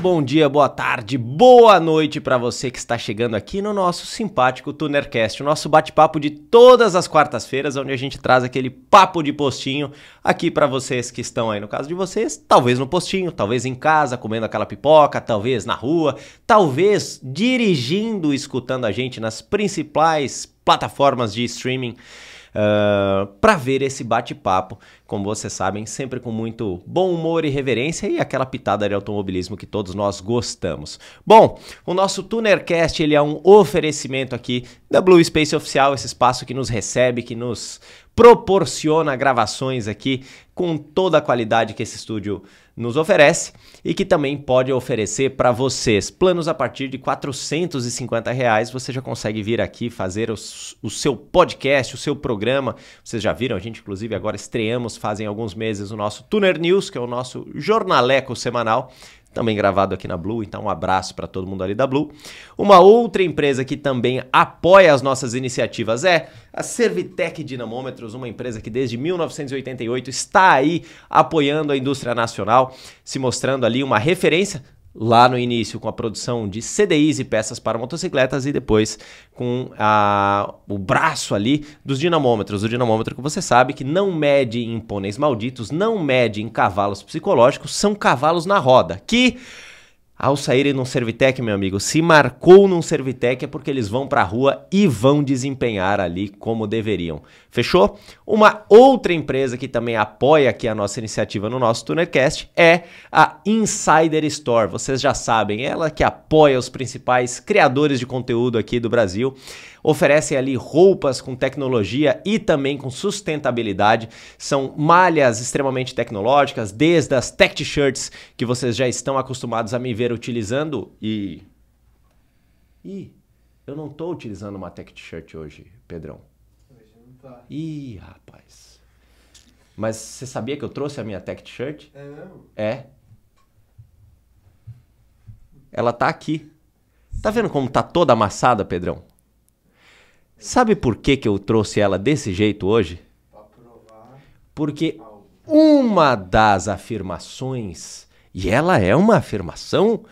bom dia, boa tarde, boa noite para você que está chegando aqui no nosso simpático Tunercast, o nosso bate-papo de todas as quartas-feiras, onde a gente traz aquele papo de postinho aqui para vocês que estão aí, no caso de vocês, talvez no postinho, talvez em casa comendo aquela pipoca, talvez na rua, talvez dirigindo, escutando a gente nas principais plataformas de streaming uh, para ver esse bate-papo, como vocês sabem, sempre com muito bom humor e reverência e aquela pitada de automobilismo que todos nós gostamos. Bom, o nosso Tunercast ele é um oferecimento aqui da Blue Space Oficial, esse espaço que nos recebe, que nos proporciona gravações aqui com toda a qualidade que esse estúdio nos oferece e que também pode oferecer para vocês. Planos a partir de 450 reais, você já consegue vir aqui fazer os, o seu podcast, o seu programa. Vocês já viram, a gente inclusive agora estreamos fazem alguns meses o nosso Tuner News, que é o nosso jornaleco semanal também gravado aqui na Blue, então um abraço para todo mundo ali da Blue. Uma outra empresa que também apoia as nossas iniciativas é a Servitec Dinamômetros, uma empresa que desde 1988 está aí apoiando a indústria nacional, se mostrando ali uma referência lá no início com a produção de CDIs e peças para motocicletas e depois com a, o braço ali dos dinamômetros. O dinamômetro que você sabe que não mede em pôneis malditos, não mede em cavalos psicológicos, são cavalos na roda, que ao saírem num Servitec, meu amigo, se marcou num Servitec é porque eles vão para a rua e vão desempenhar ali como deveriam. Fechou? Uma outra empresa que também apoia aqui a nossa iniciativa no nosso Tunercast é a Insider Store. Vocês já sabem, ela que apoia os principais criadores de conteúdo aqui do Brasil oferecem ali roupas com tecnologia e também com sustentabilidade. São malhas extremamente tecnológicas, desde as tech t-shirts que vocês já estão acostumados a me ver utilizando e. Ih, eu não estou utilizando uma tech t-shirt hoje, Pedrão. Tá. Ih, rapaz. Mas você sabia que eu trouxe a minha tech t-shirt? É mesmo? É. Ela tá aqui. Tá vendo como tá toda amassada, Pedrão? Sabe por que, que eu trouxe ela desse jeito hoje? Porque uma das afirmações, e ela é uma afirmação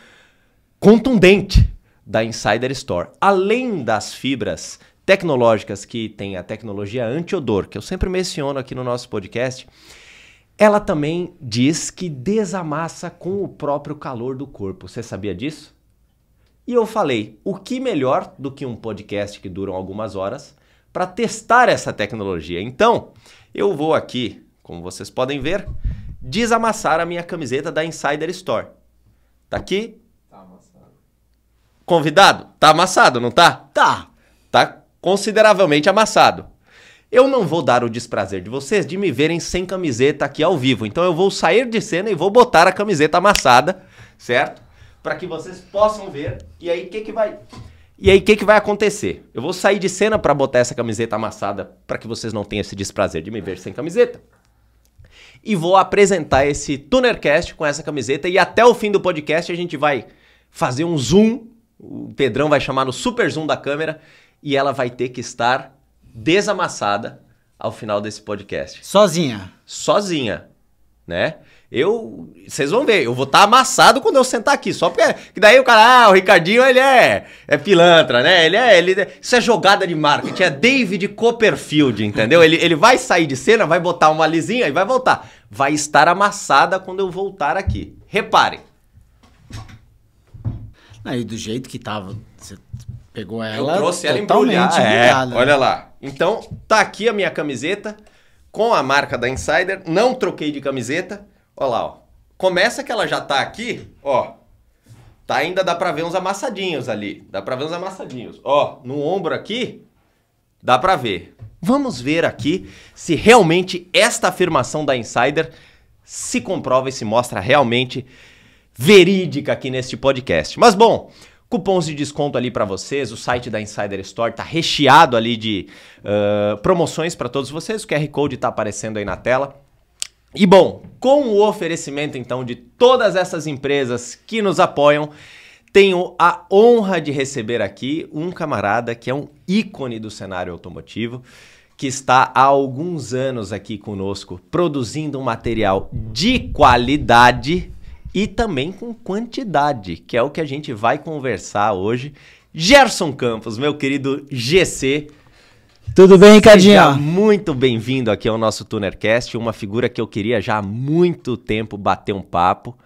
contundente da Insider Store, além das fibras tecnológicas que tem a tecnologia anti-odor, que eu sempre menciono aqui no nosso podcast, ela também diz que desamassa com o próprio calor do corpo. Você sabia disso? E eu falei, o que melhor do que um podcast que dura algumas horas para testar essa tecnologia? Então, eu vou aqui, como vocês podem ver, desamassar a minha camiseta da Insider Store. Tá aqui? Tá amassado. Convidado? Tá amassado, não tá? Tá. Tá consideravelmente amassado. Eu não vou dar o desprazer de vocês de me verem sem camiseta aqui ao vivo. Então eu vou sair de cena e vou botar a camiseta amassada, certo? para que vocês possam ver. E aí o que que vai E aí o que que vai acontecer? Eu vou sair de cena para botar essa camiseta amassada para que vocês não tenham esse desprazer de me ver sem camiseta. E vou apresentar esse Tunercast com essa camiseta e até o fim do podcast a gente vai fazer um zoom. O Pedrão vai chamar no super zoom da câmera e ela vai ter que estar desamassada ao final desse podcast. Sozinha. Sozinha, né? Eu, vocês vão ver, eu vou estar tá amassado quando eu sentar aqui, só porque que daí o cara, ah, o Ricardinho, ele é é pilantra, né? Ele é, ele isso é jogada de marketing, é David Copperfield, entendeu? Ele, ele vai sair de cena, vai botar uma lisinha e vai voltar. Vai estar amassada quando eu voltar aqui. Reparem. Aí do jeito que tava, você pegou ela, eu trouxe ela embrulhada. É, olha lá. Então, tá aqui a minha camiseta com a marca da Insider, não troquei de camiseta. Olha lá, ó. Começa que ela já tá aqui, ó. Tá, ainda dá pra ver uns amassadinhos ali. Dá pra ver uns amassadinhos. Ó, no ombro aqui, dá pra ver. Vamos ver aqui se realmente esta afirmação da Insider se comprova e se mostra realmente verídica aqui neste podcast. Mas bom, cupons de desconto ali para vocês, o site da Insider Store tá recheado ali de uh, promoções para todos vocês, o QR Code tá aparecendo aí na tela. E bom, com o oferecimento então de todas essas empresas que nos apoiam, tenho a honra de receber aqui um camarada que é um ícone do cenário automotivo, que está há alguns anos aqui conosco produzindo um material de qualidade e também com quantidade, que é o que a gente vai conversar hoje. Gerson Campos, meu querido GC. Tudo bem, Ricardinho? Seja muito bem-vindo aqui ao nosso Tunercast, uma figura que eu queria já há muito tempo bater um papo.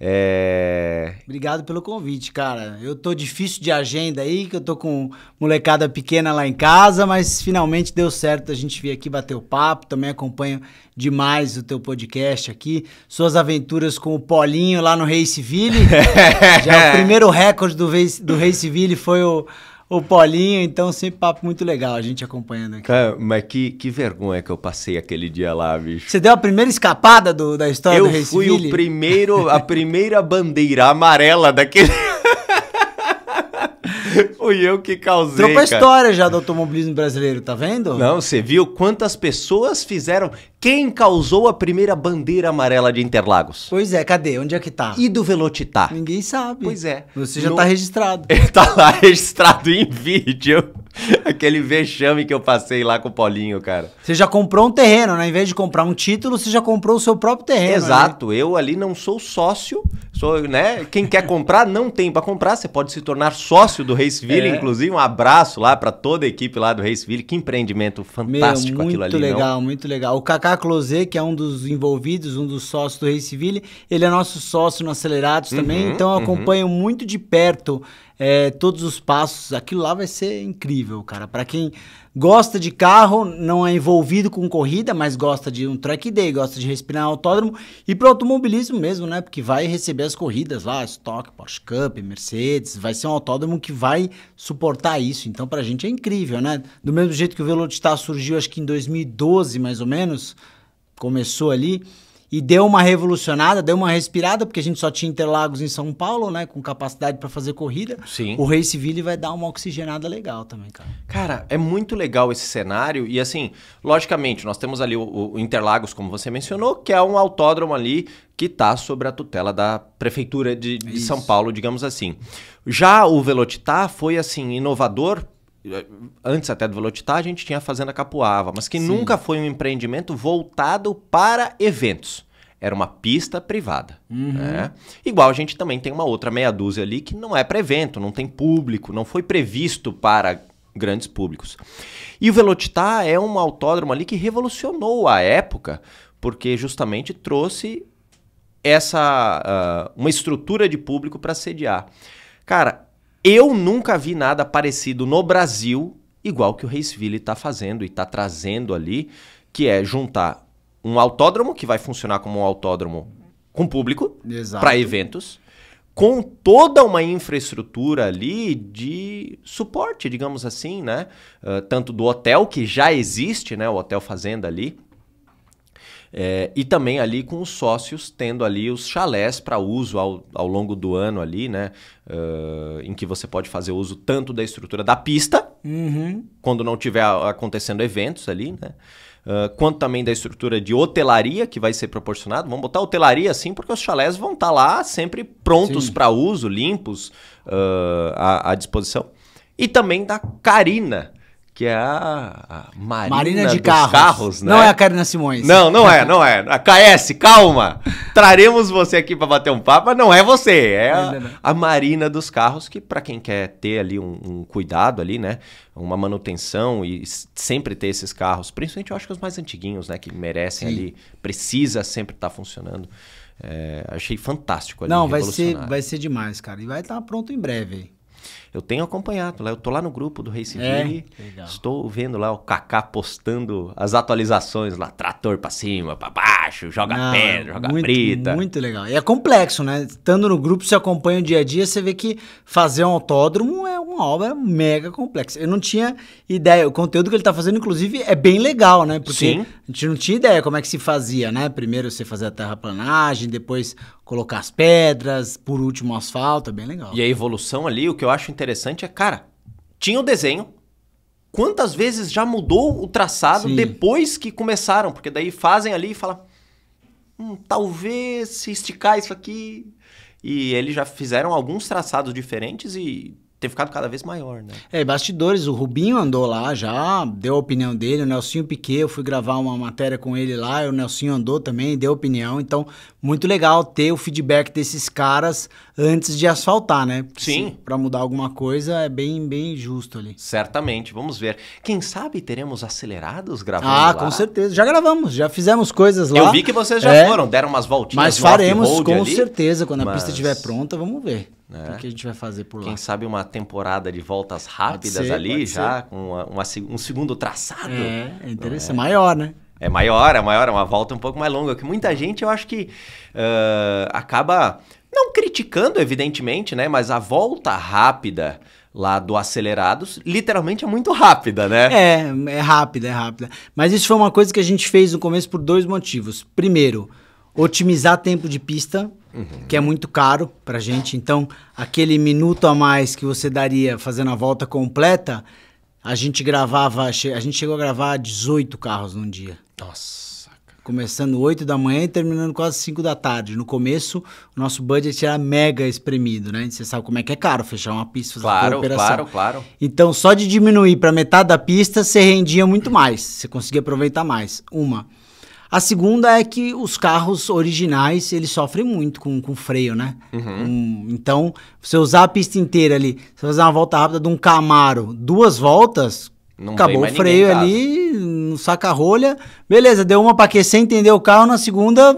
É... Obrigado pelo convite, cara. Eu tô difícil de agenda aí, que eu tô com molecada pequena lá em casa, mas finalmente deu certo a gente vir aqui bater o papo. Também acompanho demais o teu podcast aqui. Suas aventuras com o Polinho lá no Raceville. Já é o primeiro recorde do, do Raceville foi o o Paulinho, então sempre papo muito legal a gente acompanhando aqui. Cara, mas que, que vergonha que eu passei aquele dia lá, bicho. Você deu a primeira escapada do, da história eu do Raceville? Eu fui o primeiro, a primeira bandeira amarela daquele... Fui eu que causei. Trocou a história já do automobilismo brasileiro, tá vendo? Não, você viu quantas pessoas fizeram. Quem causou a primeira bandeira amarela de Interlagos? Pois é, cadê? Onde é que tá? E do Velocitar? Ninguém sabe. Pois é. Você já no... tá registrado. Tá lá registrado em vídeo. Aquele vexame que eu passei lá com o Paulinho, cara. Você já comprou um terreno, né? Em vez de comprar um título, você já comprou o seu próprio terreno. Exato. Né? Eu ali não sou sócio, sou, né? Quem quer comprar não tem para comprar. Você pode se tornar sócio do Raceville, é. inclusive um abraço lá para toda a equipe lá do Raceville. Que empreendimento fantástico Meu, aquilo ali. Muito legal, não? muito legal. O Kaká Closet, que é um dos envolvidos, um dos sócios do Raceville, ele é nosso sócio no Acelerados uhum, também. Então eu uhum. acompanho uhum. muito de perto é, todos os passos. Aquilo lá vai ser incrível, cara. Para quem gosta de carro, não é envolvido com corrida, mas gosta de um track day, gosta de respirar um autódromo e para automobilismo mesmo, né? Porque vai receber as corridas lá, Stock, Porsche Cup, Mercedes, vai ser um autódromo que vai suportar isso. Então pra gente é incrível, né? Do mesmo jeito que o Velocitar surgiu acho que em 2012 mais ou menos, começou ali e deu uma revolucionada, deu uma respirada, porque a gente só tinha Interlagos em São Paulo, né? Com capacidade para fazer corrida. Sim. O Raceville vai dar uma oxigenada legal também, cara. Cara, é muito legal esse cenário. E assim, logicamente, nós temos ali o, o Interlagos, como você mencionou, que é um autódromo ali que está sob a tutela da Prefeitura de, de São Paulo, digamos assim. Já o Velocitar foi, assim, inovador antes até do Velocitar, a gente tinha a Fazenda Capuava, mas que Sim. nunca foi um empreendimento voltado para eventos. Era uma pista privada. Uhum. Né? Igual a gente também tem uma outra meia dúzia ali que não é para evento, não tem público, não foi previsto para grandes públicos. E o Velocitar é um autódromo ali que revolucionou a época, porque justamente trouxe essa uh, uma estrutura de público para sediar. Cara, eu nunca vi nada parecido no Brasil, igual que o Raceville está fazendo e está trazendo ali, que é juntar um autódromo que vai funcionar como um autódromo com público para eventos, com toda uma infraestrutura ali de suporte, digamos assim, né? Uh, tanto do hotel que já existe, né? O hotel fazenda ali, é, e também ali com os sócios tendo ali os chalés para uso ao, ao longo do ano ali, né? Uh, em que você pode fazer uso tanto da estrutura da pista, uhum. quando não tiver acontecendo eventos ali, né? Uh, quanto também da estrutura de hotelaria que vai ser proporcionado. Vamos botar hotelaria assim, porque os chalés vão estar tá lá sempre prontos para uso, limpos uh, à, à disposição. E também da Carina, que é a, a Marina, Marina de carros. carros. né? Não é a Karina Simões. Não, não é, não é. A KS, calma. Traremos você aqui para bater um papo, mas não é você, é a, a Marina dos carros que para quem quer ter ali um, um, cuidado ali, né, uma manutenção e sempre ter esses carros, principalmente eu acho que os mais antiguinhos, né, que merecem Sim. ali, precisa sempre estar tá funcionando. É, achei fantástico ali, Não, vai ser, vai ser demais, cara. E vai estar tá pronto em breve. Eu tenho acompanhado lá, eu tô lá no grupo do Race é, estou vendo lá o Kaká postando as atualizações lá, trator para cima, para baixo, joga Não, pedra, joga muito, brita. Muito legal. E é complexo, né? Estando no grupo, você acompanha o dia a dia, você vê que fazer um autódromo é uma obra mega complexa. Eu não tinha ideia, o conteúdo que ele tá fazendo, inclusive, é bem legal, né? Porque Sim. a gente não tinha ideia como é que se fazia, né? Primeiro você fazia a terraplanagem, depois colocar as pedras, por último o asfalto, é bem legal. E a evolução ali, o que eu acho interessante é, cara, tinha o desenho, quantas vezes já mudou o traçado Sim. depois que começaram? Porque daí fazem ali e falam, hum, talvez se esticar isso aqui. E eles já fizeram alguns traçados diferentes e ter ficado cada vez maior, né? É, bastidores, o Rubinho andou lá já, deu a opinião dele, o Nelsinho Piquet, eu fui gravar uma matéria com ele lá, o Nelsinho andou também, deu opinião, então muito legal ter o feedback desses caras antes de asfaltar, né? Sim. Para mudar alguma coisa é bem, bem justo ali. Certamente, vamos ver. Quem sabe teremos acelerados gravando Ah, lá? com certeza. Já gravamos, já fizemos coisas lá. Eu vi que vocês já É, foram, deram umas voltinhas Mas faremos com ali. certeza. Quando a mas- pista estiver pronta, vamos ver É. o que a gente vai fazer por lá. Quem sabe uma temporada de voltas rápidas ser, ali, já com uma- uma um segundo traçado. É, é interessante. Maior, né? É maior, é maior, é uma volta um pouco mais longa. Que muita gente, eu acho que ah, acaba não criticando, evidentemente, né? Mas a volta rápida lá do Acelerados, literalmente é muito rápida, né? É, é rápida, é rápida. Mas isso foi uma coisa que a gente fez no começo por dois motivos. Primeiro, otimizar tempo de pista, que é muito caro pra gente. Então, aquele minuto a mais que você daria fazendo a volta completa, a gente gravava, a gente chegou a gravar 18 carros num dia. Nossa. Começando 8 da manhã e terminando quase 5 da tarde. No começo, o nosso budget era mega espremido, né? Você sabe como é que é caro fechar uma pista, fazer Claro, operação. claro, claro. Então, só de diminuir para metade da pista, você rendia muito mais. Você conseguia aproveitar mais. Uma. A segunda é que os carros originais, eles sofrem muito com, com freio, né? Um- então, você usar a pista inteira ali, você fazer uma volta rápida de um Camaro, duas voltas, Não acabou o freio ali, no saca-rolha, beleza, deu uma para aquecer, entender o carro, na segunda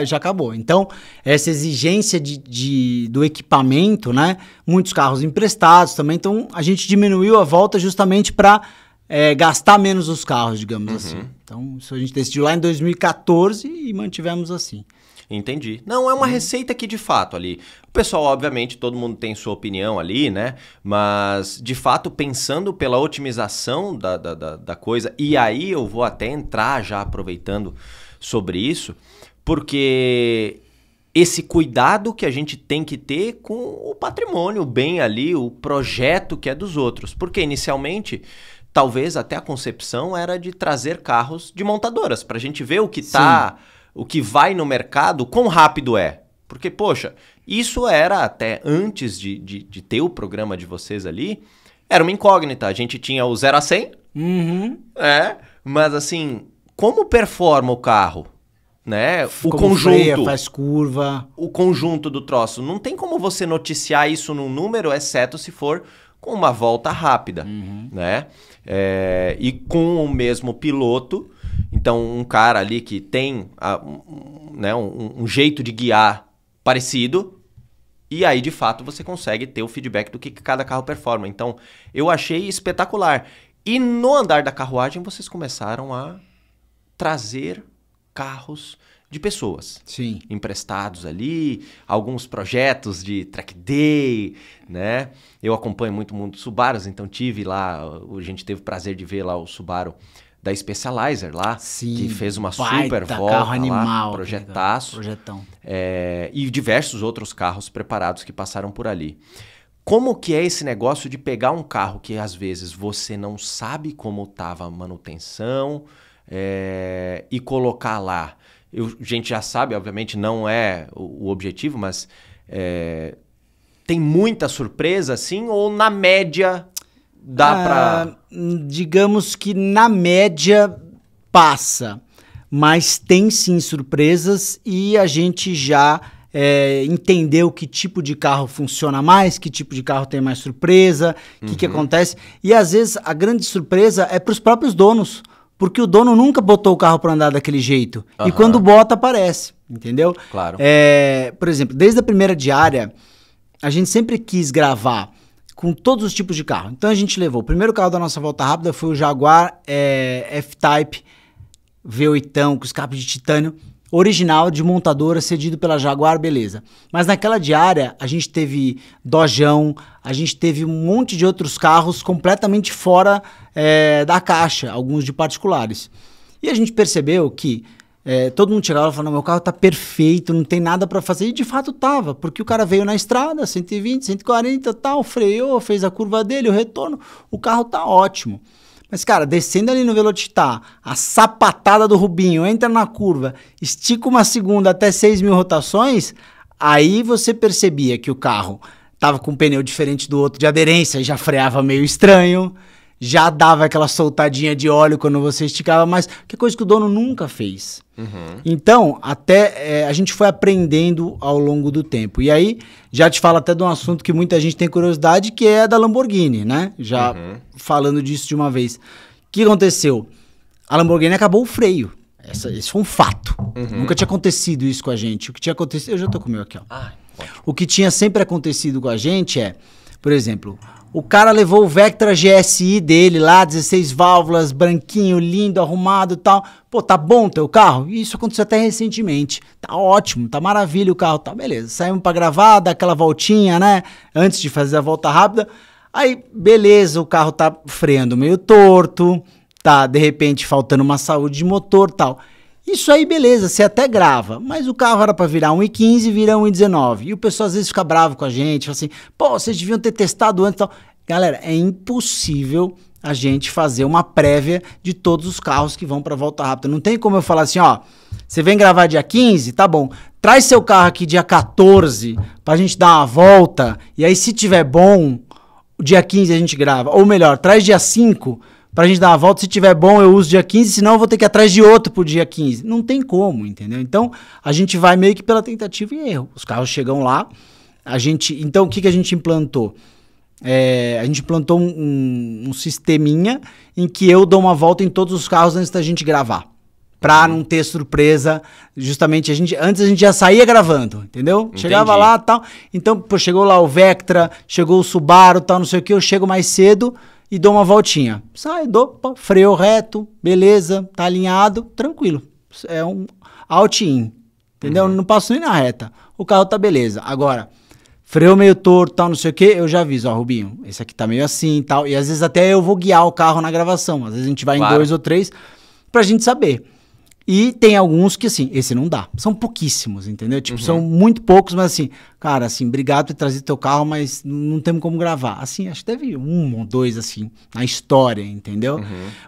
é, já acabou. Então, essa exigência de, de- do equipamento, né? Muitos carros emprestados também, então a gente diminuiu a volta justamente para gastar menos os carros, digamos Uhum. assim. Então, isso a gente decidiu lá em 2014 e mantivemos assim. Entendi. Não, é uma receita que de fato ali. O pessoal, obviamente, todo mundo tem sua opinião ali, né? Mas, de fato, pensando pela otimização da, da, da, da coisa, e aí eu vou até entrar já aproveitando sobre isso, porque esse cuidado que a gente tem que ter com o patrimônio, o bem ali, o projeto que é dos outros. Porque inicialmente. Talvez até a concepção era de trazer carros de montadoras, para a gente ver o que tá o que vai no mercado, quão rápido é. Porque, poxa, isso era até antes de, de, de ter o programa de vocês ali, era uma incógnita. A gente tinha o 0 a 100, Uhum. é, mas assim, como performa o carro? Né? O Como conjunto, freia, faz curva. o conjunto do troço. Não tem como você noticiar isso num número, exceto se for com uma volta rápida, né? É, e com o mesmo piloto, então um cara ali que tem a- um, né, um- um jeito de guiar parecido, e aí de fato você consegue ter o feedback do que cada carro performa. Então eu achei espetacular. E no andar da carruagem vocês começaram a trazer carros de pessoas Sim. emprestados ali, alguns projetos de track day, né? Eu acompanho muito o mundo dos Subarus, então tive lá, a gente teve o prazer de ver lá o Subaru da Specializer lá, Sim. que fez uma super volta carro lá, animal. projetaço, Projetão. é, e diversos outros carros preparados que passaram por ali. Como que é esse negócio de pegar um carro que às vezes você não sabe como estava a manutenção é, e colocar lá? Eu- a gente já sabe, obviamente não é o, o objetivo, mas é, tem muita surpresa assim ou na média dá Ah, pra... Digamos que na média passa, mas tem sim surpresas e a gente já é, entendeu que tipo de carro funciona mais, que tipo de carro tem mais surpresa, o que, que acontece. E às vezes a grande surpresa é para os próprios donos. Porque o dono nunca botou o carro para andar daquele jeito. E Aham. quando bota, aparece. Entendeu? Claro. É, por exemplo, desde a primeira diária, a gente sempre quis gravar com todos os tipos de carro. Então a gente levou. O primeiro carro da nossa volta rápida foi o Jaguar é, F-Type V8 com escape de titânio, original de montadora, cedido pela Jaguar, beleza. Mas naquela diária a gente teve Dojão, a gente teve um monte de outros carros completamente fora é, da caixa, alguns de particulares. E a gente percebeu que é, todo mundo chegava e falava, meu carro tá perfeito, não tem nada para fazer. E de fato tava, porque o cara veio na estrada, 120, 140 tal, freou, fez a curva dele, o retorno, o carro tá ótimo. Mas, cara, descendo ali no Velocitar, a sapatada do Rubinho, entra na curva, estica uma segunda até 6 mil rotações, aí você percebia que o carro tava com um pneu diferente do outro de aderência, já freava meio estranho, já dava aquela soltadinha de óleo quando você esticava, mas que é coisa que o dono nunca fez. Então, até é, a gente foi aprendendo ao longo do tempo. E aí, já te falo até de um assunto que muita gente tem curiosidade, que é da Lamborghini, né? Já falando disso de uma vez. O que aconteceu? A Lamborghini acabou o freio. Essa, esse foi um fato. Nunca tinha acontecido isso com a gente. O que tinha acontecido. Eu já tô com o meu aqui, ó. Ah. O que tinha sempre acontecido com a gente é, por exemplo, o cara levou o Vectra GSI dele lá, 16 válvulas, branquinho, lindo, arrumado tal. Pô, tá bom teu carro? Isso aconteceu até recentemente. Tá ótimo, tá maravilha o carro, tá beleza. Saímos pra gravar, dar aquela voltinha, né? Antes de fazer a volta rápida. Aí, beleza, o carro tá freando meio torto, tá de repente faltando uma saúde de motor tal. Isso aí, beleza, você até grava, mas o carro era pra virar 1,15 e vira 1,19. E o pessoal às vezes fica bravo com a gente, fala assim, pô, vocês deviam ter testado antes e tal. Galera, é impossível a gente fazer uma prévia de todos os carros que vão pra volta rápida. Não tem como eu falar assim, ó, você vem gravar dia 15, tá bom. Traz seu carro aqui dia 14 pra gente dar uma volta. E aí, se tiver bom, dia 15 a gente grava. Ou melhor, traz dia 5 pra gente dar uma volta. Se tiver bom, eu uso dia 15, senão eu vou ter que ir atrás de outro pro dia 15. Não tem como, entendeu? Então, a gente vai meio que pela tentativa e erro. Os carros chegam lá, a gente. Então, o que, que a gente implantou? É, a gente implantou um, um, um sisteminha em que eu dou uma volta em todos os carros antes da gente gravar. Pra não ter surpresa, justamente a gente antes a gente já saía gravando, entendeu? Chegava Entendi. lá, tal. Então, pô, chegou lá o Vectra, chegou o Subaru, tal, não sei o que, eu chego mais cedo e dou uma voltinha. Sai, dou, pô, freio reto, beleza, tá alinhado, tranquilo. É um out-in, entendeu? Não passo nem na reta. O carro tá beleza. Agora, freio meio torto, tal, não sei o que, eu já aviso, ó, Rubinho, esse aqui tá meio assim e tal. E às vezes até eu vou guiar o carro na gravação. Às vezes a gente vai Claro. em dois ou três pra gente saber. E tem alguns que, assim, esse não dá. São pouquíssimos, entendeu? Tipo, são muito poucos, mas assim, cara, assim, obrigado por trazido teu carro, mas não temos como gravar. Assim, acho que teve um ou dois, assim, na história, entendeu?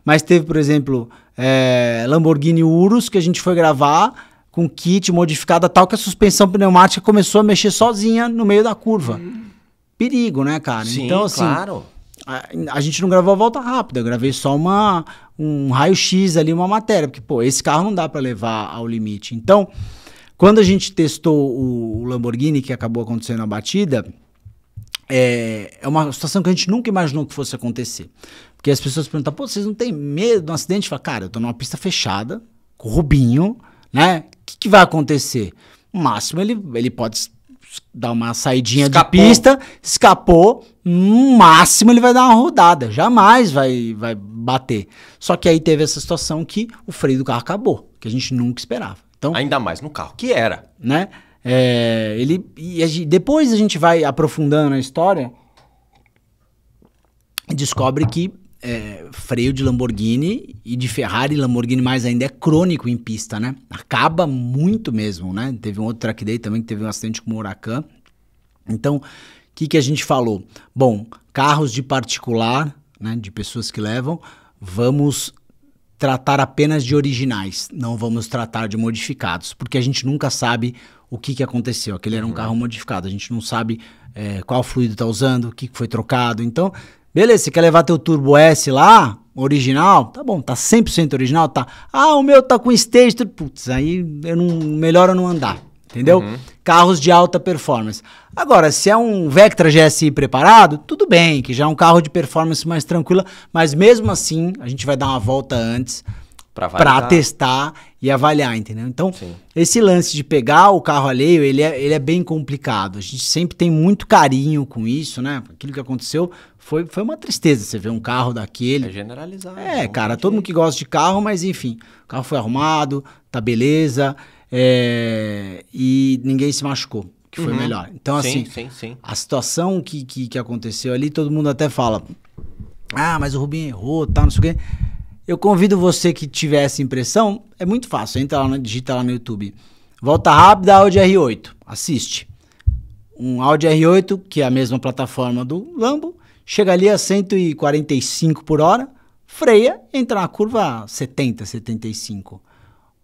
Mas teve, por exemplo, é, Lamborghini Urus, que a gente foi gravar com kit modificada tal, que a suspensão pneumática começou a mexer sozinha no meio da curva. Perigo, né, cara? Sim, então, assim, claro. a, a gente não gravou a volta rápida, eu gravei só uma, um raio-x ali, uma matéria, porque, pô, esse carro não dá pra levar ao limite. Então, quando a gente testou o, Lamborghini, que acabou acontecendo a batida, é, é uma situação que a gente nunca imaginou que fosse acontecer. Porque as pessoas perguntam, pô, vocês não têm medo de um acidente? Fala, cara, eu tô numa pista fechada, com o Rubinho, né? O que, que vai acontecer? No máximo, ele, ele pode dar uma saidinha Escapou. de pista, escapou, no máximo ele vai dar uma rodada, jamais vai, vai bater. Só que aí teve essa situação que o freio do carro acabou, que a gente nunca esperava. Então, Ainda mais no carro, que era. né? É, ele, e a depois a gente vai aprofundando na história e descobre que é, freio de Lamborghini e de Ferrari, Lamborghini mais ainda é crônico em pista, né? Acaba muito mesmo, né? Teve um outro track day também que teve um acidente com o Huracan. Então, o que, que a gente falou? Bom, carros de particular, né, de pessoas que levam, vamos tratar apenas de originais, não vamos tratar de modificados, porque a gente nunca sabe o que, que aconteceu. Aquele era um carro modificado, a gente não sabe é, qual fluido tá usando, o que, que foi trocado. Então, beleza, você quer levar teu Turbo S lá, original? Tá bom, tá 100% original? Tá. Ah, o meu tá com stage, putz, aí eu não, melhor eu não andar. Entendeu? Carros de alta performance. Agora, se é um Vectra GSI preparado, tudo bem, que já é um carro de performance mais tranquila, mas mesmo assim, a gente vai dar uma volta antes Pra para testar e avaliar, entendeu? Então, Sim. esse lance de pegar o carro alheio, ele é, ele é bem complicado. A gente sempre tem muito carinho com isso, né? Aquilo que aconteceu foi, foi uma tristeza. Você vê um carro daquele, É generalizado. é, não cara, todo mundo que gosta de carro, mas enfim, o carro foi arrumado, tá beleza, é, e ninguém se machucou, que foi Uhum. melhor. Então, sim, assim, sim, sim. a situação que, que, que aconteceu ali, todo mundo até fala, ah, mas o Rubinho errou, tá, não sei o quê. Eu convido você que tiver essa impressão, é muito fácil, entra lá, digita lá no YouTube. Volta rápida Audi R8, assiste. Um Audi R8, que é a mesma plataforma do Lambo, chega ali a 145 por hora, freia, entra na curva a 70, 75.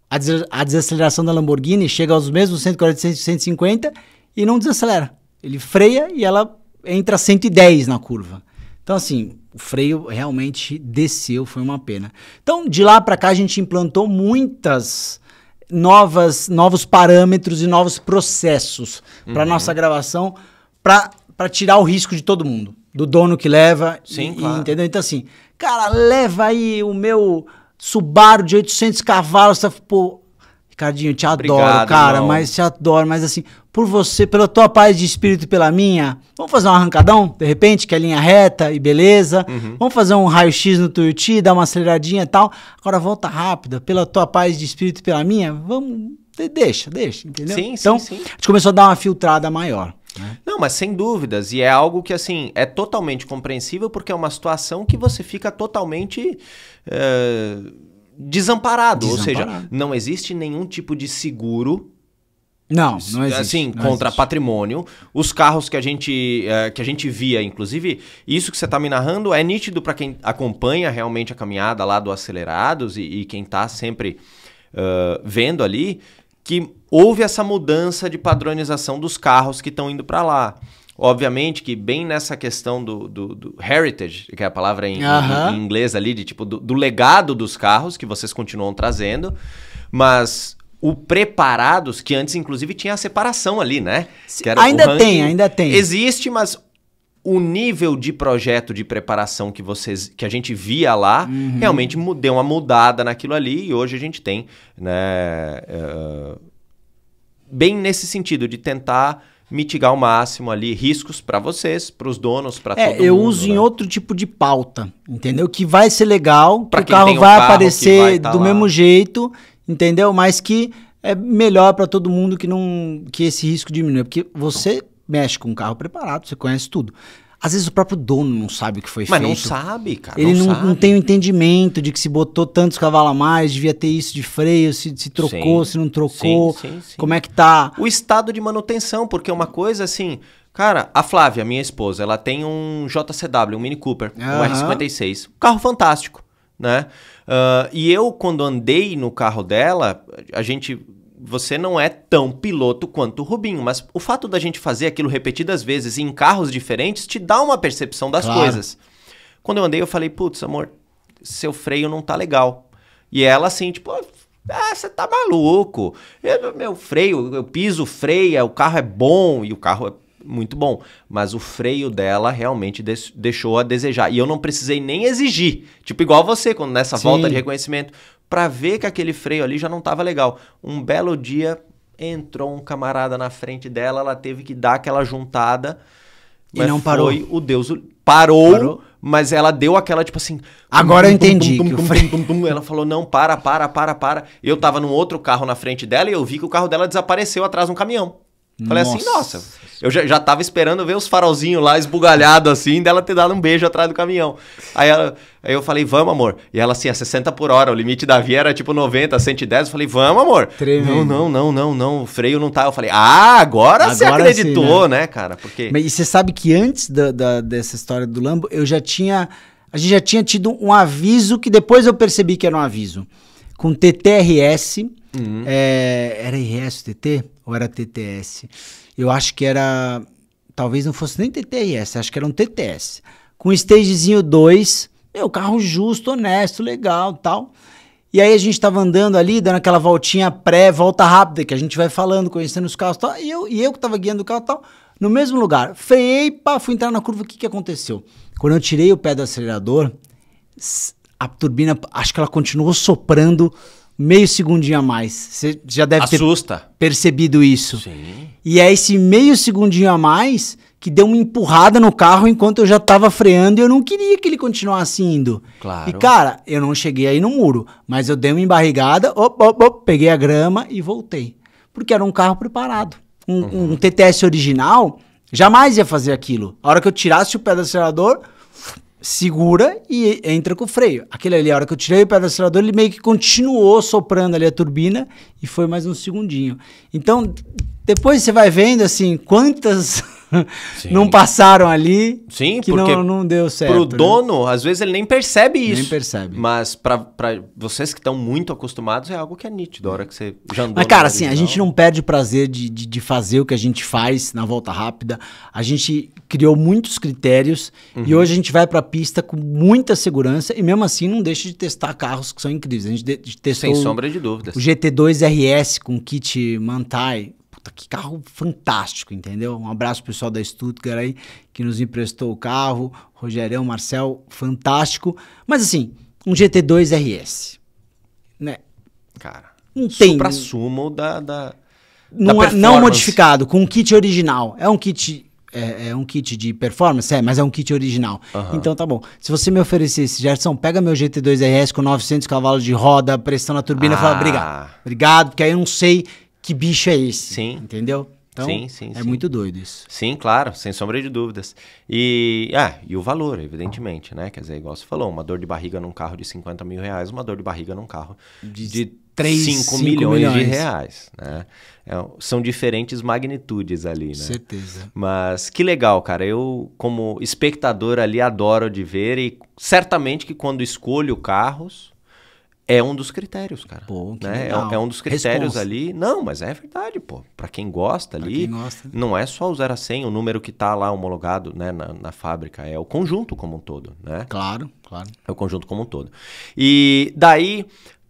A, des- a desaceleração da Lamborghini chega aos mesmos 146, 150 e não desacelera. ele freia e ela entra 110 na curva. Então, assim, o freio realmente desceu, foi uma pena. Então, de lá para cá, a gente implantou muitas novas, novos parâmetros e novos processos para Uhum. nossa gravação, para tirar o risco de todo mundo. Do dono que leva. Sim, e- e, claro. entendeu? Então, assim, cara, leva aí o meu Subaru de 800 cavalos. Tá, pô, Ricardinho, eu te adoro, Obrigado, cara, irmão. mas te adoro, mas assim, por você, pela tua paz de espírito e pela minha, vamos fazer um arrancadão, de repente, que é linha reta e beleza. Uhum. Vamos fazer um raio-x no Tuiuti, dar uma aceleradinha e tal. Agora volta rápida, pela tua paz de espírito e pela minha, vamos. de- Deixa, deixa, entendeu? Sim, sim, então, sim. a gente começou a dar uma filtrada maior. né? Não, mas sem dúvidas. E é algo que, assim, é totalmente compreensível porque é uma situação que você fica totalmente eh, desamparado. Ou seja, Desamparado. não existe nenhum tipo de seguro Não, não existe. assim, não contra existe. patrimônio. Os carros que a gente eh, que a gente via, inclusive, isso que você tá me narrando é nítido para quem acompanha realmente a caminhada lá do Acelerados e, e quem tá sempre ah, vendo ali que houve essa mudança de padronização dos carros que estão indo para lá. Obviamente que bem nessa questão do, do- do heritage, que é a palavra em, em- em inglês ali, de tipo, do, do legado dos carros que vocês continuam trazendo, mas o preparados, que antes inclusive tinha a separação ali, né? Ainda ranking. tem, ainda tem. Existe, mas o nível de projeto de preparação que vocês que a gente via lá Uhum. realmente deu uma mudada naquilo ali e hoje a gente tem, né, eh, bem nesse sentido de tentar mitigar ao máximo ali riscos para vocês, para os donos, para É, todo eu mundo. uso né? em outro tipo de pauta, entendeu? Que vai ser legal, Pra que o carro tem um vai carro aparecer vai tá do lá. mesmo jeito, entendeu? Mas que é melhor para todo mundo que não que esse risco diminua, porque você mexe com um carro preparado, você conhece tudo. Às vezes o próprio dono não sabe o que foi Mas feito. não sabe, cara. Ele não, sabe. não tem o entendimento de que se botou tantos cavalos a mais, devia ter isso de freio, se, se trocou, Sim. se não trocou, Sim, sim, como é que tá. O estado de manutenção, porque uma coisa assim, cara, a Flávia, minha esposa, ela tem um JCW, um Mini Cooper, um Aham. R56, um carro fantástico, né? Ah, e eu, quando andei no carro dela, a gente. Você não é tão piloto quanto o Rubinho, mas o fato da gente fazer aquilo repetidas vezes em carros diferentes te dá uma percepção das Claro. coisas. Quando eu andei, eu falei, putz, amor, seu freio não tá legal. E ela assim, tipo, ah, você tá maluco. Eu- meu freio, eu piso, freia, o carro é bom e o carro é muito bom. Mas o freio dela realmente deixou a desejar. E eu não precisei nem exigir. Tipo, igual você, quando nessa Sim. volta de reconhecimento, pra ver que aquele freio ali já não tava legal. Um belo dia entrou um camarada na frente dela, ela teve que dar aquela juntada. E mas não parou. Foi o Deus. Parou, Parou. mas ela deu aquela, tipo assim. Agora eu tum, tum, entendi tum, tum. Ela falou: não, para, para, para, para. Eu tava num outro carro na frente dela e eu vi que o carro dela desapareceu atrás de um caminhão. Falei assim, Nossa. nossa, eu já, já tava esperando ver os farolzinhos lá esbugalhados assim, dela ter dado um beijo atrás do caminhão. Aí, ela, aí eu falei, vamos, amor. E ela assim, a 60 por hora, o limite da via era tipo 90, 110. Eu falei, vamos, amor. Tremendo. Não, não, não, não, não, o freio não tá. Eu falei, ah, agora, você Agora sim, acreditou, né? cara? Porque. Mas e você sabe que antes da, da- dessa história do Lambo, eu já tinha. A gente já tinha tido um aviso que depois eu percebi que era um aviso. Com TTRS. Uhum. é, era IRS o TT? Ou era TTS? Eu acho que era. Talvez não fosse nem TTRS, acho que era um TTS. Com stagezinho 2. Meu, carro justo, honesto, legal tal. E aí a gente tava andando ali, dando aquela voltinha pré, volta rápida, que a gente vai falando, conhecendo os carros e tal. E eu, e eu que tava guiando o carro tal, no mesmo lugar. Freiei, pá, fui entrar na curva, o que que aconteceu? Quando eu tirei o pé do acelerador, a turbina, acho que ela continuou soprando meio segundinho a mais. Você já deve ter Assusta. percebido isso. Sim. E é esse meio segundinho a mais que deu uma empurrada no carro enquanto eu já tava freando e eu não queria que ele continuasse indo. Claro. E cara, eu não cheguei aí no muro, mas eu dei uma embarrigada, op, op, op, peguei a grama e voltei. Porque era um carro preparado. Um, Uhum. um TTS original jamais ia fazer aquilo. A hora que eu tirasse o pé do acelerador, segura e entra com o freio. Aquele ali, a hora que eu tirei o pé do acelerador, ele meio que continuou soprando ali a turbina e foi mais um segundinho. Então, depois você vai vendo assim quantas Sim. não passaram ali. Sim, que porque não, não deu certo. Pro né? dono, às vezes ele nem percebe Nem isso. percebe. Mas pra vocês que estão muito acostumados, é algo que é nítido. A hora que você já andou Mas, cara, assim, a gente não perde o prazer de, de, de fazer o que a gente faz na volta rápida. A gente criou muitos critérios e Uhum. hoje a gente vai pra pista com muita segurança e mesmo assim não deixa de testar carros que são incríveis. A gente de- de- testou Sem sombra de dúvidas. o GT2 RS com kit Mantai. Puta, que carro fantástico, entendeu? Um abraço pro pessoal da Stuttgart aí que nos emprestou o carro. Rogerão, Marcel, fantástico. Mas assim, um GT2 RS. Né? Cara, Não tem. supra-sumo da... da... Não, é- não modificado, com um kit original. É um kit. É, é um kit de performance? É, mas é um kit original. Então tá bom. Se você me oferecesse, Gerson, pega meu GT2 RS com 900 cavalos de roda, pressão na turbina, Ah. fala, obrigado. Obrigado, porque aí eu não sei que bicho é esse. Sim. Entendeu? Então, Sim, sim, é sim. muito doido isso. Sim, claro, sem sombra de dúvidas. E, ah, e o valor, evidentemente, né? Quer dizer, igual você falou, uma dor de barriga num carro de 50 mil reais, uma dor de barriga num carro De de, três, 5 cinco milhões, de milhões. reais, né? É, são diferentes magnitudes ali, né? Certeza. Mas que legal, cara. Eu, como espectador ali, adoro de ver e certamente que quando escolho carros, é um dos critérios, cara. Pô, né? É, é um dos critérios Responsa. ali. Não, mas é verdade, pô. Pra quem gosta Pra ali, quem gosta. não é só o 0 a 100, o número que tá lá homologado né, na, na fábrica, é o conjunto como um todo, né? Claro, claro. É o conjunto como um todo. E daí,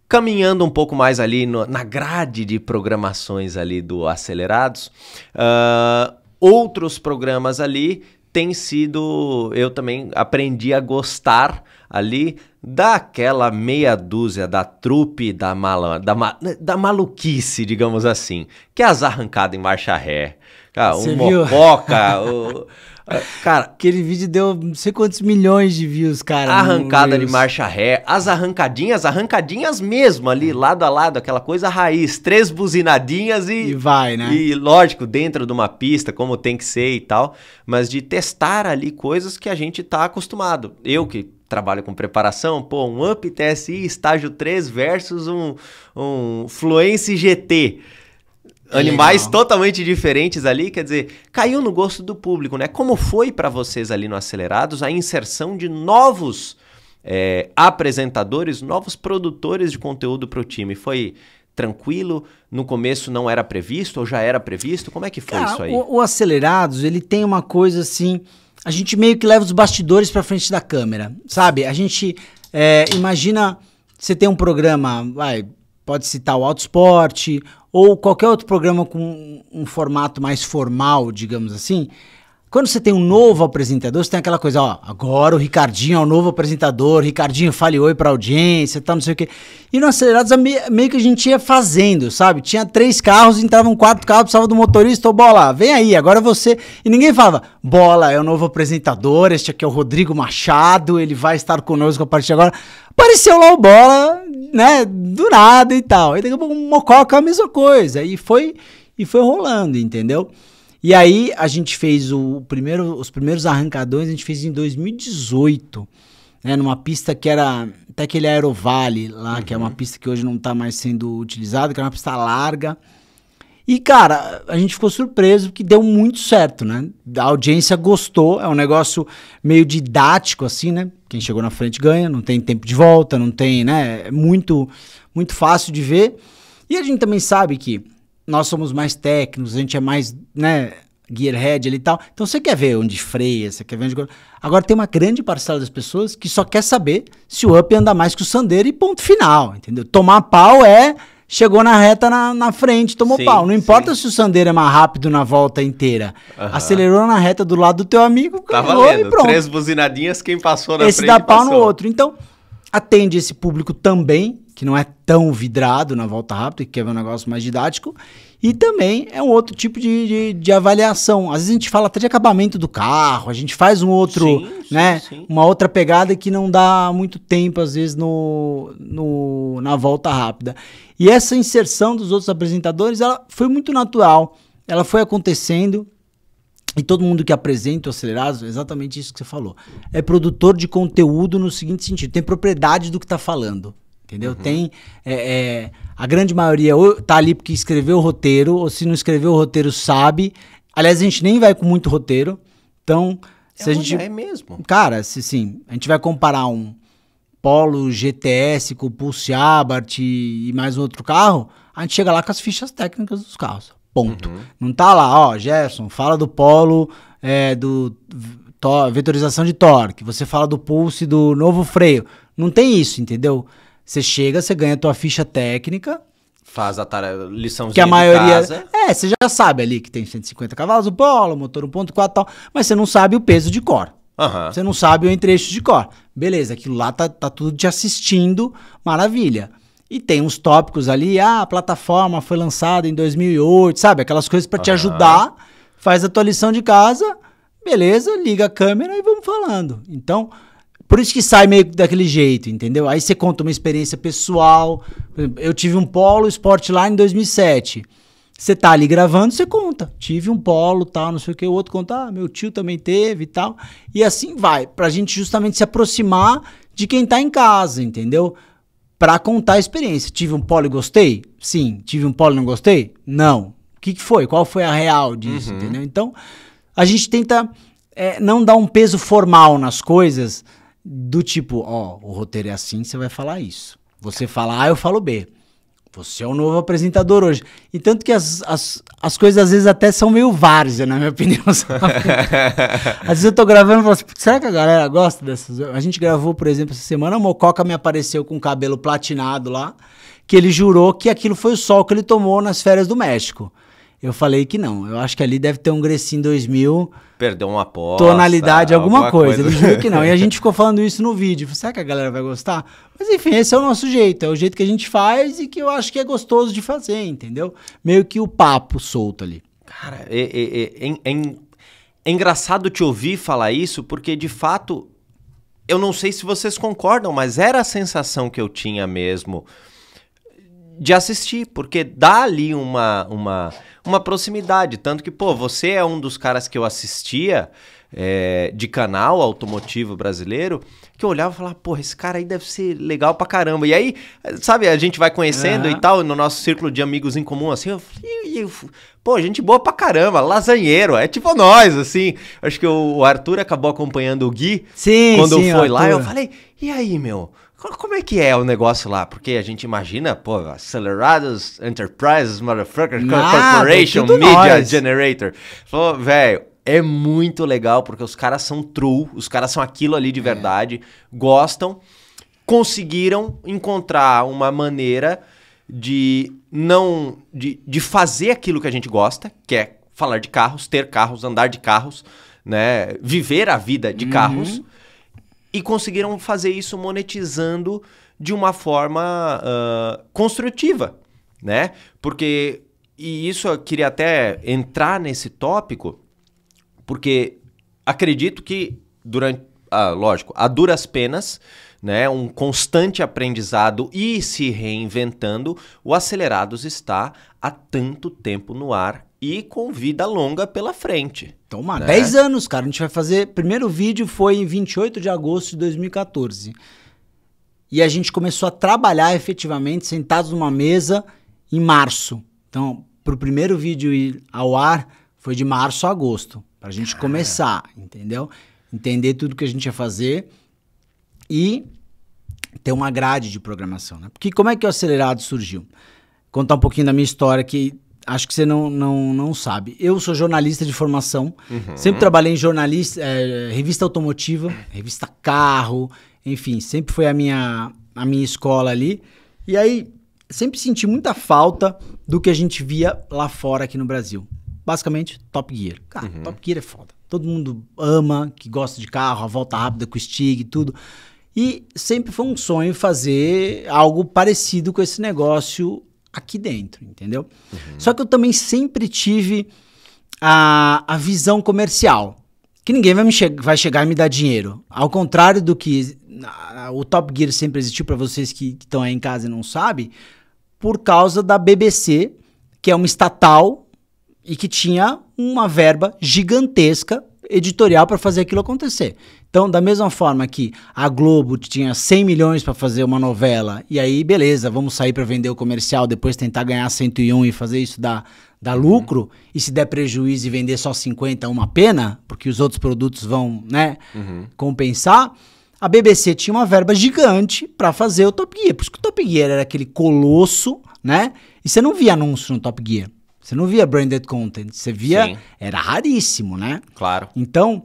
caminhando um pouco mais ali no- na grade de programações ali do Acelerados, ah, outros programas ali têm sido. Eu também aprendi a gostar ali daquela meia dúzia da trupe da, mala, da, ma- da maluquice, digamos assim, que é as arrancadas em marcha ré. Cara, Você um viu? mococa, o- cara, Aquele vídeo deu não sei quantos milhões de views, cara. Arrancada de marcha ré, as arrancadinhas, arrancadinhas mesmo ali, lado a lado, aquela coisa raiz, três buzinadinhas E e, vai, né? e lógico, dentro de uma pista, como tem que ser e tal, mas de testar ali coisas que a gente tá acostumado. Eu que trabalho com preparação, pô, um Up TSI estágio 3 versus um, um Fluence GT. Animais legal. totalmente diferentes ali, quer dizer, caiu no gosto do público, né? Como foi pra vocês ali no Acelerados a inserção de novos é, apresentadores, novos produtores de conteúdo pro time? Foi tranquilo? No começo não era previsto ou já era previsto? Como é que foi Cara, isso aí? O, o Acelerados, ele tem uma coisa assim. A gente meio que leva os bastidores pra frente da câmera, sabe? A gente é, imagina você tem um programa, vai, pode citar o Autosport ou qualquer outro programa com um formato mais formal, digamos assim. Quando você tem um novo apresentador, você tem aquela coisa, ó, agora o Ricardinho é o novo apresentador, Ricardinho fale oi pra audiência, tal, não sei o quê. E no Acelerados é me- meio que a gente ia fazendo, sabe? Tinha três carros, entrava um quarto carro, precisava do motorista, ô Bola, vem aí, agora você... E ninguém falava, Bola é o novo apresentador, este aqui é o Rodrigo Machado, ele vai estar conosco a partir de agora. Apareceu lá o Bola, né, do nada e tal. E daqui a pouco o Mococa a mesma coisa. E foi, e foi rolando, entendeu? E aí a gente fez o primeiro, os primeiros arrancadões, a gente fez em 2018, né, numa pista que era até aquele Aerovale lá, que é uma pista que hoje não está mais sendo utilizada, que era uma pista larga. E, cara, a gente ficou surpreso que deu muito certo, né? A audiência gostou, é um negócio meio didático, assim, né? Quem chegou na frente ganha, não tem tempo de volta, não tem, né? É muito, muito fácil de ver. E a gente também sabe que nós somos mais técnicos, a gente é mais, né? Gearhead ali e tal. Então você quer ver onde freia, você quer ver onde. Agora tem uma grande parcela das pessoas que só quer saber se o Up anda mais que o Sandero e ponto final, entendeu? Tomar pau é. Chegou na reta na, na frente, tomou Sim, pau. Não importa sim. se o Sandero é mais rápido na volta inteira. Aham. Acelerou na reta do lado do teu amigo, Tá ganhou e valendo. pronto. Três buzinadinhas, quem passou na Esse frente dá pau no passou. outro. Então, atende esse público também, que não é tão vidrado na volta rápida, que quer ver um negócio mais didático. E também é um outro tipo de, de, de avaliação. Às vezes a gente fala até de acabamento do carro, a gente faz um outro, Sim, sim, né? sim. Uma outra pegada que não dá muito tempo, às vezes, no, no, na volta rápida. E essa inserção dos outros apresentadores, ela foi muito natural. Ela foi acontecendo. E todo mundo que apresenta o Acelerados, é exatamente isso que você falou. É produtor de conteúdo no seguinte sentido: tem propriedade do que tá falando. Entendeu? Uhum. Tem. é, é, a grande maioria ou tá ali porque escreveu o roteiro, ou se não escreveu o roteiro, sabe. Aliás, a gente nem vai com muito roteiro. Então, se é, a gente. É mesmo. Cara, se sim, a gente vai comparar um Polo GTS com Pulse Abarth e mais um outro carro, a gente chega lá com as fichas técnicas dos carros. Ponto. Uhum. Não tá lá, ó, Gerson, fala do Polo, é, do to, vetorização de torque, você fala do Pulse, do novo freio. Não tem isso, entendeu? Você chega, você ganha a tua ficha técnica, Faz a tarefa, liçãozinha que a maioria. É, você já sabe ali que tem 150 cavalos o polo, motor 1.4 e tal, mas você não sabe o peso de cor. Aham. Você não sabe o entre-eixos de cor. Beleza, aquilo lá tá, tá tudo te assistindo, maravilha. E tem uns tópicos ali, ah, a plataforma foi lançada em 2008, sabe? Aquelas coisas pra te ajudar, faz a tua lição de casa, beleza, liga a câmera e vamos falando. Então, por isso que sai meio daquele jeito, entendeu? Aí você conta uma experiência pessoal. Eu tive um Polo Sportline em 2007. Você tá ali gravando, você conta. Tive um Polo, tal, não sei o que. O outro conta, ah, meu tio também teve e tal. E assim vai, pra gente justamente se aproximar de quem tá em casa, entendeu? Pra contar a experiência. Tive um Polo e gostei? Sim. Tive um Polo e não gostei? Não. O que, que foi? Qual foi a real disso, entendeu? Então, a gente tenta é, não dar um peso formal nas coisas do tipo, ó, o roteiro é assim, você vai falar isso. Você fala A, eu falo B. Você é o novo apresentador hoje. E tanto que as, as, as coisas às vezes até são meio várzea, na minha opinião. às vezes eu tô gravando e falo assim, será que a galera gosta dessas? A gente gravou, por exemplo, essa semana, o Mococa me apareceu com o cabelo platinado lá, que ele jurou que aquilo foi o sol que ele tomou nas férias do México. Eu falei que não. Eu acho que ali deve ter um Grecinho 2000 Perdeu uma aposta. tonalidade, alguma, coisa. Ele jurou que não. E a gente ficou falando isso no vídeo. Será que a galera vai gostar? Mas enfim, esse é o nosso jeito. É o jeito que a gente faz e que eu acho que é gostoso de fazer, entendeu? Meio que o papo solto ali. Cara, é, é- é- é- é- é engraçado te ouvir falar isso, porque de fato, eu não sei se vocês concordam, mas era a sensação que eu tinha mesmo de assistir, porque dá ali uma, uma, uma proximidade. Tanto que, pô, você é um dos caras que eu assistia é, de canal automotivo brasileiro, que eu olhava e falava, pô, esse cara aí deve ser legal pra caramba. E aí, sabe, a gente vai conhecendo Aham. e tal, no nosso círculo de amigos em comum, assim, eu falei, "Ih, eu- pô, gente boa pra caramba, lasanheiro, é tipo nós, assim. Acho que o Arthur acabou acompanhando o Gui Sim, quando sim, foi lá, eu falei, e aí, meu? Co- Como é que é o negócio lá? Porque a gente imagina, pô, Acelerados Enterprises, Motherfucker, Corporation, Media nós. Generator. Falou, velho, é muito legal porque os caras são true, os caras são aquilo ali É. de verdade, gostam, conseguiram encontrar uma maneira de não de, de fazer aquilo que a gente gosta, que é falar de carros, ter carros, andar de carros, né, viver a vida de carros e conseguiram fazer isso monetizando de uma forma ah, construtiva, né? Porque e isso eu queria até entrar nesse tópico, porque acredito que durante, ah, lógico, a duras penas, né, um constante aprendizado e se reinventando, o Acelerados está há tanto tempo no ar e com vida longa pela frente. Né? 10 anos, cara. A gente vai fazer. Primeiro vídeo foi em 28 de agosto de 2014. E a gente começou a trabalhar efetivamente sentados numa mesa em março. Então, pro primeiro vídeo ir ao ar foi de março a agosto. Pra gente começar, entendeu? Entender tudo que a gente ia fazer e ter uma grade de programação, né? Porque como é que o Acelerado surgiu? Contar um pouquinho da minha história que acho que você não, não, não sabe. Eu sou jornalista de formação, sempre trabalhei em jornalista, eh, revista automotiva, revista carro, enfim, sempre foi a minha, a minha escola ali. E aí, sempre senti muita falta do que a gente via lá fora aqui no Brasil. Basicamente, Top Gear. Cara, Top Gear é foda. Todo mundo ama, que gosta de carro, a volta rápida com o Stig e tudo. E sempre foi um sonho fazer algo parecido com esse negócio aqui dentro, entendeu? Só que eu também sempre tive a, a visão comercial. Que ninguém vai, me che vai chegar e me dar dinheiro. Ao contrário do que o Top Gear sempre existiu para vocês que estão aí em casa e não sabem, por causa da BBC, que é uma estatal e que tinha uma verba gigantesca editorial para fazer aquilo acontecer. Então, da mesma forma que a Globo tinha 100 milhões para fazer uma novela, e aí, beleza, vamos sair para vender o comercial, depois tentar ganhar 101 e fazer isso dar, dar lucro, uhum. e se der prejuízo e vender só 50, uma pena, porque os outros produtos vão né, uhum. compensar. A BBC tinha uma verba gigante para fazer o Top Gear. Por isso que o Top Gear era aquele colosso, né? E você não via anúncio no Top Gear. Você não via branded content. Você via. Sim. Era raríssimo, né? Claro. Então,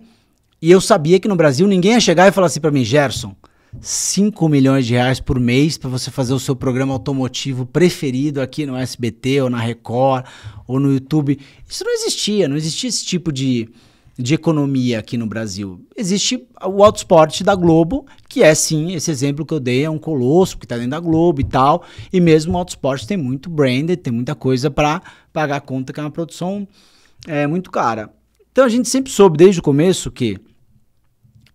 e eu sabia que no Brasil ninguém ia chegar e falar assim para mim, Gerson, 5 milhões de reais por mês para você fazer o seu programa automotivo preferido aqui no SBT ou na Record ou no YouTube. Isso não existia, não existia esse tipo de de economia aqui no Brasil. Existe o Autosport da Globo, que é sim, esse exemplo que eu dei é um colosso que está dentro da Globo e tal. E mesmo o Autosport tem muito branded, tem muita coisa para pagar a conta, que é uma produção é, muito cara. Então a gente sempre soube desde o começo que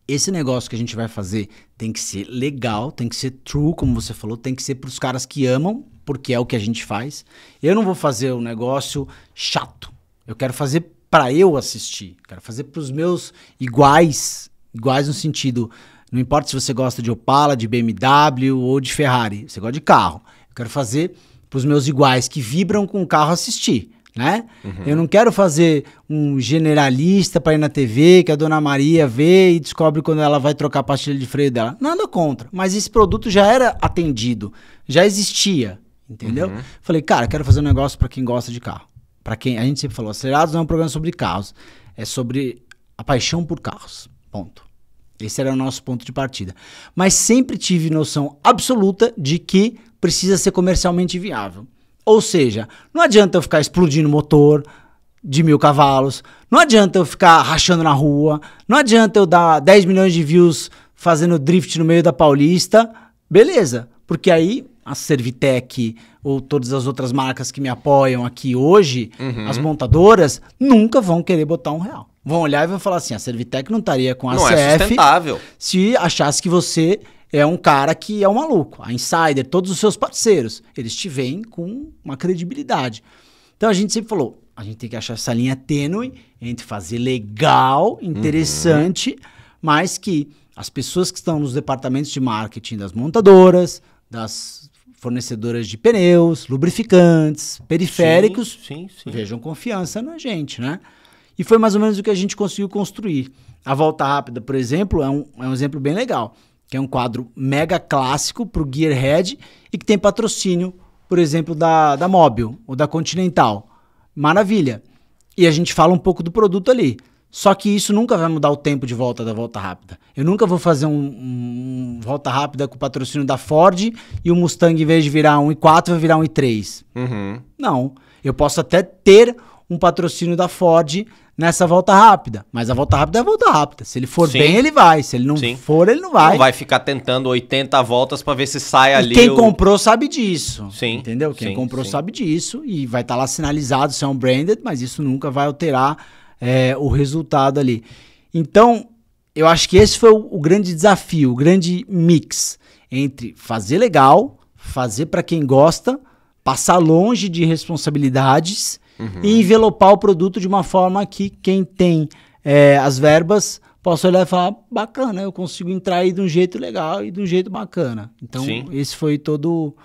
esse negócio que a gente vai fazer tem que ser legal, tem que ser true, como você falou, tem que ser para os caras que amam, porque é o que a gente faz. Eu não vou fazer um negócio chato. Eu quero fazer para eu assistir. Quero fazer para os meus iguais, iguais no sentido, não importa se você gosta de Opala, de BMW ou de Ferrari, você gosta de carro. Eu quero fazer para os meus iguais que vibram com o carro assistir. Né? Uhum. Eu não quero fazer um generalista para ir na TV que a dona Maria vê e descobre quando ela vai trocar a pastilha de freio dela. Nada contra, mas esse produto já era atendido, já existia, entendeu? Uhum. Falei, cara, quero fazer um negócio para quem gosta de carro para quem a gente sempre falou, Acelerados não é um programa sobre carros, é sobre a paixão por carros. Ponto. Esse era o nosso ponto de partida. Mas sempre tive noção absoluta de que precisa ser comercialmente viável. Ou seja, não adianta eu ficar explodindo motor de mil cavalos, não adianta eu ficar rachando na rua, não adianta eu dar 10 milhões de views fazendo drift no meio da Paulista, beleza, porque aí a Servitec ou todas as outras marcas que me apoiam aqui hoje, uhum. as montadoras, nunca vão querer botar um real. Vão olhar e vão falar assim: a Servitec não estaria com a não CF é sustentável. se achasse que você é um cara que é um maluco. A Insider, todos os seus parceiros, eles te veem com uma credibilidade. Então a gente sempre falou: a gente tem que achar essa linha tênue entre fazer legal, interessante, uhum. mas que as pessoas que estão nos departamentos de marketing das montadoras, das fornecedoras de pneus, lubrificantes, periféricos, sim, sim, sim. vejam confiança na gente, né? E foi mais ou menos o que a gente conseguiu construir. A volta rápida, por exemplo, é um, é um exemplo bem legal, que é um quadro mega clássico para o Gearhead e que tem patrocínio, por exemplo, da, da Mobil ou da Continental. Maravilha. E a gente fala um pouco do produto ali. Só que isso nunca vai mudar o tempo de volta da volta rápida. Eu nunca vou fazer um, um, volta rápida com o patrocínio da Ford e o Mustang, em vez de virar 1,4, vai virar 1,3. Uhum. Não. Eu posso até ter um patrocínio da Ford nessa volta rápida. Mas a volta rápida é a volta rápida. Se ele for Sim. bem, ele vai. Se ele não Sim. for, ele não vai. Não vai ficar tentando 80 voltas para ver se sai e ali. Quem o... comprou sabe disso. Sim. Entendeu? Quem Sim. comprou sabe disso e vai estar tá lá sinalizado se é um branded, mas isso nunca vai alterar é, o resultado ali. Então, eu acho que esse foi o, o grande desafio, o grande mix entre fazer legal, fazer para quem gosta, passar longe de responsabilidades uhum. e envelopar o produto de uma forma que quem tem é, as verbas possa olhar e falar, bacana, eu consigo entrar aí de um jeito legal e de um jeito bacana. Então, Sim. esse foi todo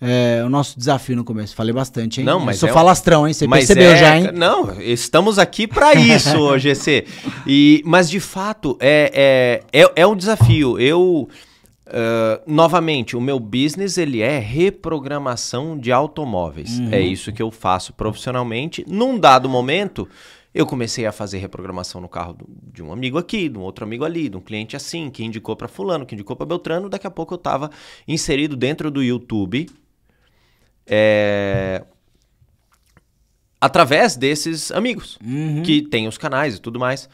é, o nosso desafio no começo. Falei bastante, hein? Não, mas eu sou é falastrão, hein? Você percebeu é... já, hein? Não, estamos aqui para isso, GC. E, mas, de fato, é, é, é, é um desafio. Eu... Uh, novamente, o meu business ele é reprogramação de automóveis. Uhum. É isso que eu faço profissionalmente. Num dado momento, eu comecei a fazer reprogramação no carro de um amigo aqui, de um outro amigo ali, de um cliente assim, que indicou para fulano, que indicou para Beltrano. Daqui a pouco eu estava inserido dentro do YouTube é, através desses amigos uhum. que têm os canais e tudo mais.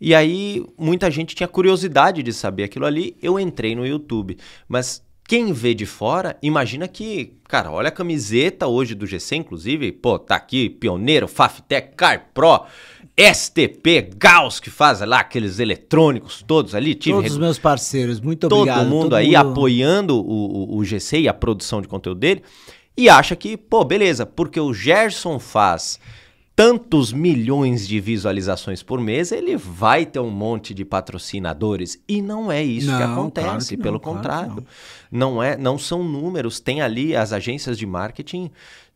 E aí muita gente tinha curiosidade de saber aquilo ali. Eu entrei no YouTube, mas quem vê de fora, imagina que, cara, olha a camiseta hoje do GC, inclusive, pô, tá aqui, Pioneiro, Faftec, Car Pro, STP, Gauss, que faz lá aqueles eletrônicos todos ali. Tive todos os meus parceiros, muito obrigado. Todo mundo todo aí mundo... apoiando o, o, o GC e a produção de conteúdo dele. E acha que, pô, beleza, porque o Gerson faz tantos milhões de visualizações por mês, ele vai ter um monte de patrocinadores. E não é isso que Não, acontece, claro que não, pelo claro que contrário. não. é, não são números, tem ali as agências de marketing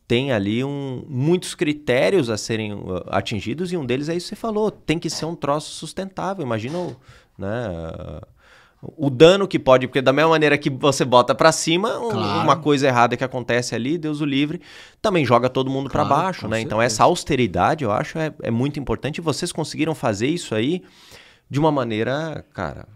tem ali um, muitos critérios a serem uh, atingidos e um deles é isso que você falou, tem que ser um troço sustentável. Imagina né, o dano que pode, porque da mesma maneira que você bota pra cima, um- Claro. uma coisa errada que acontece ali, Deus o livre, também joga todo mundo pra Claro, baixo, com né? Então certeza. essa austeridade, eu acho, é, é muito importante e vocês conseguiram fazer isso aí de uma maneira, cara,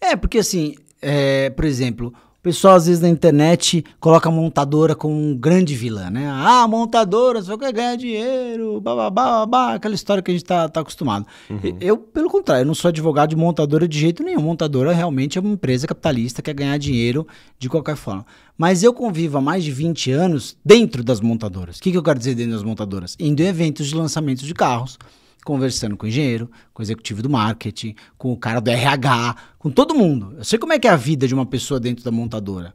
É, porque assim, é, por exemplo, o pessoal às vezes na internet coloca a montadora como um grande vilã, né? Ah, montadora, só quer ganhar dinheiro, bababá, babá, aquela história que a gente tá, tá acostumado. E- Eu, pelo contrário, eu não sou advogado de montadora de jeito nenhum. Montadora realmente é uma empresa capitalista que quer ganhar dinheiro de qualquer forma. Mas eu convivo há mais de 20 anos dentro das montadoras. O que, que eu quero dizer dentro das montadoras? Indo em eventos de lançamento de carros, conversando com o engenheiro, com o executivo do marketing, com o cara do RH, com todo mundo. Eu sei como é que é a vida de uma pessoa dentro da montadora.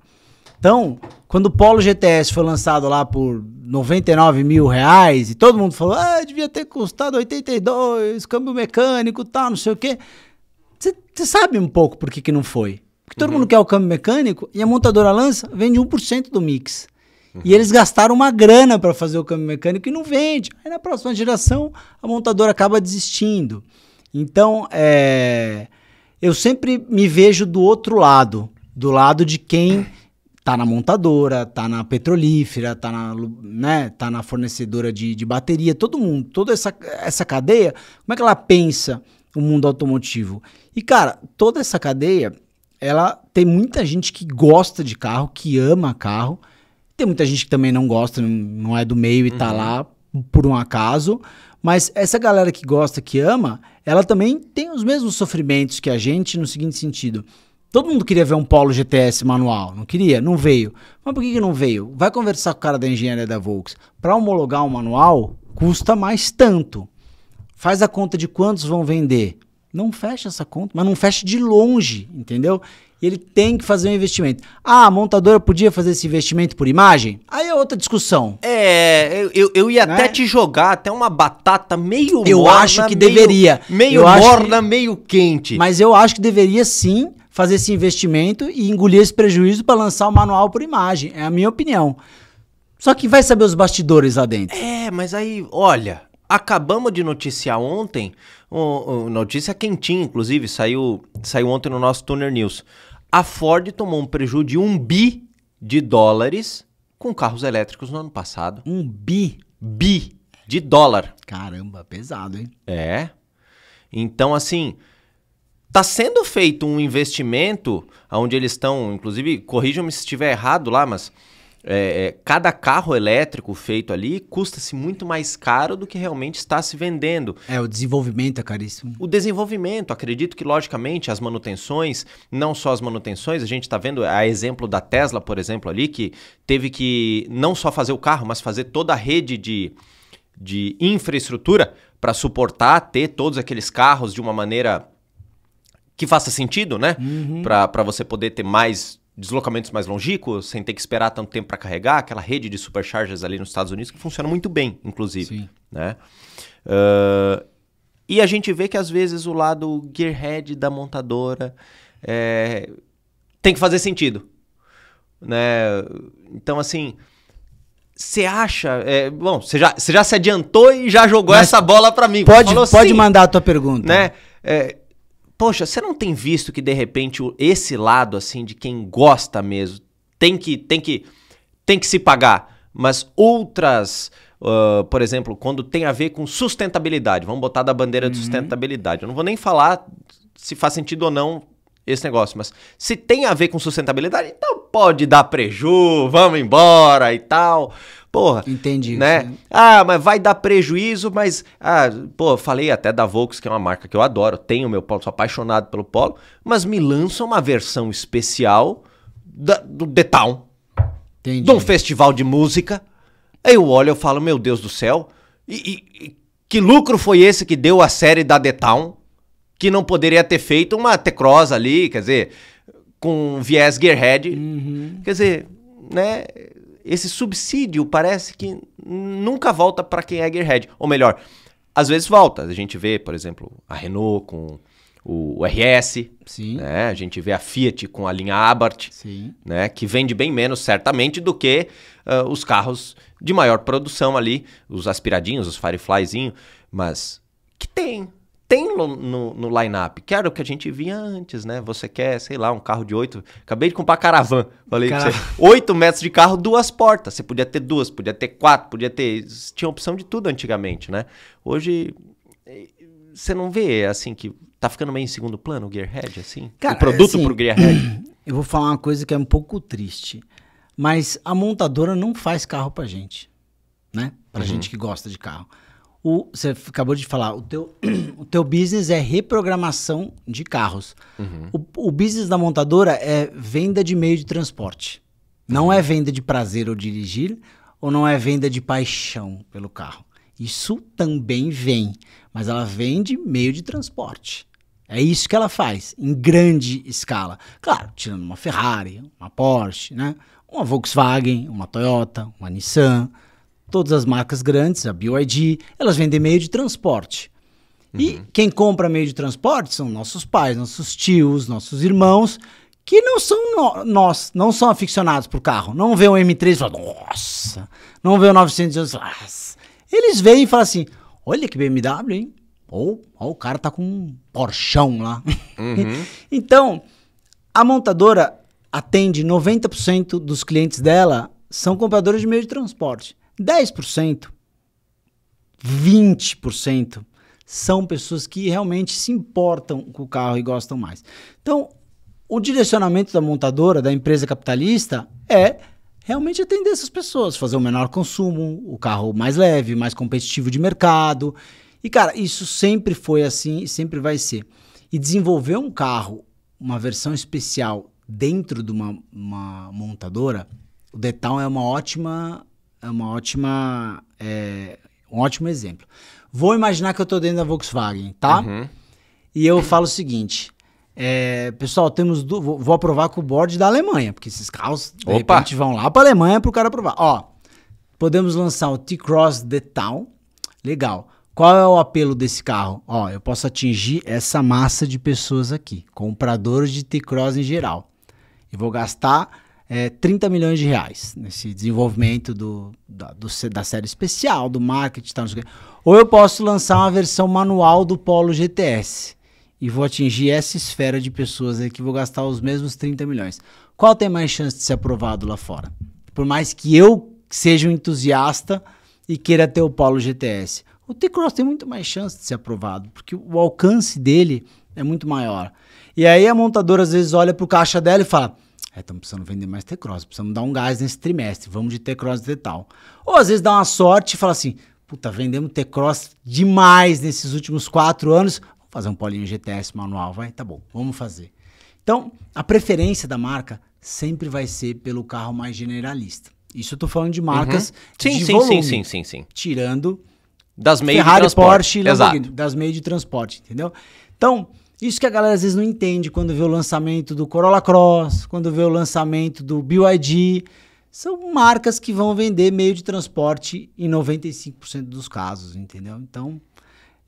Então, quando o Polo GTS foi lançado lá por 99 mil reais e todo mundo falou, ah, devia ter custado 82, câmbio mecânico tal, não sei o quê. Você sabe um pouco por que, que não foi. Porque todo mundo quer o câmbio mecânico e a montadora lança, vende 1% do mix. E eles gastaram uma grana para fazer o câmbio mecânico e não vende. Aí na próxima geração a montadora acaba desistindo. Então, é, eu sempre me vejo do outro lado, do lado de quem tá na montadora, tá na petrolífera, tá na, né, tá na fornecedora de, de bateria, todo mundo, toda essa, essa cadeia, como é que ela pensa o mundo automotivo? E, cara, toda essa cadeia, ela tem muita gente que gosta de carro, que ama carro, tem muita gente que também não gosta, não, é do meio e tá lá por um acaso. Mas essa galera que gosta, que ama, ela também tem os mesmos sofrimentos que a gente no seguinte sentido. Todo mundo queria ver um Polo GTS manual, não queria? Não veio. Mas por que, que não veio? Vai conversar com o cara da engenharia da Volks. Para homologar um manual, custa mais tanto. Faz a conta de quantos vão vender. Não fecha essa conta, mas não fecha de longe, entendeu? Ele tem que fazer um investimento. Ah, a montadora podia fazer esse investimento por imagem? Aí é outra discussão. É, eu, eu, eu ia Né? até te jogar até uma batata meio Eu morna, acho que meio- deveria. Meio Eu morna, meio quente. Mas eu acho que deveria sim fazer esse investimento e engolir esse prejuízo para lançar o manual por imagem. É a minha opinião. Só que vai saber os bastidores lá dentro. É, mas aí, olha, acabamos de noticiar ontem, o- o- notícia quentinha, inclusive, saiu, saiu ontem no nosso Tuner News. A Ford tomou um prejuízo de um bi de dólares com carros elétricos no ano passado. Um bi. Bi de dólar. Caramba, pesado, hein? É. Então, assim, tá sendo feito um investimento onde eles estão, inclusive, corrijam-me se estiver errado lá, mas é, é, cada carro elétrico feito ali custa-se muito mais caro do que realmente está se vendendo. É, o desenvolvimento é caríssimo. O desenvolvimento, acredito que, logicamente, as manutenções, não só as manutenções, a gente está vendo a exemplo da Tesla, por exemplo, ali, que teve que não só fazer o carro, mas fazer toda a rede de, de infraestrutura para suportar, ter todos aqueles carros de uma maneira que faça sentido, né? Para você poder ter mais deslocamentos mais longínquos, sem ter que esperar tanto tempo para carregar, aquela rede de superchargers ali nos Estados Unidos que funciona muito bem, inclusive Sim. né? Ah, e a gente vê que às vezes o lado gearhead da montadora é, tem que fazer sentido, né? Então assim, você acha, é, bom, você já, já se adiantou e já jogou Mas essa bola para mim. Pode, Falou, pode mandar a tua pergunta. né? É, poxa, você não tem visto que de repente esse lado assim de quem gosta mesmo tem que tem que tem que se pagar, mas outras, ah, por exemplo, quando tem a ver com sustentabilidade, vamos botar da bandeira de sustentabilidade. Eu não vou nem falar se faz sentido ou não esse negócio, mas se tem a ver com sustentabilidade, então pode dar preju, vamos embora e tal. Porra, Entendi. né? Ah, mas vai dar prejuízo, mas. Ah, pô, falei até da Volks, que é uma marca que eu adoro, tenho meu Polo, sou apaixonado pelo Polo, mas me lança uma versão especial da- do The Town, Entendi. de um festival de música. Aí eu olho e falo, meu Deus do céu, e, e- e que lucro foi esse que deu a série da The Town? Que não poderia ter feito uma T-Cross ali, quer dizer, com viés gearhead. Uhum. Quer dizer, né? Esse subsídio parece que nunca volta para quem é gearhead. Ou melhor, às vezes volta. A gente vê, por exemplo, a Renault com o, RS, Sim. né? A gente vê a Fiat com a linha Abarth, Sim. né? Que vende bem menos, certamente, do que ah, os carros de maior produção ali, os aspiradinhos, os Fireflyzinho, mas que tem. Tem no, no, no line-up, que era o que a gente via antes, né? Você quer, sei lá, um carro de oito. Acabei de comprar caravan. Falei pra Cara- você. Oito metros de carro, duas portas. Você podia ter duas, podia ter quatro, podia ter. Tinha opção de tudo antigamente, né? Hoje. eh, Você não vê, assim, que tá ficando meio em segundo plano o Gearhead, assim? Cara, o produto assim, pro Gearhead. Eu vou falar uma coisa que é um pouco triste, mas a montadora não faz carro pra gente, né? Pra Uhum. gente que gosta de carro. O, você acabou de falar, o teu, o teu business é reprogramação de carros. Uhum. O, o business da montadora é venda de meio de transporte. Não Uhum. é venda de prazer ou dirigir, ou não é venda de paixão pelo carro. Isso também vem, mas ela vende meio de transporte. É isso que ela faz, em grande escala. Claro, tirando uma Ferrari, uma Porsche, né? uma Volkswagen, uma Toyota, uma Nissan, todas as marcas grandes, a BYD, elas vendem meio de transporte. E quem compra meio de transporte são nossos pais, nossos tios, nossos irmãos, que não são no- nós, não são aficionados por carro. Não vê o M3 e fala, nossa, não vê o 911 e fala, nossa. Eles veem e falam assim, olha que BMW, hein? Ou o cara tá com um Porschão lá. então, a montadora atende 90% dos clientes dela são compradores de meio de transporte. 10%, 20% são pessoas que realmente se importam com o carro e gostam mais. Então, o direcionamento da montadora, da empresa capitalista, é realmente atender essas pessoas, fazer o menor consumo, o carro mais leve, mais competitivo de mercado. E, cara, isso sempre foi assim e sempre vai ser. E desenvolver um carro, uma versão especial dentro de uma, uma montadora, o Detal é uma ótima, é uma ótima, é, um ótimo exemplo. Vou imaginar que eu estou dentro da Volkswagen, tá? Uhum. E eu falo o seguinte. é, pessoal, temos du- vou, vou aprovar com o board da Alemanha, porque esses carros de Opa! repente vão lá para a Alemanha para o cara aprovar. Ó, podemos lançar o T-Cross The Town. Legal. Qual é o apelo desse carro? Ó, eu posso atingir essa massa de pessoas aqui, compradores de T-Cross em geral. E vou gastar é, 30 milhões de reais nesse desenvolvimento do, da, do da série especial, do marketing tal. o. Ou eu posso lançar uma versão manual do Polo GTS e vou atingir essa esfera de pessoas aí que vou gastar os mesmos 30 milhões. Qual tem mais chance de ser aprovado lá fora? Por mais que eu seja um entusiasta e queira ter o Polo GTS. O T-Cross tem muito mais chance de ser aprovado, porque o alcance dele é muito maior. E aí a montadora às vezes olha pro caixa dela e fala: É, estamos precisando vender mais T-Cross, precisamos dar um gás nesse trimestre, vamos de T-Cross e tal. Ou às vezes dá uma sorte e fala assim: Puta, vendemos T-Cross demais nesses últimos quatro anos, vamos fazer um polinho GTS manual, vai? Tá bom, vamos fazer. Então, a preferência da marca sempre vai ser pelo carro mais generalista. Isso eu tô falando de marcas Sim, de sim, volume, sim, sim, sim, sim. tirando Das meios de transporte. Porsche e Exato. das meios de transporte, entendeu? Então, isso que a galera às vezes não entende quando vê o lançamento do Corolla Cross, quando vê o lançamento do BYD, são marcas que vão vender meio de transporte em 95% dos casos, entendeu? Então,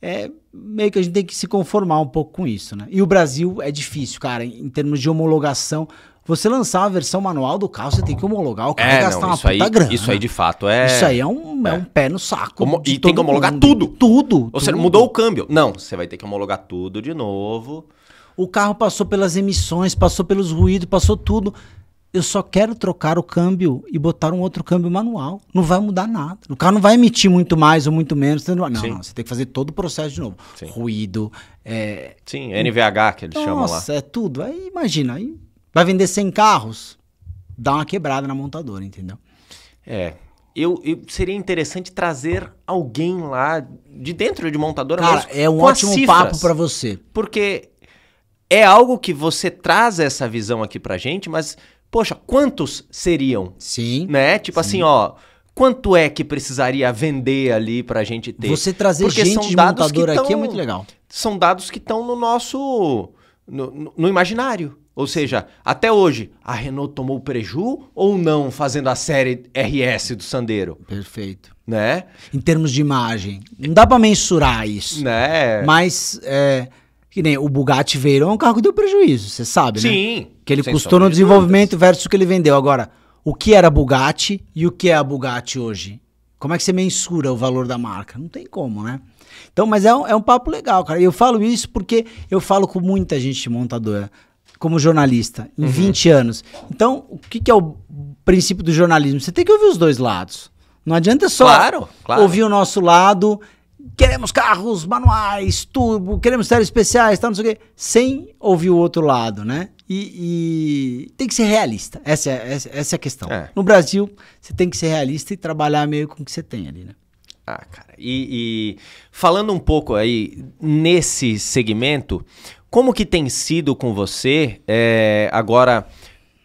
é meio que a gente tem que se conformar um pouco com isso, né? E o Brasil é difícil, cara, em, termos de homologação. Você lançar uma versão manual do carro, você tem que homologar o carro e É, gastar não, uma isso aí, puta grana. isso aí de fato é... Isso aí é um, é. é. um pé no saco. Homo- e tem que homologar mundo. tudo. Tudo. Você tudo. mudou o câmbio. Não, você vai ter que homologar tudo de novo. O carro passou pelas emissões, passou pelos ruídos, passou tudo. Eu só quero trocar o câmbio e botar um outro câmbio manual. Não vai mudar nada. O carro não vai emitir muito mais ou muito menos. Não, não, Sim. não, você tem que fazer todo o processo de novo. Sim. Ruído, é... Sim, NVH que eles chamam lá. Nossa, é tudo. Aí imagina, aí vai vender 100 carros, dá uma quebrada na montadora, entendeu? É. Eu, eu- seria interessante trazer alguém lá de dentro de montadora Cara, é um ótimo cifras. papo pra você. Porque é algo que você traz essa visão aqui pra gente, mas, poxa, quantos seriam? Sim. Né? Tipo assim, ó, quanto é que precisaria vender ali pra gente ter? Você trazer Porque gente de montadora aqui é tão- muito legal. São dados que estão no nosso. No, no- no imaginário. Ou seja, até hoje, a Renault tomou preju ou não fazendo a série RS do Sandero, Perfeito. né? Em termos de imagem. Não dá pra mensurar isso. Né? Mas, é, que nem o Bugatti Veyron é um carro que deu prejuízo, você sabe, né? Sim. Que ele custou no de desenvolvimento versus o que ele vendeu. Agora, o que era Bugatti e o que é a Bugatti hoje? Como é que você mensura o valor da marca? Não tem como, né? Então, mas é um, é um papo legal, cara. E eu falo isso porque eu falo com muita gente montadora, como jornalista, Uhum. em 20 anos. Então, o que, que é o princípio do jornalismo? Você tem que ouvir os dois lados. Não adianta só Claro, claro. ouvir o nosso lado. Queremos carros manuais, turbo, queremos séries especiais, tal, não sei o quê, sem ouvir o outro lado, né? E, e tem que ser realista. Essa é, essa, essa é a questão. É. No Brasil, você tem que ser realista e trabalhar meio com o que você tem ali, né? Ah, cara. E, e falando um pouco aí nesse segmento, como que tem sido com você é, agora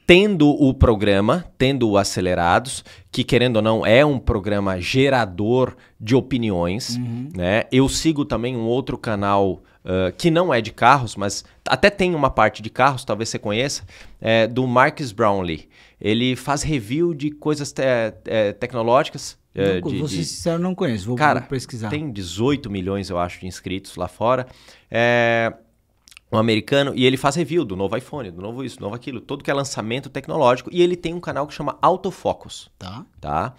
tendo o programa, tendo o Acelerados, que querendo ou não é um programa gerador de opiniões, né? Eu sigo também um outro canal ah, que não é de carros, mas até tem uma parte de carros, talvez você conheça, é, do Marcus Brownlee. Ele faz review de coisas te- eh, tecnológicas. Não, de- vou de- ser sincero, não conheço. Vou, Cara, vou pesquisar. tem 18 milhões, eu acho, de inscritos lá fora. É um americano e ele faz review do novo iPhone, do novo isso, do novo aquilo, tudo que é lançamento tecnológico. E ele tem um canal que chama Autofocus, Tá. tá?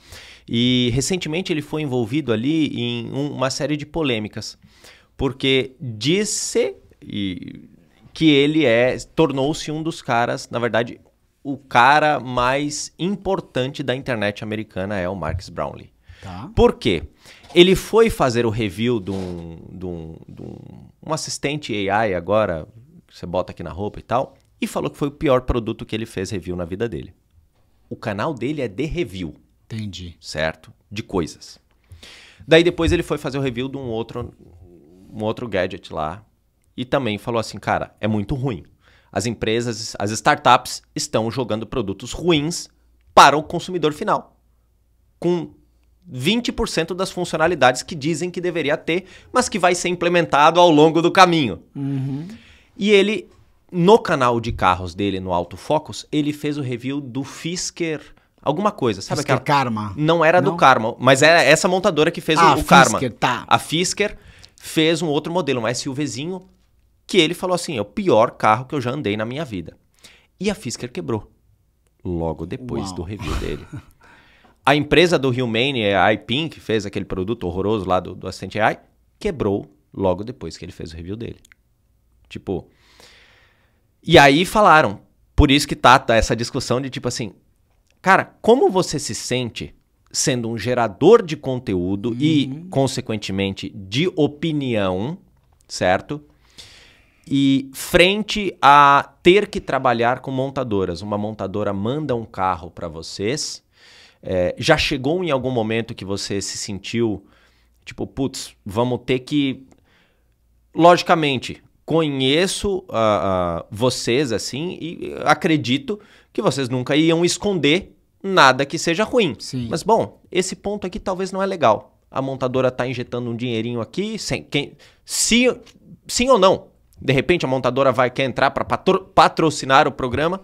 E recentemente ele foi envolvido ali em um- uma série de polêmicas, porque disse e- que ele é tornou-se um dos caras, na verdade, o cara mais importante da internet americana é o Marcus Brownlee. Tá. Por quê? Ele foi fazer o review de um, de um, de um- um assistente AI agora, você bota aqui na roupa e tal, e falou que foi o pior produto que ele fez review na vida dele. O canal dele é de review, Entendi. certo? De coisas. Daí depois ele foi fazer o review de um outro, um outro gadget lá e também falou assim, cara, é muito ruim. As empresas, as startups estão jogando produtos ruins para o consumidor final. Com 20% das funcionalidades que dizem que deveria ter, mas que vai ser implementado ao longo do caminho. E ele, no canal de carros dele, no Autofocus, ele fez o review do Fisker, alguma coisa. Sabe Fisker aquela? Karma. Não era do Não? Karma, mas era essa montadora que fez Ah, o, o Karma. Fisker, tá. A Fisker fez um outro modelo, um SUVzinho, que ele falou assim, é o pior carro que eu já andei na minha vida. E a Fisker quebrou. Logo depois Uau. do review dele. A empresa do Humane, a iPin, que fez aquele produto horroroso lá do, do assistente AI, quebrou logo depois que ele fez o review dele. Tipo. E aí falaram. Por isso que tá, tá essa discussão de tipo assim. Cara, como você se sente sendo um gerador de conteúdo e, consequentemente, de opinião, certo? E frente a ter que trabalhar com montadoras. Uma montadora manda um carro para vocês. É, já chegou em algum momento que você se sentiu tipo, putz, vamos ter que. Logicamente, conheço ah, ah, vocês assim e acredito que vocês nunca iam esconder nada que seja ruim. Sim. Mas bom, esse ponto aqui talvez não é legal. A montadora está injetando um dinheirinho aqui, sem quem, se, sim ou não. De repente a montadora vai quer entrar para patrocinar o programa.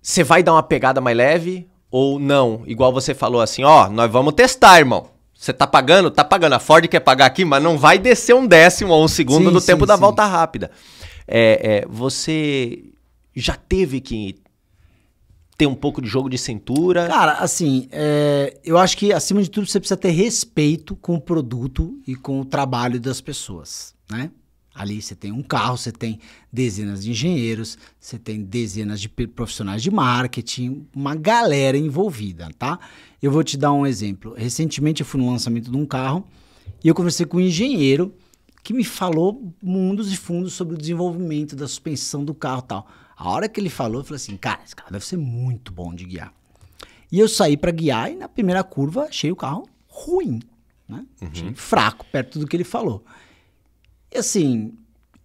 Você vai dar uma pegada mais leve ou não? Igual você falou assim, ó, nós vamos testar, irmão. Você tá pagando? Tá pagando. A Ford quer pagar aqui, mas não vai descer um décimo ou um segundo Sim, do sim, tempo da sim. volta rápida. É, é, você já teve que ter um pouco de jogo de cintura? Cara, assim, é, eu acho que acima de tudo você precisa ter respeito com o produto e com o trabalho das pessoas, né? Ali você tem um carro, você tem dezenas de engenheiros, você tem dezenas de profissionais de marketing, uma galera envolvida, tá? Eu vou te dar um exemplo. Recentemente eu fui no lançamento de um carro e eu conversei com um engenheiro que me falou mundos e fundos sobre o desenvolvimento da suspensão do carro e tal. A hora que ele falou, eu falei assim, cara, esse carro deve ser muito bom de guiar. E eu saí pra guiar e na primeira curva achei o carro ruim, né? Achei fraco perto do que ele falou. E assim,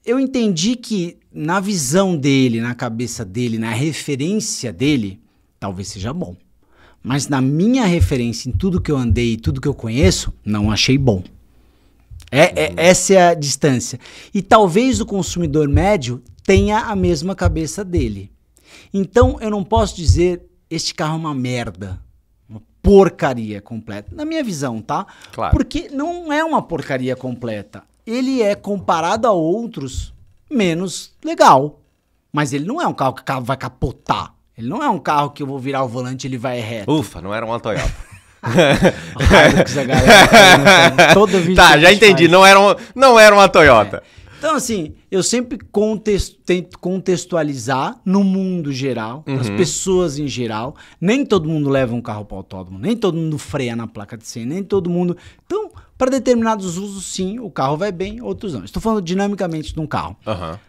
eu entendi que na visão dele, na cabeça dele, na referência dele, talvez seja bom. Mas na minha referência, em tudo que eu andei, tudo que eu conheço, não achei bom. É, é- essa é a distância. E talvez o consumidor médio tenha a mesma cabeça dele. Então eu não posso dizer este carro é uma merda, uma porcaria completa. Na minha visão, tá? Claro. Porque não é uma porcaria completa. Ele é comparado a outros menos legal. Mas ele não é um carro que o vai capotar. Ele não é um carro que eu vou virar o volante e ele vai reto. Ufa, não era uma Toyota. Galera todo vídeo que tá, a já entendi. faz. Não era, um, não era uma Toyota. Então, assim, eu sempre tento contextualizar no mundo geral, nas Uhum. pessoas em geral. Nem todo mundo leva um carro para autódromo, nem todo mundo freia na placa de 100, nem todo mundo. Então, para determinados usos, sim, o carro vai bem, outros não. Estou falando dinamicamente de um carro. Aham.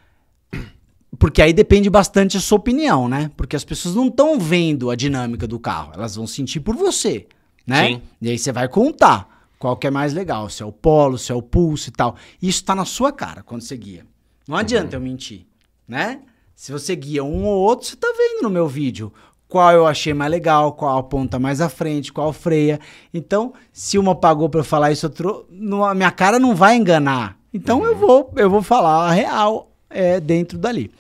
Porque aí depende bastante a sua opinião, né? Porque as pessoas não estão vendo a dinâmica do carro, elas vão sentir por você, né? Sim. E aí você vai contar qual que é mais legal, se é o Polo, se é o Pulse e tal. Isso tá na sua cara quando você guia. Não adianta eu mentir, né? Se você guia um ou outro, você tá vendo no meu vídeo qual eu achei mais legal, qual aponta mais à frente, qual freia. Então, se uma pagou pra eu falar isso, outro, não- a minha cara não vai enganar. Então eu vou, eu vou falar a real é, dentro dali.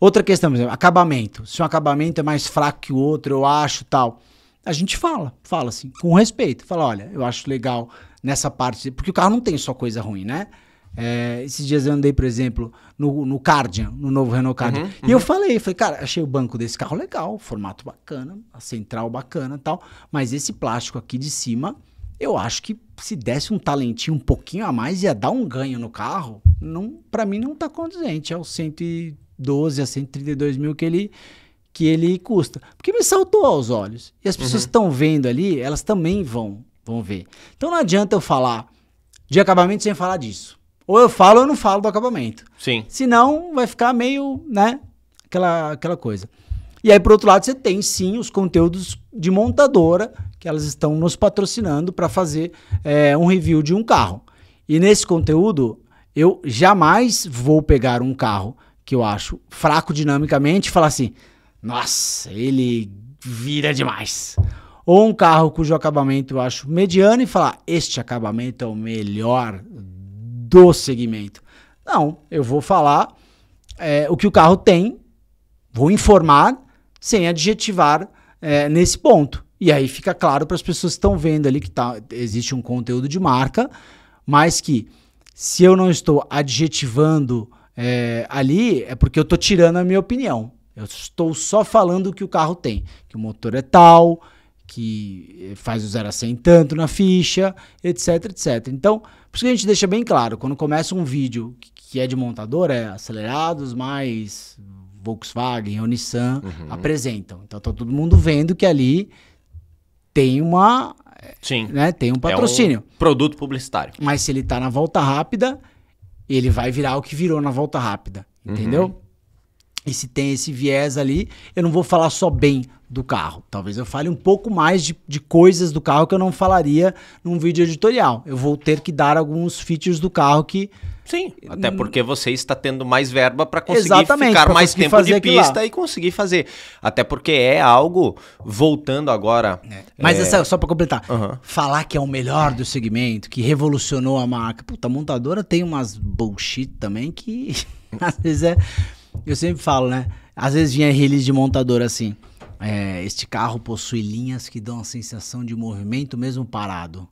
Outra questão, por exemplo, acabamento. Se um acabamento é mais fraco que o outro, eu acho tal. A gente fala, fala assim, com respeito. Fala, olha, eu acho legal nessa parte, porque o carro não tem só coisa ruim, né? É, esses dias eu andei, por exemplo, no, no Cardian, no novo Renault Cardian. E eu falei, falei, cara, achei o banco desse carro legal, formato bacana, a central bacana e tal, mas esse plástico aqui de cima, eu acho que se desse um talentinho um pouquinho a mais, ia dar um ganho no carro. Não, para mim não tá condizente, é o 112 a 132 mil que ele que ele custa. Porque me saltou aos olhos. E as pessoas que estão vendo ali, elas também vão, vão ver. Então não adianta eu falar de acabamento sem falar disso. Ou eu falo ou eu não falo do acabamento. Sim. Senão vai ficar meio, né? Aquela, aquela coisa. E aí, por outro lado, você tem sim os conteúdos de montadora que elas estão nos patrocinando para fazer é, um review de um carro. E nesse conteúdo, eu jamais vou pegar um carro que eu acho fraco dinamicamente e falar assim: nossa, ele vira demais. Ou um carro cujo acabamento eu acho mediano e falar: este acabamento é o melhor do segmento. Não, eu vou falar é, o que o carro tem, vou informar sem adjetivar é, nesse ponto. E aí fica claro para as pessoas que estão vendo ali que tá, existe um conteúdo de marca, mas que se eu não estou adjetivando é, ali, é porque eu estou tirando a minha opinião. Eu estou só falando o que o carro tem. Que o motor é tal, que faz o 0 a 100 tanto na ficha, etc, etc. Então, por isso que a gente deixa bem claro, quando começa um vídeo que- é de montador, é acelerados, mais Volkswagen ou Nissan apresentam. Então tá todo mundo vendo que ali tem uma, Sim. né, tem um patrocínio. É um produto publicitário. Mas se ele tá na volta rápida, ele vai virar o que virou na volta rápida, entendeu? E se tem esse viés ali, eu não vou falar só bem do carro. Talvez eu fale um pouco mais de, de coisas do carro que eu não falaria num vídeo editorial. Eu vou ter que dar alguns features do carro que Sim, até porque você está tendo mais verba para conseguir Exatamente, ficar pra mais conseguir tempo fazer de pista e conseguir fazer. Até porque é algo, voltando agora. Mas é, essa, só pra completar, Aham. falar que é o melhor do segmento, que revolucionou a marca. Puta, a montadora tem umas bullshit também que às vezes é. Eu sempre falo, né? Às vezes vinha release de montadora assim. É, este carro possui linhas que dão a sensação de movimento mesmo parado.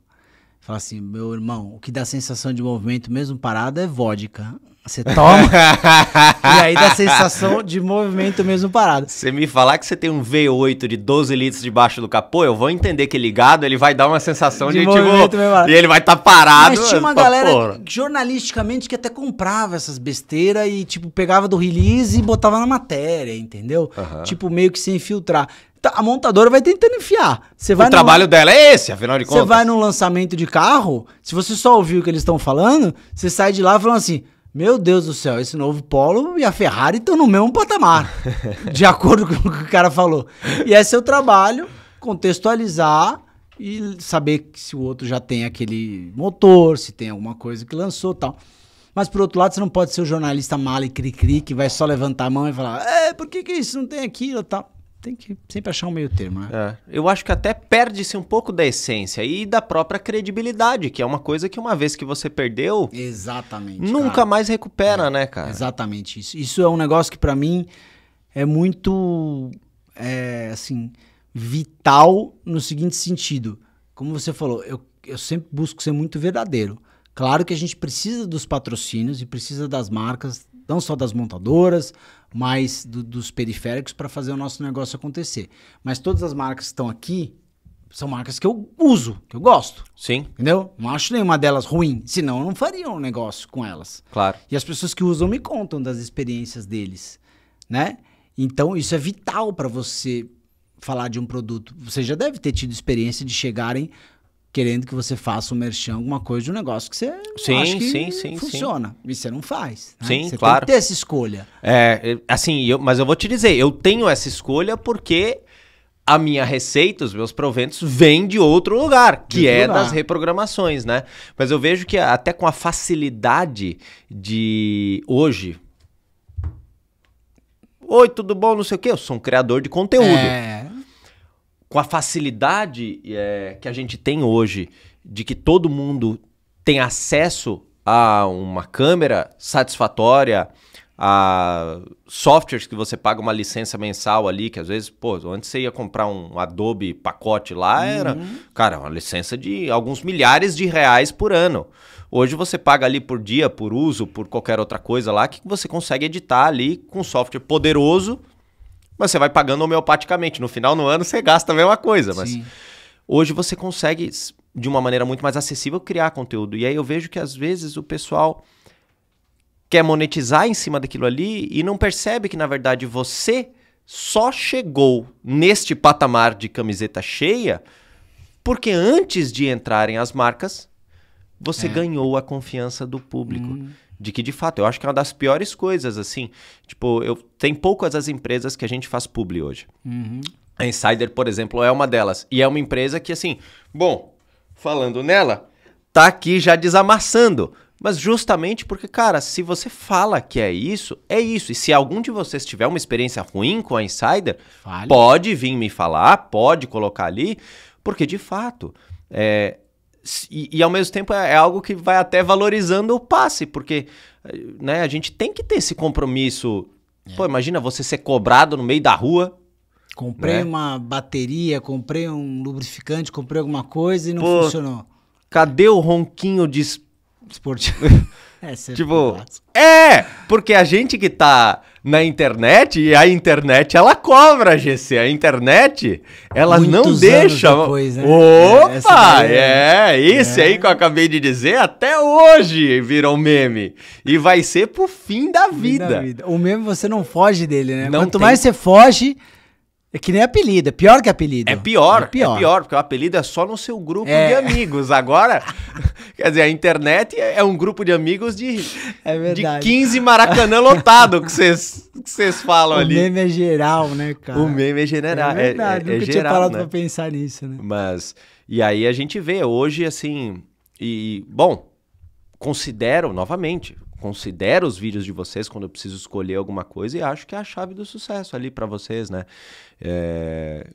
Fala assim, meu irmão, o que dá sensação de movimento mesmo parado é vodka. Você toma e aí dá sensação de movimento mesmo parado. Você me falar que você tem um V8 de 12 litros debaixo do capô, eu vou entender que ligado ele vai dar uma sensação De de, movimento tipo. mesmo. E ele vai estar parado. Mas tinha uma galera porra. jornalisticamente que até comprava essas besteiras e, tipo, pegava do release e botava na matéria, entendeu? Aham. Tipo, meio que sem filtrar. Tá, A montadora vai tentando enfiar. Você vai O trabalho dela é esse, afinal de Você contas. vai num lançamento de carro, se você só ouviu o que eles estão falando, você sai de lá falando assim: Meu Deus do céu, esse novo Polo e a Ferrari estão no mesmo patamar. de acordo com o que o cara falou. E é seu trabalho contextualizar e saber se o outro já tem aquele motor, se tem alguma coisa que lançou e tal. Mas por outro lado, você não pode ser o jornalista mala e cri-cri que vai só levantar a mão e falar: É, por que, que isso não tem aquilo e tal? Tem que sempre achar um meio termo, né? É, eu acho que até perde-se um pouco da essência e da própria credibilidade, que é uma coisa que uma vez que você perdeu, Exatamente. nunca cara. mais recupera, né, cara? Exatamente isso. Isso é um negócio que pra mim é muito, é, assim, vital no seguinte sentido. Como você falou, eu, eu sempre busco ser muito verdadeiro. Claro que a gente precisa dos patrocínios e precisa das marcas, não só das montadoras, mas do- dos periféricos para fazer o nosso negócio acontecer. Mas todas as marcas que estão aqui são marcas que eu uso, que eu gosto. Sim, Entendeu? Não acho nenhuma delas ruim, senão eu não faria um negócio com elas. claro. E as pessoas que usam me contam das experiências deles, né? Então isso é vital para você falar de um produto. Você já deve ter tido experiência de chegarem querendo que você faça um merchan, alguma coisa de um negócio que você Sim, acha que sim, sim, funciona. E você não faz. né? Sim, você claro. tem que ter essa escolha. É, é, assim, eu- mas eu vou te dizer, eu tenho essa escolha porque a minha receita, os meus proventos, vêm de outro lugar, que outro é lugar. das reprogramações, né? Mas eu vejo que até com a facilidade de hoje. Oi, tudo bom? Não sei o quê. Eu sou um criador de conteúdo É, com a facilidade é, que a gente tem hoje de que todo mundo tem acesso a uma câmera satisfatória, a softwares que você paga uma licença mensal ali, que às vezes, pô, antes você ia comprar um Adobe pacote lá, era, cara, uma licença de alguns milhares de reais por ano. Hoje você paga ali por dia, por uso, por qualquer outra coisa lá, que você consegue editar ali com um software poderoso mas você vai pagando homeopaticamente. No final do ano você gasta a mesma coisa. Mas sim. hoje você consegue, de uma maneira muito mais acessível, criar conteúdo. E aí eu vejo que às vezes o pessoal quer monetizar em cima daquilo ali e não percebe que, na verdade, você só chegou neste patamar de camiseta cheia porque antes de entrarem as marcas, você ganhou a confiança do público. De que, de fato, eu acho que é uma das piores coisas, assim. Tipo, eu tem poucas as empresas que a gente faz publi hoje. Uhum. A Insider, por exemplo, é uma delas. E é uma empresa que, assim, bom, falando nela, tá aqui já desamassando. Mas justamente porque, cara, se você fala que é isso, é isso. E se algum de vocês tiver uma experiência ruim com a Insider, Fale. pode vir me falar, pode colocar ali, porque de fato. É, e, e ao mesmo tempo é, é algo que vai até valorizando o passe, porque eh, né, a gente tem que ter esse compromisso. Pô, imagina você ser cobrado no meio da rua. Comprei Né? uma bateria, comprei um lubrificante, comprei alguma coisa e não Pô, funcionou. Cadê o ronquinho de. es- Esportivo. é, você Tipo. É! Porque a gente que tá na internet, e a internet ela cobra, GC. A internet, ela não Muitos deixa. anos depois, né? Opa! É, daí É, é- esse é. aí que eu acabei de dizer, até hoje virou meme. E vai ser pro fim da vida. Vida. O mesmo você não foge dele, né? Não Quanto tem- mais você foge, é que nem apelido, é pior que apelido. É pior, é pior. é pior, porque o apelido é só no seu grupo É. de amigos. Agora, quer dizer, a internet é é um grupo de amigos de, É de verdade. 15 Maracanã lotado que vocês que vocês falam O ali. meme é geral, né, cara? O meme é general. É verdade, é, é, é nunca tinha geral, parado né? pra pensar nisso, né? Mas, e aí a gente vê hoje, assim, e, bom, considero, novamente, considero os vídeos de vocês quando eu preciso escolher alguma coisa e acho que é a chave do sucesso ali pra vocês, né? É,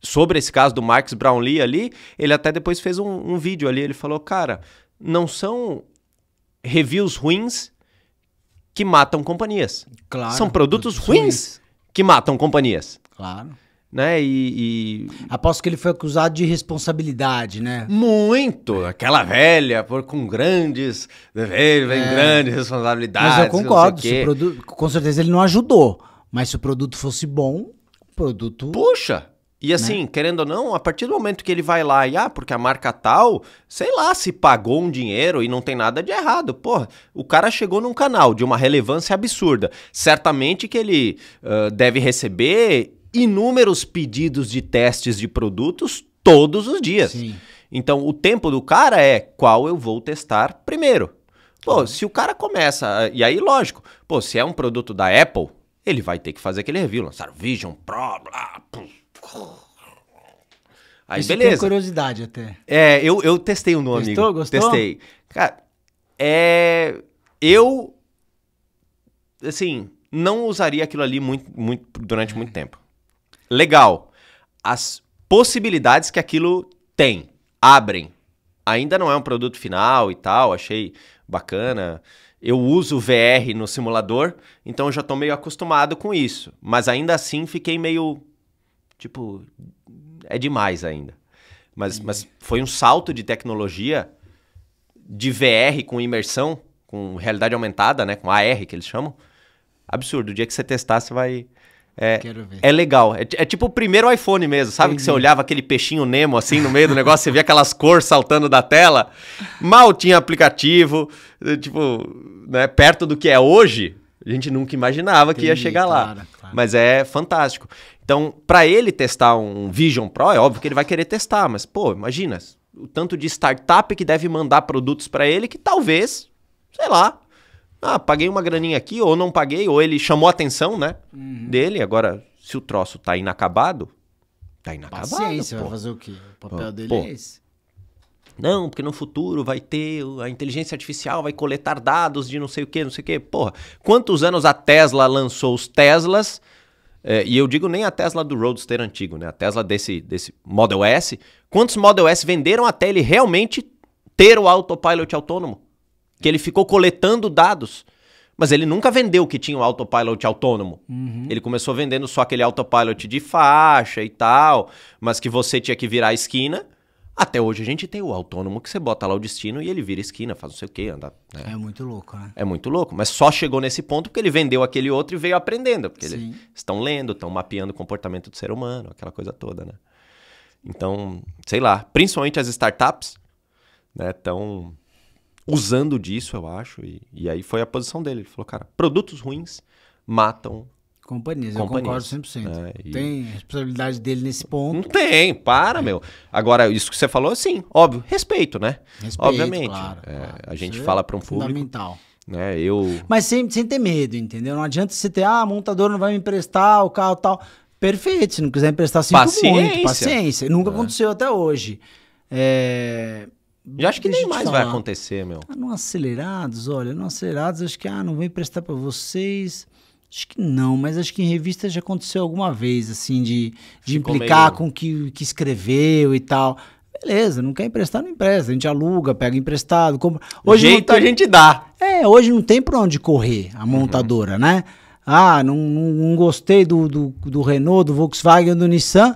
Sobre esse caso do Marcus Brownlee ali, ele até depois fez um, um vídeo ali, ele falou, cara, não são reviews ruins que matam companhias. Claro. São produtos ruins que matam companhias, Claro. Né? E, e Aposto que ele foi acusado de responsabilidade, né? Muito! Aquela velha, por, com grandes deveres, vem grandes responsabilidades. É. Mas eu concordo. produto, com certeza ele não ajudou. Mas se o produto fosse bom, o produto. Puxa! Né? E assim, querendo ou não, a partir do momento que ele vai lá e, ah, porque a marca tal, sei lá, se pagou um dinheiro e não tem nada de errado. Porra, o cara chegou num canal de uma relevância absurda. Certamente que ele ah, deve receber inúmeros pedidos de testes de produtos todos os dias. Sim. Então, o tempo do cara é qual eu vou testar primeiro. Pô, se o cara começa. E aí, lógico, pô, se é um produto da Apple, ele vai ter que fazer aquele review, lançar Vision Pro, blá. Aí, Isso tem beleza. curiosidade até. É, eu, eu testei o nome. Testou? Gostou? Testei. Cara, é. Eu. Assim, não usaria aquilo ali muito, muito, durante muito tempo. Legal. As possibilidades que aquilo tem, abrem. Ainda não é um produto final e tal, achei bacana. Eu uso VR no simulador, então eu já tô meio acostumado com isso. Mas ainda assim fiquei meio. Tipo, é demais ainda. Mas, mas foi um salto de tecnologia de VR com imersão, com realidade aumentada, né? Com AR que eles chamam. Absurdo. O dia que você testar, você vai. É, é legal. É, é tipo o primeiro iPhone mesmo. Sabe que você Entendi. olhava aquele peixinho Nemo assim no meio do negócio, você via aquelas cores saltando da tela. Mal tinha aplicativo. eh, Tipo, né, perto do que é hoje, a gente nunca imaginava que ia Entendi, chegar lá. claro, claro. Mas é fantástico. Então, para ele testar um Vision Pro, é óbvio que ele vai querer testar, mas pô, imagina o tanto de startup que deve mandar produtos para ele que talvez, sei lá, ah, paguei uma graninha aqui ou não paguei, ou ele chamou a atenção, né, Uhum. dele. Agora, se o troço tá inacabado, tá inacabado, Paciência, pô. vai fazer o quê? O papel Pô, dele pô. é esse. Não, porque no futuro vai ter a inteligência artificial vai coletar dados de não sei o que, não sei o que. Porra, quantos anos a Tesla lançou os Teslas? É, e eu digo nem a Tesla do Roadster antigo, né? A Tesla desse, desse Model S. Quantos Model S venderam até ele realmente ter o autopilot autônomo? Que ele ficou coletando dados. Mas ele nunca vendeu que tinha o autopilot autônomo. Ele começou vendendo só aquele autopilot de faixa e tal, mas que você tinha que virar a esquina. Até hoje a gente tem o autônomo que você bota lá o destino e ele vira esquina, faz não sei o que, anda. né? É muito louco, né? É muito louco, mas só chegou nesse ponto porque ele vendeu aquele outro e veio aprendendo. Porque Sim. eles estão lendo, estão mapeando o comportamento do ser humano, aquela coisa toda, né? Então, sei lá, principalmente as startups, né, estão usando disso, eu acho, e, e aí foi a posição dele. Ele falou, cara, produtos ruins matam. Companhias, eu Companhias. concordo 100%. É, e- Tem responsabilidade dele nesse Não ponto. tem, para, meu. Agora, isso que você falou, sim, óbvio, respeito, né? Respeito, Obviamente. claro, É, claro. A gente Isso é fala para um público, Fundamental. né? Eu. Mas sem, sem ter medo, entendeu? Não adianta você ter, ah, a montadora não vai me emprestar o carro e tal. Perfeito, se não quiser emprestar, sinto Paciência. muito. Paciência. Nunca aconteceu até hoje. É... Já acho que nem eu mais vai falar. acontecer, meu. Ah, no acelerados, olha, no acelerados acho que, ah, não vou emprestar pra vocês. Acho que não, mas acho que em revista já aconteceu alguma vez, assim, de, de Ficou implicar meio- com o que, que escreveu e tal. Beleza, não quer emprestar, não empresta. A gente aluga, pega emprestado, compra. Hoje não Jeito a tem- gente dá. é, hoje não tem pra onde correr a montadora, né? Ah, não, não, não gostei do, do, do Renault, do Volkswagen, do Nissan.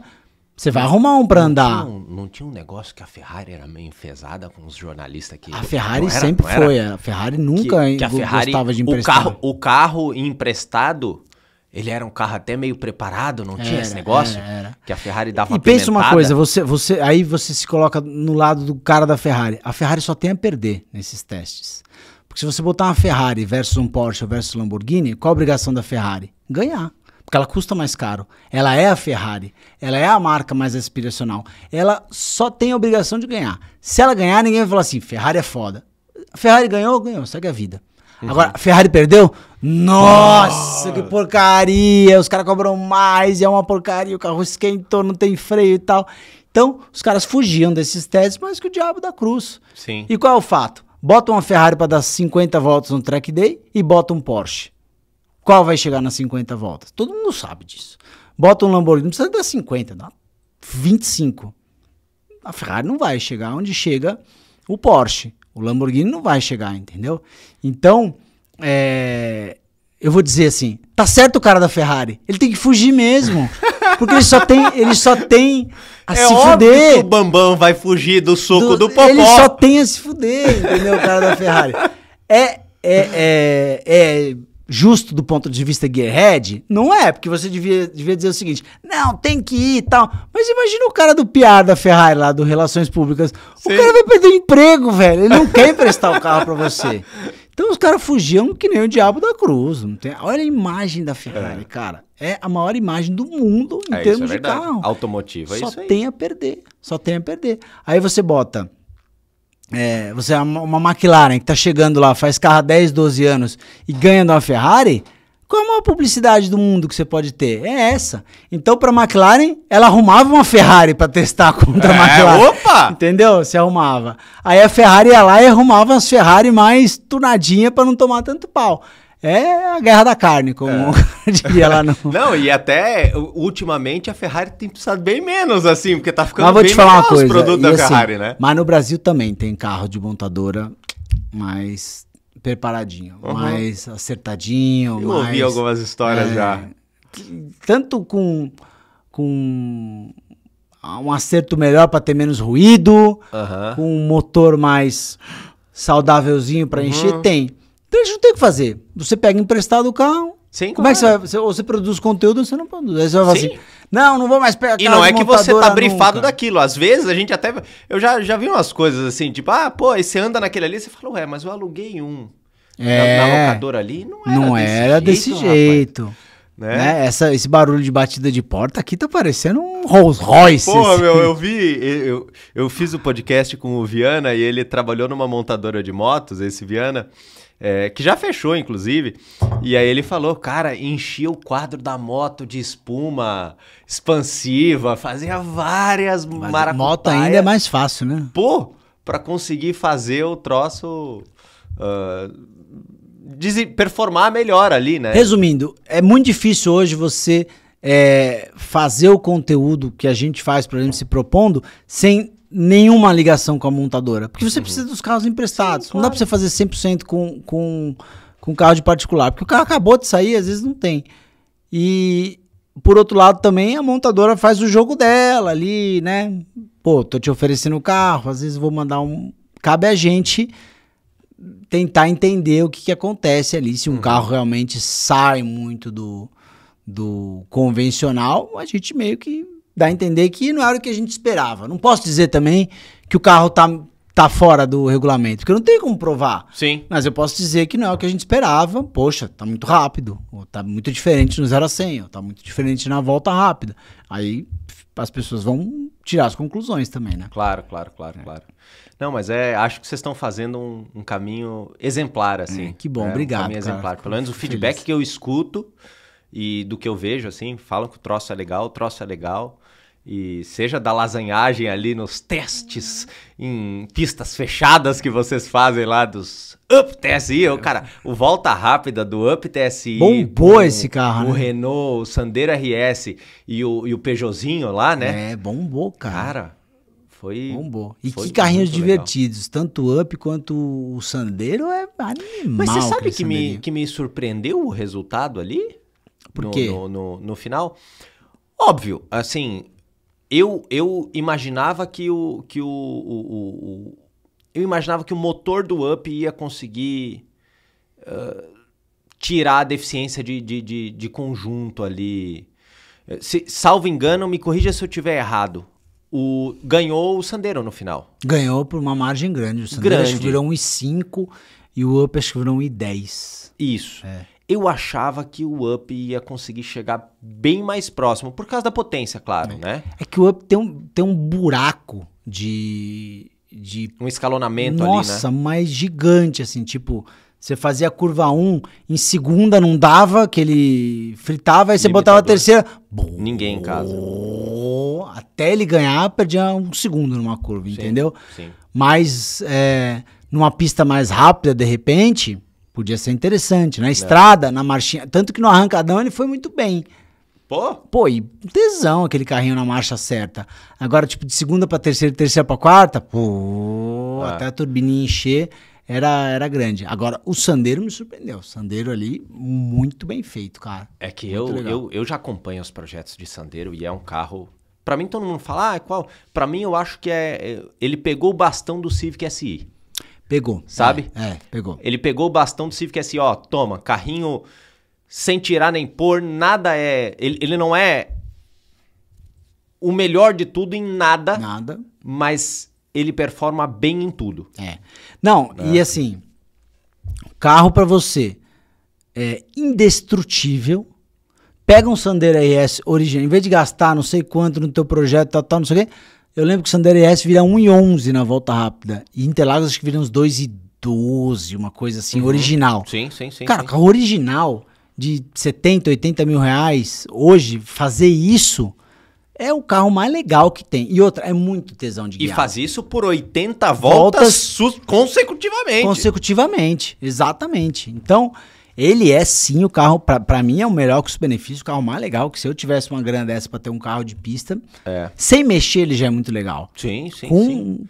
Você vai arrumar um pra andar. Não, não tinha um negócio que a Ferrari era meio enfesada com os jornalistas aqui. A Ferrari Não era- sempre não foi. A Ferrari nunca que, que a Ferrari, gostava de o emprestar. carro, o carro emprestado, ele era um carro até meio preparado, não tinha Era, esse negócio? era, era. Que a Ferrari dava E pensa uma coisa, você, você, aí você se coloca no lado do cara da Ferrari. A Ferrari só tem a perder nesses testes. Porque se você botar uma Ferrari versus um Porsche versus Lamborghini, qual a obrigação da Ferrari? Ganhar. Porque ela custa mais caro. Ela é a Ferrari. Ela é a marca mais aspiracional. Ela só tem a obrigação de ganhar. Se ela ganhar, ninguém vai falar assim: Ferrari é foda. A Ferrari ganhou, ganhou, segue a vida. Agora, a Ferrari perdeu? Nossa, que porcaria! Os caras cobram mais e é uma porcaria, o carro esquentou, não tem freio e tal. Então, os caras fugiam desses testes mais que o diabo da cruz. Sim. E qual é o fato? Bota uma Ferrari para dar 50 voltas no track day e bota um Porsche. Qual vai chegar nas 50 voltas? Todo mundo sabe disso. Bota um Lamborghini, não precisa dar 50, dá 25. A Ferrari não vai chegar onde chega o Porsche. O Lamborghini não vai chegar, entendeu? Então, é, eu vou dizer assim, tá certo o cara da Ferrari. Ele tem que fugir mesmo. Porque ele só tem, ele só tem a é se óbvio fuder. que o Bambam vai fugir do soco do, Popó. Ele só tem a se fuder, entendeu? O cara da Ferrari. É, é, é, é justo do ponto de vista gearhead? Não é, porque você devia, devia dizer o seguinte: não, tem que ir e tal. Mas imagina o cara do PR da Ferrari lá, do Relações Públicas. Sim. O cara vai perder o emprego, velho. Ele não quer emprestar o carro pra você. Então os caras fugiam que nem o diabo da cruz. Não tem... Olha a imagem da Ferrari, cara. É a maior imagem do mundo em É, termos é de carro. Automotivo, é Só isso aí. tem a perder. Só tem a perder. Aí você bota. É, você é uma, McLaren que tá chegando lá, faz carro há 10, 12 anos e ganha de uma Ferrari. Qual é a maior publicidade do mundo que você pode ter? É essa. Então, pra McLaren, ela arrumava uma Ferrari pra testar contra a É, McLaren. opa! Entendeu? Se arrumava. Aí a Ferrari ia lá e arrumava as Ferrari mais tunadinha pra não tomar tanto pau. É a guerra da carne, como diria lá no. Não, e até ultimamente a Ferrari tem precisado bem menos, assim, porque tá ficando Mas vou bem te falar uma melhor coisa. os produtos da assim, Ferrari, né? Mas no Brasil também tem carro de montadora mais preparadinho, Uhum. mais acertadinho. Eu mais, ouvi algumas histórias é, já. Tanto com, com um acerto melhor para ter menos ruído, Aham. com um motor mais saudávelzinho para encher, Uhum. tem. Então a gente não tem o que fazer. Você pega emprestado o carro. Sim, Como é que você claro. vai? Você, ou você produz conteúdo ou você não produz. Aí você vai falar Sim. assim: não, não vou mais pegar E não é que você tá brifado nunca." daquilo. Às vezes a gente até. Eu já, já vi umas coisas assim, tipo, ah, pô, aí você anda naquele ali, você fala, ué, mas eu aluguei um. É. Na, na locadora ali, não era Não desse era desse rapaz. jeito. Né? Né? Essa, esse barulho de batida de porta aqui tá parecendo um Rolls Royce. Pô, assim. meu, eu vi, eu, eu fiz o podcast com o Viana e ele trabalhou numa montadora de motos, esse Viana, é, que já fechou, inclusive. E aí ele falou, cara, enchia o quadro da moto de espuma expansiva, fazia várias Mas maracutaia. moto ainda é mais fácil, né? Pô, pra conseguir fazer o troço... dese- performar melhor ali, né? Resumindo, é muito difícil hoje você é, fazer o conteúdo que a gente faz, por exemplo, se propondo, sem nenhuma ligação com a montadora. Porque você precisa dos carros emprestados. Não dá pra você fazer 100% com, com, com carro de particular. Porque o carro acabou de sair, às vezes não tem. E, por outro lado, também a montadora faz o jogo dela ali, né? Pô, tô te oferecendo o carro, às vezes vou mandar um. Cabe a gente tentar entender o que, que acontece ali. Se um carro realmente sai muito do, do convencional, a gente meio que dá a entender que não era o que a gente esperava. Não posso dizer também que o carro tá, tá fora do regulamento, porque eu não tenho como provar. Sim. Mas eu posso dizer que não é o que a gente esperava. Poxa, tá muito rápido. Ou tá muito diferente no 0 a 100. Ou tá muito diferente na volta rápida. Aí as pessoas vão tirar as conclusões também, né? Claro, claro, claro, claro. Não, mas é, acho que vocês estão fazendo um, um caminho exemplar, assim. É, que bom, né? obrigado, Um caminho cara. exemplar. Pelo menos o feedback feliz. que eu escuto e do que eu vejo, assim, falam que o troço é legal, o troço é legal. E seja da lasanhagem ali nos testes em pistas fechadas que vocês fazem lá dos Up TSI, eu, cara, o volta rápida do Up TSI. Bombou com esse carro, O né? Renault, o Sandero RS e o, e o Peugeotzinho lá, né? É, bombou, cara. Cara, foi. Bombou. E foi que carrinhos muito legal. divertidos. Tanto o Up quanto o Sandero é animal. Mas você sabe que me, que me surpreendeu o resultado ali? Por no, quê? No, no, no final? Óbvio, assim, eu, eu imaginava que o, que o, o, o- Eu imaginava que o motor do Up ia conseguir ah, tirar a deficiência de, de, de, de conjunto ali. Se, salvo engano, me corrija se eu estiver errado. O, ganhou o Sandero no final. Ganhou por uma margem grande. O Sandero acho que Grande. virou 1,5 e o Up acho que virou 1,10. Isso. É. Eu achava que o Up ia conseguir chegar bem mais próximo, por causa da potência, claro, né? É que o Up tem um, tem um buraco de. de Um escalonamento nossa, ali, né? mas gigante, assim, tipo. Você fazia a curva 1, em segunda não dava, que ele fritava, aí você botava a Limitador. terceira. Ninguém em casa. Até ele ganhar, perdia um segundo numa curva, entendeu? Sim. Mas é, numa pista mais rápida, de repente, podia ser interessante. Na estrada, na marchinha. Tanto que no arrancadão ele foi muito bem. Pô, Pô, e tesão aquele carrinho na marcha certa. Agora, tipo, de segunda pra terceira, terceira pra quarta, pô, Ah. até a turbininha encher, era, era grande. Agora, o Sandero me surpreendeu. O Sandero ali, muito bem feito, cara. é que Muito eu, legal. eu, eu já acompanho os projetos de Sandero e é um carro. Pra mim, todo mundo fala, ah, qual? Pra mim, eu acho que é. é- Ele pegou o bastão do Civic SI. Pegou. Sabe? É, é, pegou. Ele pegou o bastão do Civic SI, ó, toma, carrinho sem tirar nem pôr, nada é. Ele, ele não é o melhor de tudo em nada, Nada. mas ele performa bem em tudo. É. Não, e assim, carro pra você é indestrutível. Pega um Sandero RS original, em vez de gastar não sei quanto no teu projeto, tal, tal, não sei o quê. Eu lembro que o Sandero RS vira 1,11 na volta rápida. E Interlagos acho que vira uns 2,12, uma coisa assim, original. Sim, sim, sim. Cara, sim. carro original de 70, 80 mil reais, hoje, fazer isso é o carro mais legal que tem. E outra, é muito tesão de E guiar. faz isso por 80 voltas, Voltas consecutivamente. Consecutivamente, exatamente. Então, Ele é sim o carro, pra, pra mim é o melhor custo-benefício, o carro mais legal, que se eu tivesse uma grana dessa pra ter um carro de pista, É. sem mexer ele já é muito legal. Sim, sim, Com sim.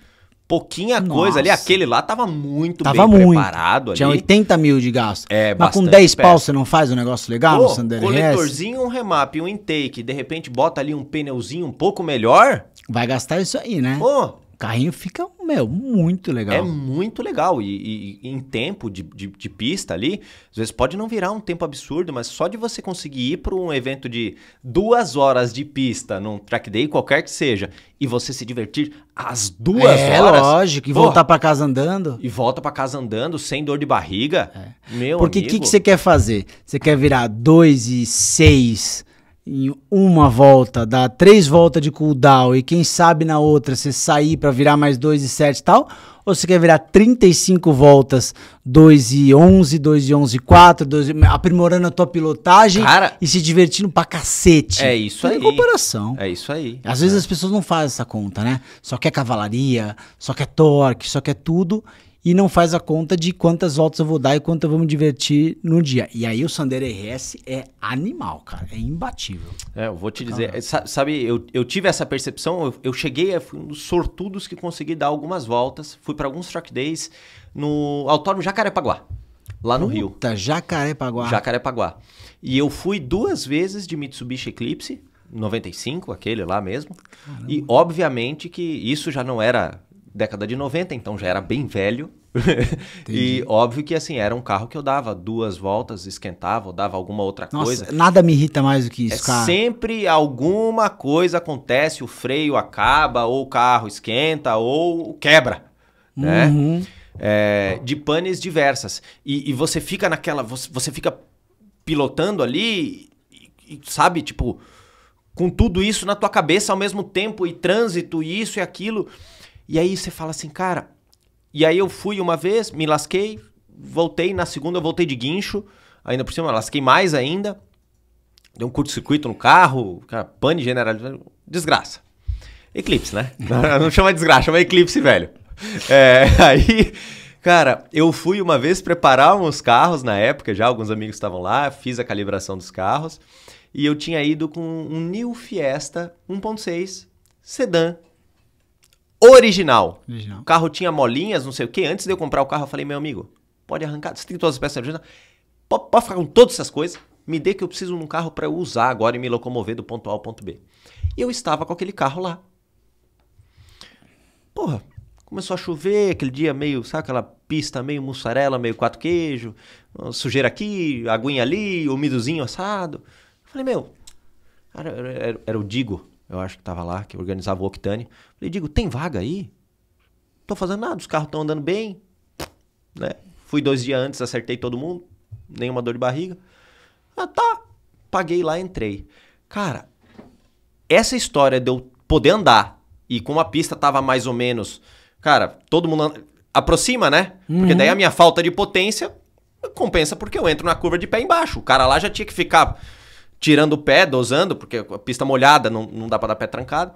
Pouquinha coisa ali, Nossa. aquele lá tava muito Tava bem muito. preparado ali. Tinha 80 mil de gasto. É, Mas com bastante 10 pau você não faz um negócio legal Pô, no Sandero RS? coletorzinho, um remap, um intake, de repente bota ali um pneuzinho um pouco melhor, Vai gastar isso aí, né? pô, carrinho fica, meu, muito legal. é muito legal. E, e- em tempo de, de, de pista ali, às vezes pode não virar um tempo absurdo, mas só de você conseguir ir para um evento de duas horas de pista, num track day, qualquer que seja, e você se divertir às duas é, horas. lógico. E voltar pra casa andando. E volta pra casa andando, sem dor de barriga. Meu É. Porque o que, que você quer fazer? Você quer virar 2 e 6 em uma volta, dar três voltas de cooldown e quem sabe na outra você sair pra virar mais 2 e 7 e tal? Ou você quer virar 35 voltas, 2 e 11, 2 e 11 e 4, 2 e... aprimorando a tua pilotagem Cara- e se divertindo pra cacete? É isso Tem aí. comparação. É isso aí. Às vezes as pessoas não fazem essa conta, né? Só quer cavalaria, só quer torque, só quer tudo e não faz a conta de quantas voltas eu vou dar e quanto eu vou me divertir no dia. E aí o Sandero RS é animal, cara. É imbatível. É, eu vou te dizer, sa- sabe, eu, eu tive essa percepção, eu, eu cheguei, a- fui um dos sortudos que consegui dar algumas voltas, fui para alguns track days no Autódromo Jacarepaguá, lá no Rio. Puta, Jacarepaguá. Jacarepaguá. E eu fui duas vezes de Mitsubishi Eclipse, 95, aquele lá mesmo. E obviamente que isso já não era década de 90, então já era bem velho. e óbvio que assim, era um carro que eu dava duas voltas, esquentava, ou dava alguma outra Nossa, coisa. nada me irrita mais do que É isso, cara. sempre alguma coisa acontece, o freio acaba, ou o carro esquenta, ou quebra, né? Uhum. É, de panes diversas. E, e você fica naquela. Você, você fica pilotando ali, e, e, sabe, tipo, com tudo isso na tua cabeça ao mesmo tempo, e trânsito, e isso e aquilo. E aí você fala assim, cara. E aí eu fui uma vez, me lasquei, voltei, na segunda eu voltei de guincho, ainda por cima, lasquei mais ainda. Deu um curto-circuito no carro, cara, pane generalizado. Desgraça. Eclipse, né? Não, não chama desgraça, chama Eclipse, velho. É, aí, cara, eu fui uma vez preparar uns carros na época, já alguns amigos estavam lá, fiz a calibração dos carros, e eu tinha ido com um New Fiesta 1.6 sedã original. Original. O carro tinha molinhas, não sei o que. Antes de eu comprar o carro, eu falei, meu amigo, pode arrancar, você tem todas as peças originais, pode, pode ficar com todas essas coisas, me dê que eu preciso de um carro para eu usar agora e me locomover do ponto A ao ponto B. E eu estava com aquele carro lá. Porra, começou a chover, aquele dia meio, sabe aquela pista meio mussarela, meio quatro queijo, sujeira aqui, aguinha ali, umidozinho assado. Falei, meu, era, era- era o Digo, eu acho que tava lá, que organizava o Octane. Falei, Digo, tem vaga aí? Tô fazendo nada, os carros estão andando bem, né? Fui dois dias antes, acertei todo mundo, nenhuma dor de barriga. Ah, tá. Paguei lá, entrei. Cara, essa história de eu poder andar e como a pista tava mais ou menos, cara, todo mundo anda- aproxima, né? Porque daí a minha falta de potência compensa porque eu entro na curva de pé embaixo. O cara lá já tinha que ficar tirando o pé, dosando, porque a pista molhada não, não dá pra dar pé trancado.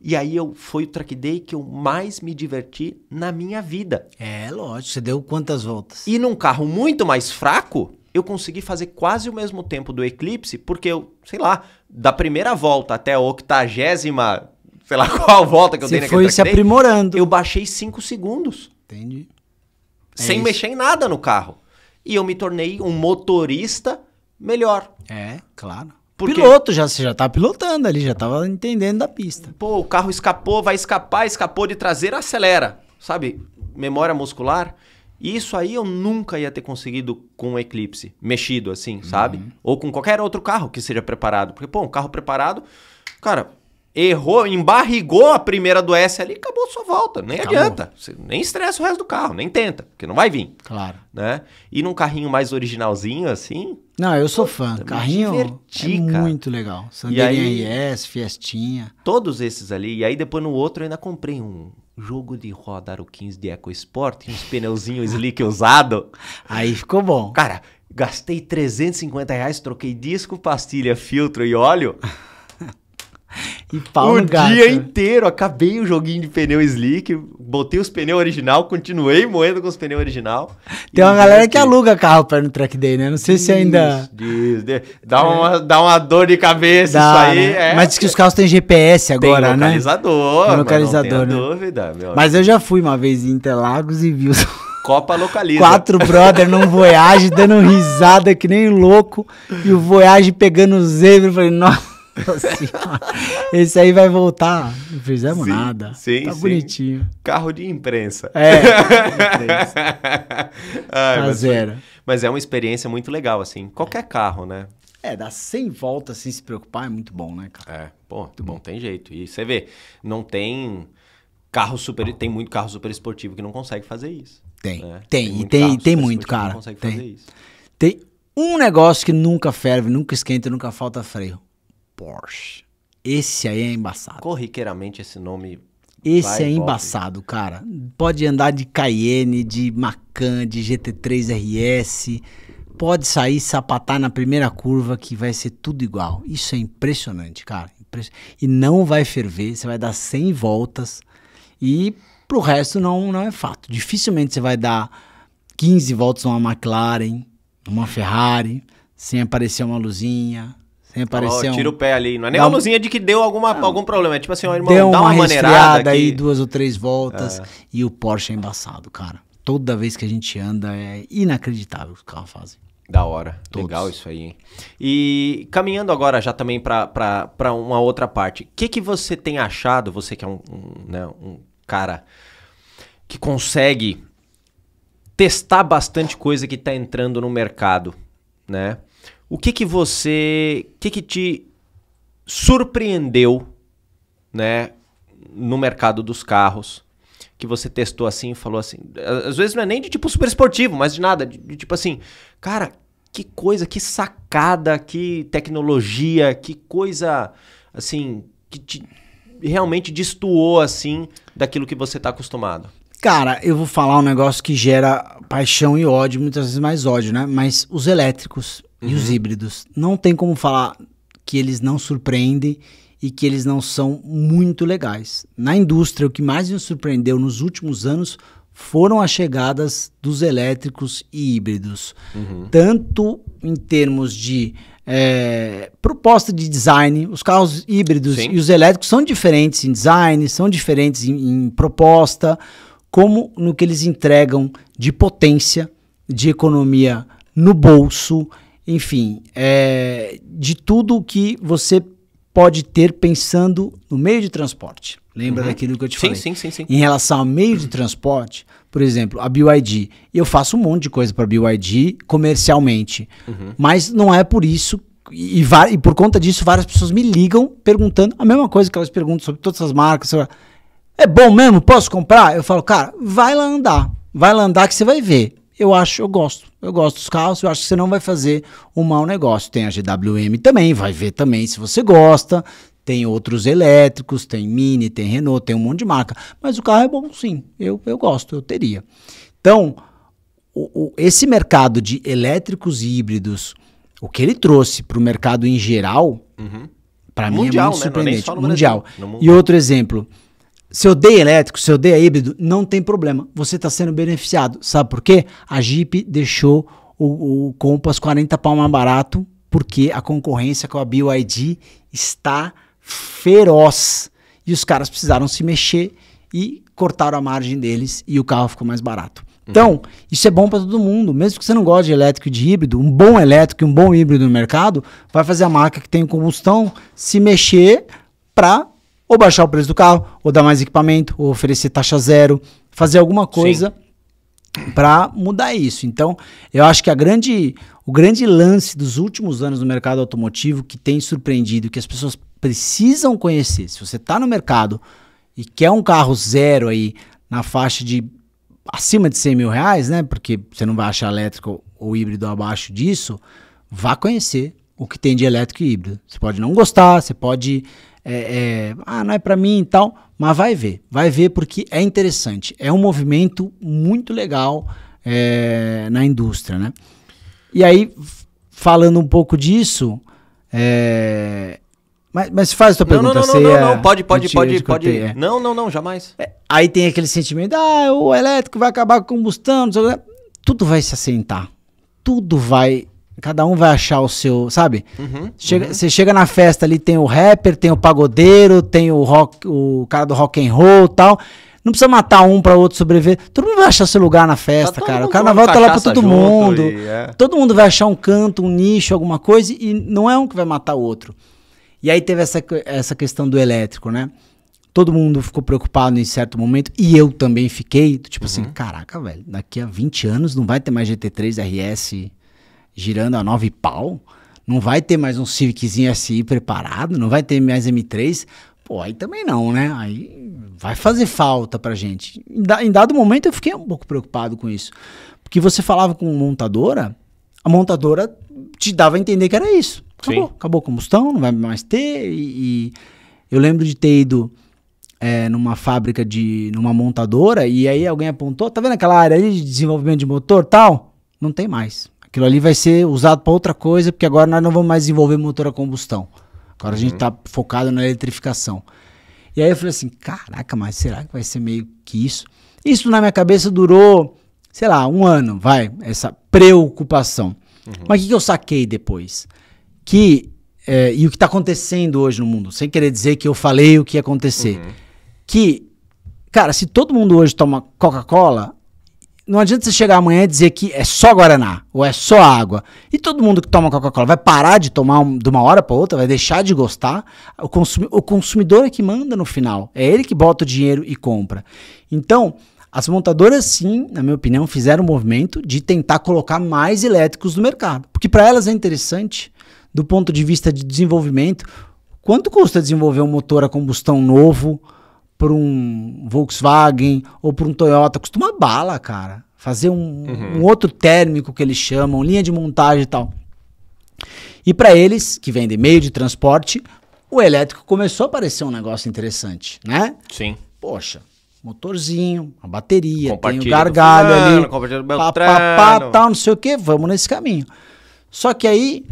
E aí eu foi o track day que eu mais me diverti na minha vida. É, lógico. Você deu quantas voltas? E num carro muito mais fraco, eu consegui fazer quase o mesmo tempo do Eclipse, porque eu, sei lá, da primeira volta até a octagésima, sei lá qual volta que eu dei Você naquele foi se day, aprimorando. eu baixei 5 segundos, Entendi. É sem isso. mexer em nada no carro. E eu me tornei um motorista melhor. É, claro. Por quê? Piloto já, você já tá pilotando ali, já tava entendendo da pista. Pô, o carro escapou, vai escapar, escapou de traseira, acelera. Sabe? Memória muscular. Isso aí eu nunca ia ter conseguido com um Eclipse, mexido assim, sabe? Uhum. Ou com qualquer outro carro que seja preparado. Porque, pô, um carro preparado, cara, errou, embarrigou a primeira do S ali, acabou a sua volta. Nem Acabou. adianta. Você nem estressa o resto do carro, nem tenta, porque não vai vir, Claro. né? E num carrinho mais originalzinho assim, Não, eu sou fã. Carrinho diverti, é muito legal. Sandeirinha RS, Fiestinha. Todos esses ali. E aí depois no outro eu ainda comprei um jogo de roda Aro 15 de EcoSport, uns pneuzinhos slick usado. Aí ficou bom. Cara, gastei 350 reais, troquei disco, pastilha, filtro e óleo. E pau o no gato. dia inteiro, acabei o joguinho de pneu slick, botei os pneus original, continuei moendo com os pneus original. Tem uma galera que aluga carro ir no track day, né? Não sei se ainda. De- dá, uma, dá uma dor de cabeça dá, isso aí. né? É, Mas diz que os carros têm GPS tem agora, né? localizador. Tem mas localizador, não né? dúvida, meu. Mas eu já fui uma vez em Interlagos e vi os Copa localiza. quatro brother num Voyage dando risada que nem louco e o Voyage pegando o zebra. Eu falei, nossa esse aí vai voltar. Não fizemos Sim, nada. sim, tá sim. bonitinho. Carro de imprensa. É. Ai, Tá mas, foi- zero. mas é uma experiência muito legal, assim. Qualquer carro, né? É, dar 100 voltas sem se preocupar é muito bom, né, cara? É, pô, não tem jeito. E você vê, não tem carro super. Tem muito carro super esportivo que não consegue fazer isso. Tem, né? tem, e muito tem, carro tem super muito, cara. Não consegue Tem. fazer isso. Tem um negócio que nunca ferve, nunca esquenta, nunca falta freio. Porsche. Esse aí é embaçado. Corriqueiramente esse nome. Esse é e volta. embaçado, cara. Pode andar de Cayenne, de Macan, de GT3 RS. Pode sair sapatar na primeira curva que vai ser tudo igual. Isso é impressionante, cara. Impress- E não vai ferver, você vai dar 100 voltas. E pro resto não, não é fato. Dificilmente você vai dar 15 voltas numa McLaren, numa Ferrari, sem aparecer uma luzinha, sem aparecer um... tira o pé ali. Não é nem Dá uma um- luzinha de que deu alguma, algum problema. É tipo assim, ó, irmão, Deu dá uma, uma, maneirada aí, duas ou três voltas. É. E o Porsche é embaçado, cara. Toda vez que a gente anda é inacreditável o que os carros fazem. Da hora. Todos. Legal isso aí, hein? E caminhando agora já também pra uma outra parte. O que, que você tem achado, você que é um, um, né, um cara que consegue testar bastante coisa que tá entrando no mercado, né? O que que você... O que que te surpreendeu, né? No mercado dos carros que você testou assim e falou assim. Às vezes não é nem de tipo super esportivo, mas de nada. De, de tipo assim, cara, que coisa, que sacada, que tecnologia, que coisa assim, que te realmente destoou assim daquilo que você tá acostumado. Cara, eu vou falar um negócio que gera paixão e ódio, muitas vezes mais ódio, né? Mas os elétricos e os híbridos, não tem como falar que eles não surpreendem e que eles não são muito legais. Na indústria, o que mais me surpreendeu nos últimos anos foram as chegadas dos elétricos e híbridos. Tanto em termos de eh, proposta de design, os carros híbridos Sim. e os elétricos são diferentes em design, são diferentes em, em proposta, como no que eles entregam de potência, de economia no bolso, enfim, é, de tudo que você pode ter pensando no meio de transporte. Lembra daquilo que eu te Uhum. Sim, falei? sim, sim, sim. Em relação ao meio de transporte, por exemplo, a BYD. Eu faço um monte de coisa para BYD comercialmente, Uhum. mas não é por isso e, e por conta disso várias pessoas me ligam perguntando a mesma coisa que elas perguntam sobre todas as marcas. sobre- É bom mesmo? Posso comprar? Eu falo, cara, vai lá andar, vai lá andar que você vai ver. Eu acho, eu gosto, eu gosto dos carros. Eu acho que você não vai fazer um mau negócio. Tem a GWM também, vai ver também se você gosta. Tem outros elétricos, tem Mini, tem Renault, tem um monte de marca. Mas o carro é bom sim, eu, eu gosto, eu teria. Então, o- o- esse mercado de elétricos e híbridos, o que ele trouxe para o mercado em geral, para mim é muito né? É surpreendente. mundial. E outro exemplo, se odeia elétrico, se odeia híbrido, não tem problema. Você está sendo beneficiado. Sabe por quê? A Jeep deixou o, o Compass 40 pau mais barato porque a concorrência com a BYD está feroz. E os caras precisaram se mexer e cortaram a margem deles e o carro ficou mais barato. Então, isso é bom para todo mundo. Mesmo que você não goste de elétrico e de híbrido, um bom elétrico e um bom híbrido no mercado vai fazer a marca que tem combustão se mexer para ou baixar o preço do carro, ou dar mais equipamento, ou oferecer taxa zero, fazer alguma coisa para mudar isso. Então, eu acho que a grande, o grande lance dos últimos anos no mercado automotivo que tem surpreendido, que as pessoas precisam conhecer, se você está no mercado e quer um carro zero aí na faixa de acima de 100 mil reais, né? Porque você não vai achar elétrico ou híbrido abaixo disso, vá conhecer o que tem de elétrico e híbrido. Você pode não gostar, você pode é, é, ah, não é para mim e tal, mas vai ver, vai ver porque é interessante, é um movimento muito legal é, na indústria, né? E aí, falando um pouco disso, é, Mas, mas faz a tua Não, pergunta. não, não, não, não, ia- não, pode, pode, pode, pode. é. Não, não, não, jamais. Aí tem aquele sentimento, ah, o elétrico vai acabar com combustão, não tudo vai se assentar. Tudo vai, cada um vai achar o seu, sabe? Uhum, Chega- Você chega na festa ali, tem o rapper, tem o pagodeiro, tem o rock, o cara do rock and roll, tal. Não precisa matar um para outro sobreviver. Todo mundo vai achar seu lugar na festa, todo cara. O carnaval tá lá cachaça todo mundo. e é. Todo mundo vai achar um canto, um nicho, alguma coisa e não é um que vai matar o outro. E aí teve essa, essa questão do elétrico, né? Todo mundo ficou preocupado em certo momento, e eu também fiquei, tipo assim, caraca, velho, daqui a 20 anos não vai ter mais GT3 RS girando a 9 pau, não vai ter mais um Civiczinho SI preparado, não vai ter mais M3. Pô, aí também não, né? Aí vai fazer falta pra gente. Em, da- em dado momento eu fiquei um pouco preocupado com isso. Porque você falava com montadora, a montadora te dava a entender que era isso. Acabou, Sim. acabou a combustão, não vai mais ter. E, e eu lembro de ter ido é, numa fábrica de. numa montadora, e aí alguém apontou, tá vendo aquela área ali de desenvolvimento de motor tal? Não tem mais. Aquilo ali vai ser usado para outra coisa, porque agora nós não vamos mais desenvolver motor a combustão. Agora a gente tá focado na eletrificação. E aí eu falei assim, caraca, mas será que vai ser meio que isso? Isso na minha cabeça durou, sei lá, um ano, vai, essa preocupação. Mas o que, que eu saquei depois? Que, é, e o que está acontecendo hoje no mundo, sem querer dizer que eu falei o que ia acontecer, que, cara, se todo mundo hoje toma Coca-Cola, não adianta você chegar amanhã e dizer que é só Guaraná ou é só água. E todo mundo que toma Coca-Cola vai parar de tomar de uma hora para outra, vai deixar de gostar. O, consumi- o consumidor é que manda no final. É ele que bota o dinheiro e compra. Então, as montadoras, sim, na minha opinião, fizeram um movimento de tentar colocar mais elétricos no mercado. Porque para elas é interessante, do ponto de vista de desenvolvimento, quanto custa desenvolver um motor a combustão novo para um Volkswagen ou para um Toyota? Custa uma bala, cara. Fazer um, um outro térmico que eles chamam, linha de montagem e tal. E para eles, que vendem meio de transporte, o elétrico começou a parecer um negócio interessante, né? Sim. Poxa, motorzinho, a bateria, tem o gargalho fulano, ali, compartilha do pá, pá, pá, tal, não sei o que, vamos nesse caminho. Só que aí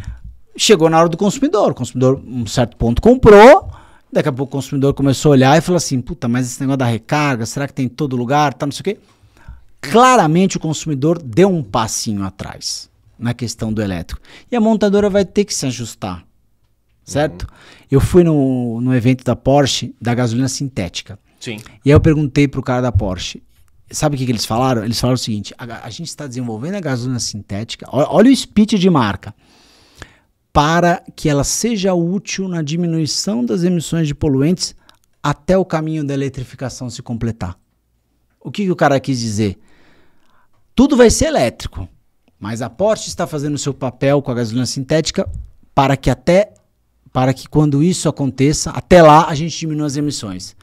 chegou na hora do consumidor, o consumidor, um certo ponto, comprou, daqui a pouco o consumidor começou a olhar e falou assim, puta, mas esse negócio da recarga, será que tem em todo lugar, tá, não sei o que. Claramente o consumidor deu um passinho atrás na questão do elétrico. E a montadora vai ter que se ajustar, certo? Eu fui no, no evento da Porsche da gasolina sintética. Sim. E aí eu perguntei pro cara da Porsche, sabe o que, que eles falaram? Eles falaram o seguinte: a, a gente está desenvolvendo a gasolina sintética, ó- olha o speech de marca, para que ela seja útil na diminuição das emissões de poluentes até o caminho da eletrificação se completar. O que, que o cara quis dizer? Tudo vai ser elétrico, mas a Porsche está fazendo o seu papel com a gasolina sintética para que até para que quando isso aconteça, até lá a gente diminua as emissões.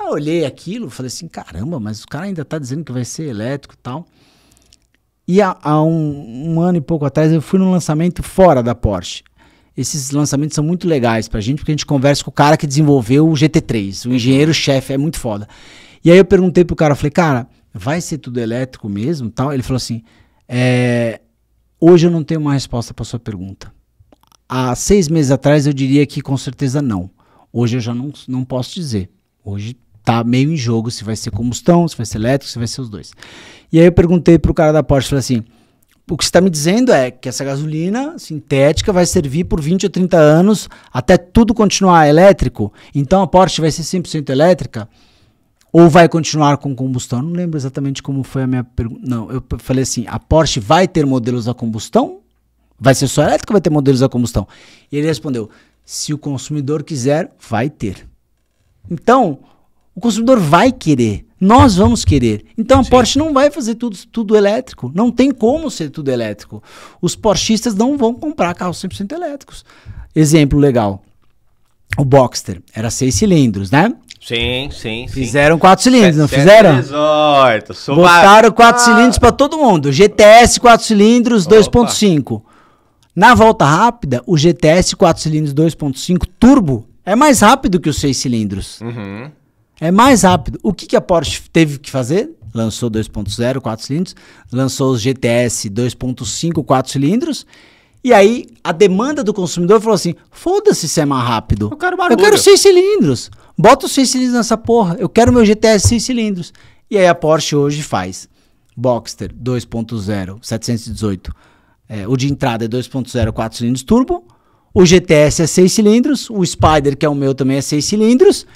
Eu olhei aquilo, falei assim, caramba, mas o cara ainda tá dizendo que vai ser elétrico e tal. E há, há um, um ano e pouco atrás eu fui num lançamento fora da Porsche. Esses lançamentos são muito legais pra gente, porque a gente conversa com o cara que desenvolveu o GT3, o engenheiro-chefe, é muito foda. E aí eu perguntei pro cara, falei, cara, vai ser tudo elétrico mesmo? Tal? Ele falou assim, é, hoje eu não tenho uma resposta pra sua pergunta. Há seis meses atrás eu diria que com certeza não. Hoje eu já não, não posso dizer. Hoje tá meio em jogo se vai ser combustão, se vai ser elétrico, se vai ser os dois. E aí eu perguntei pro cara da Porsche, falei assim, o que você está me dizendo é que essa gasolina sintética vai servir por 20 ou 30 anos até tudo continuar elétrico? Então a Porsche vai ser 100% elétrica? Ou vai continuar com combustão? Não lembro exatamente como foi a minha pergunta. Não, eu falei assim: a Porsche vai ter modelos a combustão? Vai ser só elétrica ou vai ter modelos a combustão? E ele respondeu: se o consumidor quiser, vai ter. Então, o consumidor vai querer. Nós vamos querer. Então a Porsche não vai fazer tudo, tudo elétrico. Não tem como ser tudo elétrico. Os Porschistas não vão comprar carros 100% elétricos. Exemplo legal. O Boxster era seis cilindros, né? Sim, sim, sim. Fizeram quatro cilindros, não fizeram? 18. Suba... Botaram quatro Ah, cilindros para todo mundo. GTS 4 cilindros 2.5. Na volta rápida, o GTS 4 cilindros 2.5 turbo é mais rápido que os 6 cilindros. Uhum. É mais rápido. O que, que a Porsche teve que fazer? Lançou 2.0, 4 cilindros, lançou os GTS 2.5, 4 cilindros E aí, a demanda do consumidor falou assim: foda-se se é mais rápido. Eu quero Eu barulho. quero seis cilindros. Bota os seis cilindros nessa porra. Eu quero meu GTS seis cilindros. E aí a Porsche hoje faz Boxster 2.0, 718. É, o de entrada é 2.0, 4 cilindros turbo. O GTS é 6 cilindros. O Spider, que é o meu, também é 6 cilindros.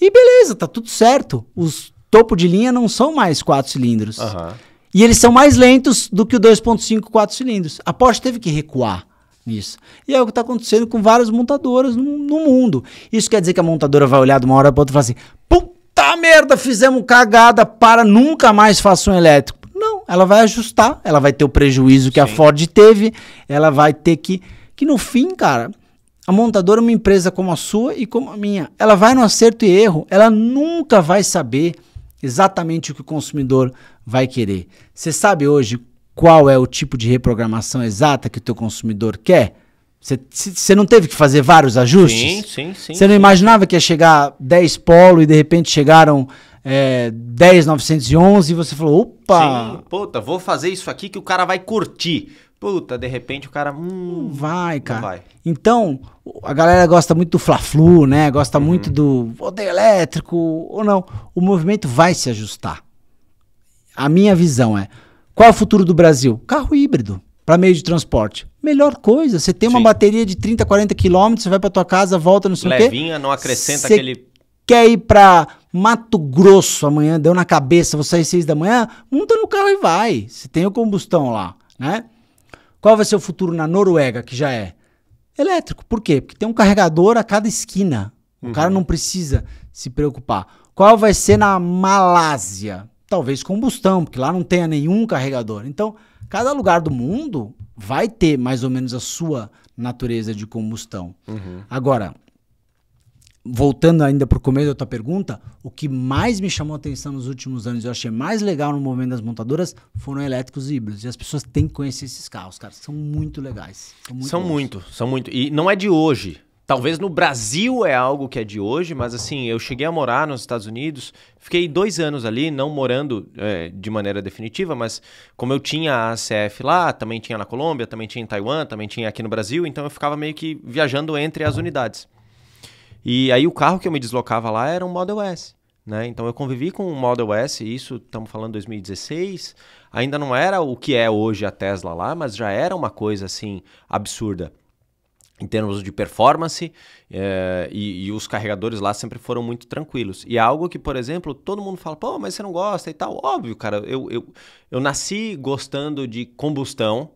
E beleza, tá tudo certo. Os topo de linha não são mais 4 cilindros. Aham. E eles são mais lentos do que o 2.5 4 cilindros. A Porsche teve que recuar nisso. E é o que está acontecendo com várias montadoras no, no mundo. Isso quer dizer que a montadora vai olhar de uma hora para outra e falar assim: puta merda, fizemos cagada, para, nunca mais faça um elétrico. Não, ela vai ajustar, ela vai ter o prejuízo que a Sim. Ford teve, ela vai ter que. Que no fim, cara, a montadora é uma empresa como a sua e como a minha. Ela vai no acerto e erro, ela nunca vai saber exatamente o que o consumidor vai querer. Você sabe hoje qual é o tipo de reprogramação exata que o teu consumidor quer? Você- não teve que fazer vários ajustes? Sim, sim, sim. Você não imaginava que ia chegar 10 Polo e de repente chegaram é, 10.911 e você falou, opa, Sim, puta, vou fazer isso aqui que o cara vai curtir. Puta, de repente o cara. Hum, vai, cara. vai. Então, a galera gosta muito do Fla-Flu, né? Gosta Uhum. muito do odeio elétrico ou não. O movimento vai se ajustar. A minha visão é, qual é o futuro do Brasil? Carro híbrido para meio de transporte. Melhor coisa, você tem uma Sim. bateria de 30, 40 quilômetros, você vai para tua casa, volta, não sei o quê. levinha, não acrescenta aquele. Quer ir pra Mato Grosso amanhã, deu na cabeça, vou sair seis da manhã, monta no carro e vai. Se tem o combustão lá, né? Qual vai ser o futuro na Noruega, que já é? Elétrico. Por quê? Porque tem um carregador a cada esquina. O cara não precisa se preocupar. Qual vai ser na Malásia? Talvez combustão, porque lá não tenha nenhum carregador. Então, cada lugar do mundo vai ter mais ou menos a sua natureza de combustão. Agora, voltando ainda pro começo da tua pergunta, o que mais me chamou a atenção nos últimos anos, eu achei mais legal no movimento das montadoras, foram elétricos e híbridos. E as pessoas têm que conhecer esses carros, cara. São muito legais. São muito. são bons. muito, são muito. E não é de hoje. Talvez no Brasil é algo que é de hoje, mas assim, eu cheguei a morar nos Estados Unidos, fiquei dois anos ali, não morando é, de maneira definitiva, mas como eu tinha a ACF lá, também tinha na Colômbia, também tinha em Taiwan, também tinha aqui no Brasil, então eu ficava meio que viajando entre as unidades. E aí o carro que eu me deslocava lá era um Model S. Né? Então eu convivi com um Model S, isso estamos falando 2016. Ainda não era o que é hoje a Tesla lá, mas já era uma coisa assim absurda em termos de performance eh, e, e os carregadores lá sempre foram muito tranquilos. E é algo que, por exemplo, todo mundo fala, pô, mas você não gosta e tal. Óbvio, cara, eu, eu, eu nasci gostando de combustão,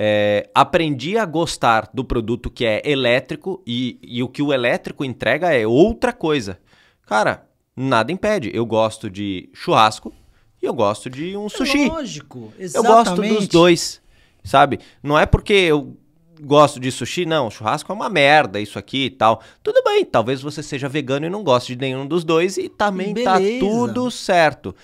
é, aprendi a gostar do produto que é elétrico e, e o que o elétrico entrega é outra coisa. Cara, nada impede. Eu gosto de churrasco e eu gosto de um sushi. Lógico, Eu exatamente. gosto dos dois, sabe? Não é porque eu gosto de sushi, não. Churrasco é uma merda, isso aqui e tal. Tudo bem, talvez você seja vegano e não goste de nenhum dos dois e também tá Beleza. tudo certo.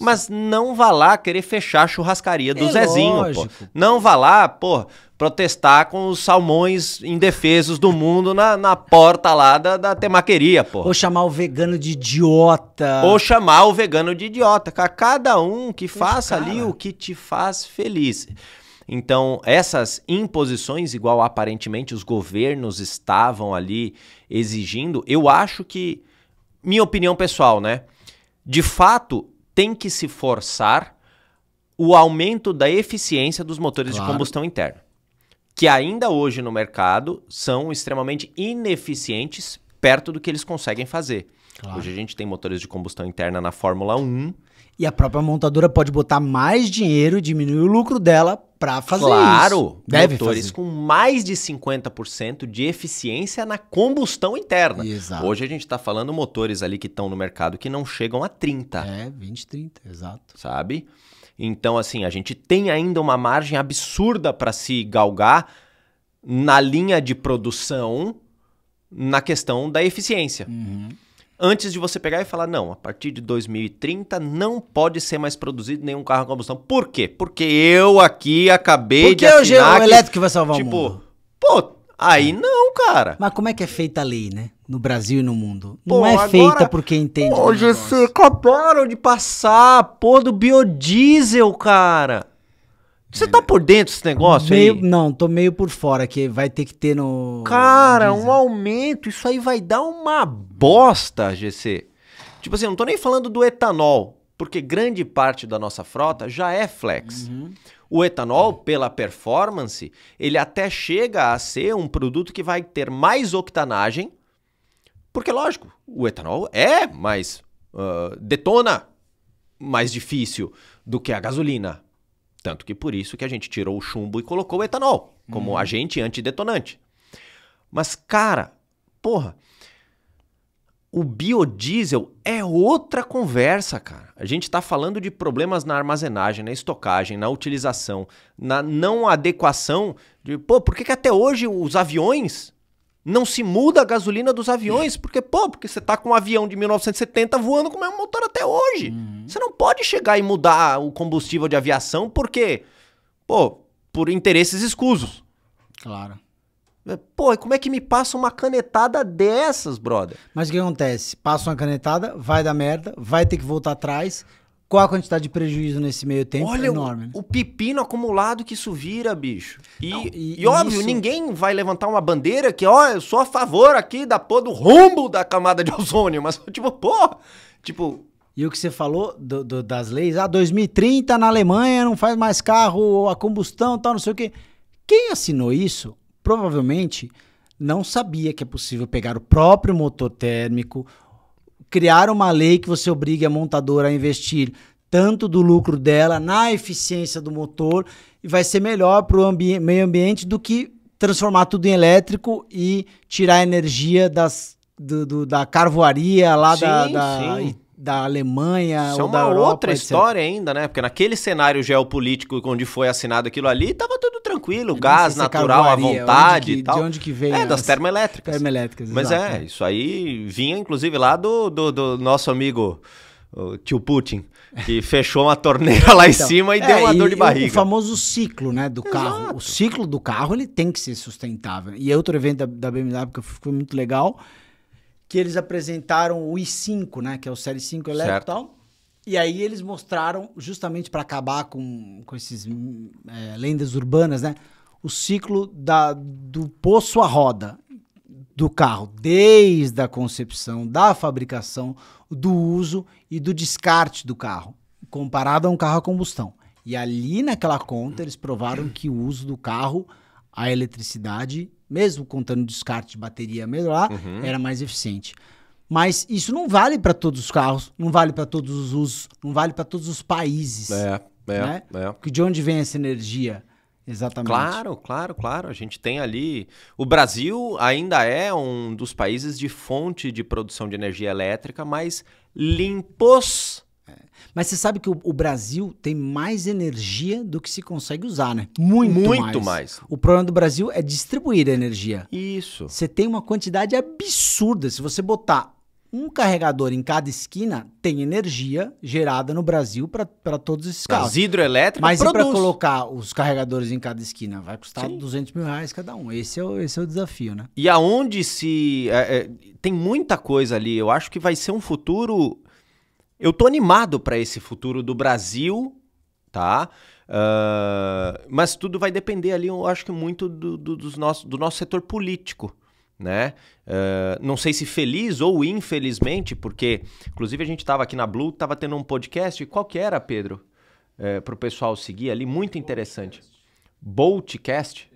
Mas não vá lá querer fechar a churrascaria do É Zezinho, pô. lógico. Não vá lá, pô, protestar com os salmões indefesos do mundo na, na porta lá da, da temaqueria, pô. Ou chamar o vegano de idiota. Ou chamar o vegano de idiota. Ca- Cada um que faça cara. ali o que te faz feliz. Então, essas imposições, igual aparentemente os governos estavam ali exigindo, eu acho que, minha opinião pessoal, né? De fato, tem que se forçar o aumento da eficiência dos motores Claro. de combustão interna. Que ainda hoje no mercado são extremamente ineficientes perto do que eles conseguem fazer. Claro. Hoje a gente tem motores de combustão interna na Fórmula 1. E a própria montadora pode botar mais dinheiro e diminuir o lucro dela pra fazer claro, isso. Deve motores fazer. com mais de 50% de eficiência na combustão interna. Exato. Hoje a gente está falando motores ali que estão no mercado que não chegam a 30. É, 20, 30, exato. sabe? Então, assim, a gente tem ainda uma margem absurda para se galgar na linha de produção na questão da eficiência. Uhum. Antes de você pegar e falar, não, a partir de 2030 não pode ser mais produzido nenhum carro a combustão. Por quê? Porque eu aqui acabei Porque de hoje é o que, elétrico que vai salvar o tipo, mundo. pô, aí não, cara. Mas como é que é feita a lei, né? No Brasil e no mundo. Pô, não é agora- feita por quem entende. Hoje você acabaram de passar a porra do biodiesel, cara. Você tá por dentro desse negócio meio, aí? Não, tô meio por fora, que vai ter que ter no. Cara, um aumento, isso aí vai dar uma bosta, GC. Tipo assim, não tô nem falando do etanol, porque grande parte da nossa frota já é flex. O etanol, pela performance, ele até chega a ser um produto que vai ter mais octanagem, porque, lógico, o etanol é mais. ah, detona mais difícil do que a gasolina. Tanto que por isso que a gente tirou o chumbo e colocou o etanol como agente antidetonante. Mas, cara, porra, o biodiesel é outra conversa, cara. A gente tá falando de problemas na armazenagem, na estocagem, na utilização, na não adequação de, pô, por que, que até hoje os aviões não se muda a gasolina dos aviões? Porque, pô, porque você tá com um avião de 1970 voando com o mesmo motor até hoje. Você não pode chegar e mudar o combustível de aviação porque, pô, por interesses escusos. Claro. Pô, e como é que me passa uma canetada dessas, brother? Mas o que acontece? Passa uma canetada, vai dar merda, vai ter que voltar atrás. Qual a quantidade de prejuízo nesse meio tempo? Olha é o- enorme. né? o, pepino acumulado que isso vira, bicho. E, Não, e- e óbvio, isso- ninguém vai levantar uma bandeira que, ó, eu sou a favor aqui da pô do rombo da camada de ozônio, mas, tipo, pô, tipo, E o que você falou do- do- das leis, ah, 2030 na Alemanha não faz mais carro a combustão, tal, não sei o quê. Quem assinou isso, provavelmente não sabia que é possível pegar o próprio motor térmico, criar uma lei que você obrigue a montadora a investir tanto do lucro dela na eficiência do motor e vai ser melhor para o meio ambiente do que transformar tudo em elétrico e tirar a energia das, do- do- da carvoaria lá da, Sim, da, sim. Da Alemanha isso é ou da uma Europa, outra etc. história ainda, né? Porque naquele cenário geopolítico onde foi assinado aquilo ali, tava tudo tranquilo, gás é natural à vontade que- e tal. De onde que vem É, das as termoelétricas. termoelétricas. Mas exato, é, isso aí vinha inclusive lá do, do, do nosso amigo o tio Putin, que fechou uma torneira lá em Então, cima e é, deu uma dor de barriga. O famoso ciclo, né, do carro. Exato. O ciclo do carro, ele tem que ser sustentável. E outro evento da, da BMW que foi muito legal, que eles apresentaram o i5, né, que é o Série 5 elétrico e tal. E aí eles mostraram, justamente para acabar com, com esses é, lendas urbanas, né, o ciclo da, do poço à roda do carro, desde a concepção, da fabricação, do uso e do descarte do carro, comparado a um carro a combustão. E ali naquela conta eles provaram que o uso do carro, a eletricidade, mesmo contando descarte de bateria mesmo lá, Uhum. era mais eficiente. Mas isso não vale para todos os carros, não vale para todos os usos, não vale para todos os países. É, é, né? é. Porque de onde vem essa energia? Exatamente. Claro, claro, claro. A gente tem ali. O Brasil ainda é um dos países de fonte de produção de energia elétrica mais limpos. Mas você sabe que o, o Brasil tem mais energia do que se consegue usar, né? Muito, Muito mais. mais. O problema do Brasil é distribuir a energia. Isso. Você tem uma quantidade absurda. Se você botar um carregador em cada esquina, tem energia gerada no Brasil para todos esses carros. As hidroelétricas Mas e para colocar os carregadores em cada esquina? Vai custar Sim. 200 mil reais cada um. Esse é o, esse é o desafio, né? E aonde se. é, é, tem muita coisa ali. Eu acho que vai ser um futuro. Eu tô animado para esse futuro do Brasil, tá? Ah, mas tudo vai depender ali, eu acho que muito do, do, dos nosso, do nosso setor político, né? Ah, não sei se feliz ou infelizmente, porque, inclusive, a gente estava aqui na Blue, tava tendo um podcast. Qual que era, Pedro? É, para o pessoal seguir ali, muito interessante. Boltcast.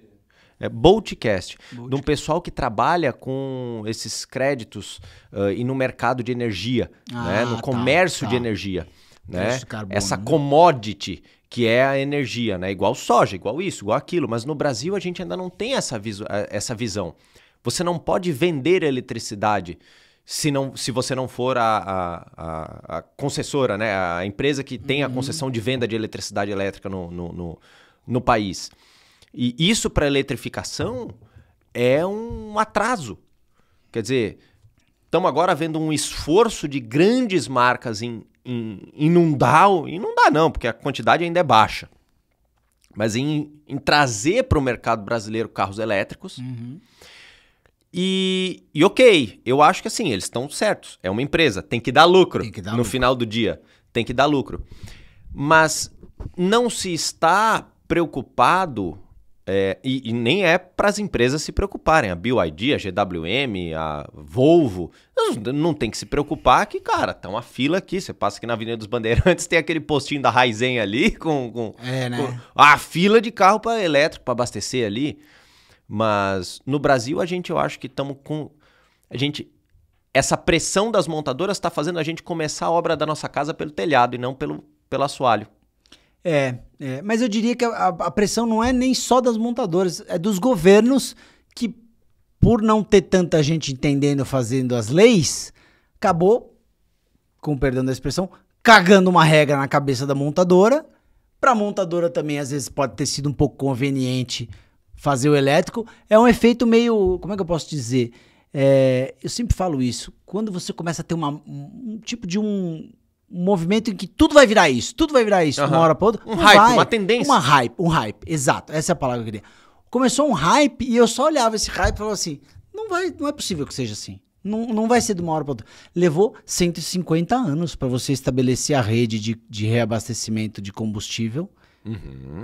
É, Boltcast, de um pessoal que trabalha com esses créditos ah, e no mercado de energia, Ah, né? no tá, comércio tá. de energia. Né? Carbono, Essa né? commodity que é a energia, né? igual soja, igual isso, igual aquilo. Mas no Brasil a gente ainda não tem essa, visu- eh, essa visão. Você não pode vender eletricidade se, não, se você não for a, a, a- a concessora, né? a empresa que tem a concessão de venda de eletricidade elétrica no, no, no, no país. E isso para eletrificação é um atraso. Quer dizer, estamos agora vendo um esforço de grandes marcas em, em inundar, inundar não, porque a quantidade ainda é baixa, mas em, em trazer para o mercado brasileiro carros elétricos. E, e ok, eu acho que assim, eles estão certos. É uma empresa, tem que dar lucro que dar no lucro. final do dia. Tem que dar lucro. Mas não se está preocupado é, e, e nem é para as empresas se preocuparem. A BYD, a GWM, a Volvo, não- tem que se preocupar que, cara, tá uma fila aqui. Você passa aqui na Avenida dos Bandeirantes, tem aquele postinho da Raizen ali com, com, É, né? com a fila de carro para elétrico para abastecer ali. Mas no Brasil a gente, eu acho que estamos com a gente essa pressão das montadoras está fazendo a gente começar a obra da nossa casa pelo telhado e não pelo pelo assoalho. É, é, mas eu diria que a, a pressão não é nem só das montadoras, é dos governos que, por não ter tanta gente entendendo, fazendo as leis, acabou, com perdão da expressão, cagando uma regra na cabeça da montadora. Para a montadora também, às vezes, pode ter sido um pouco conveniente fazer o elétrico. É um efeito meio. Como é que eu posso dizer? É, eu sempre falo isso. Quando você começa a ter uma- um, um tipo de um, um movimento em que tudo vai virar isso, tudo vai virar isso, de uma hora para outra. Um hype, vai. uma tendência. Uma hype, um hype, exato. Essa é a palavra que eu queria. Começou um hype e eu só olhava esse hype e falava assim: não, vai, não é possível que seja assim. Não, não vai ser de uma hora para outra. Levou 150 anos para você estabelecer a rede de, de reabastecimento de combustível,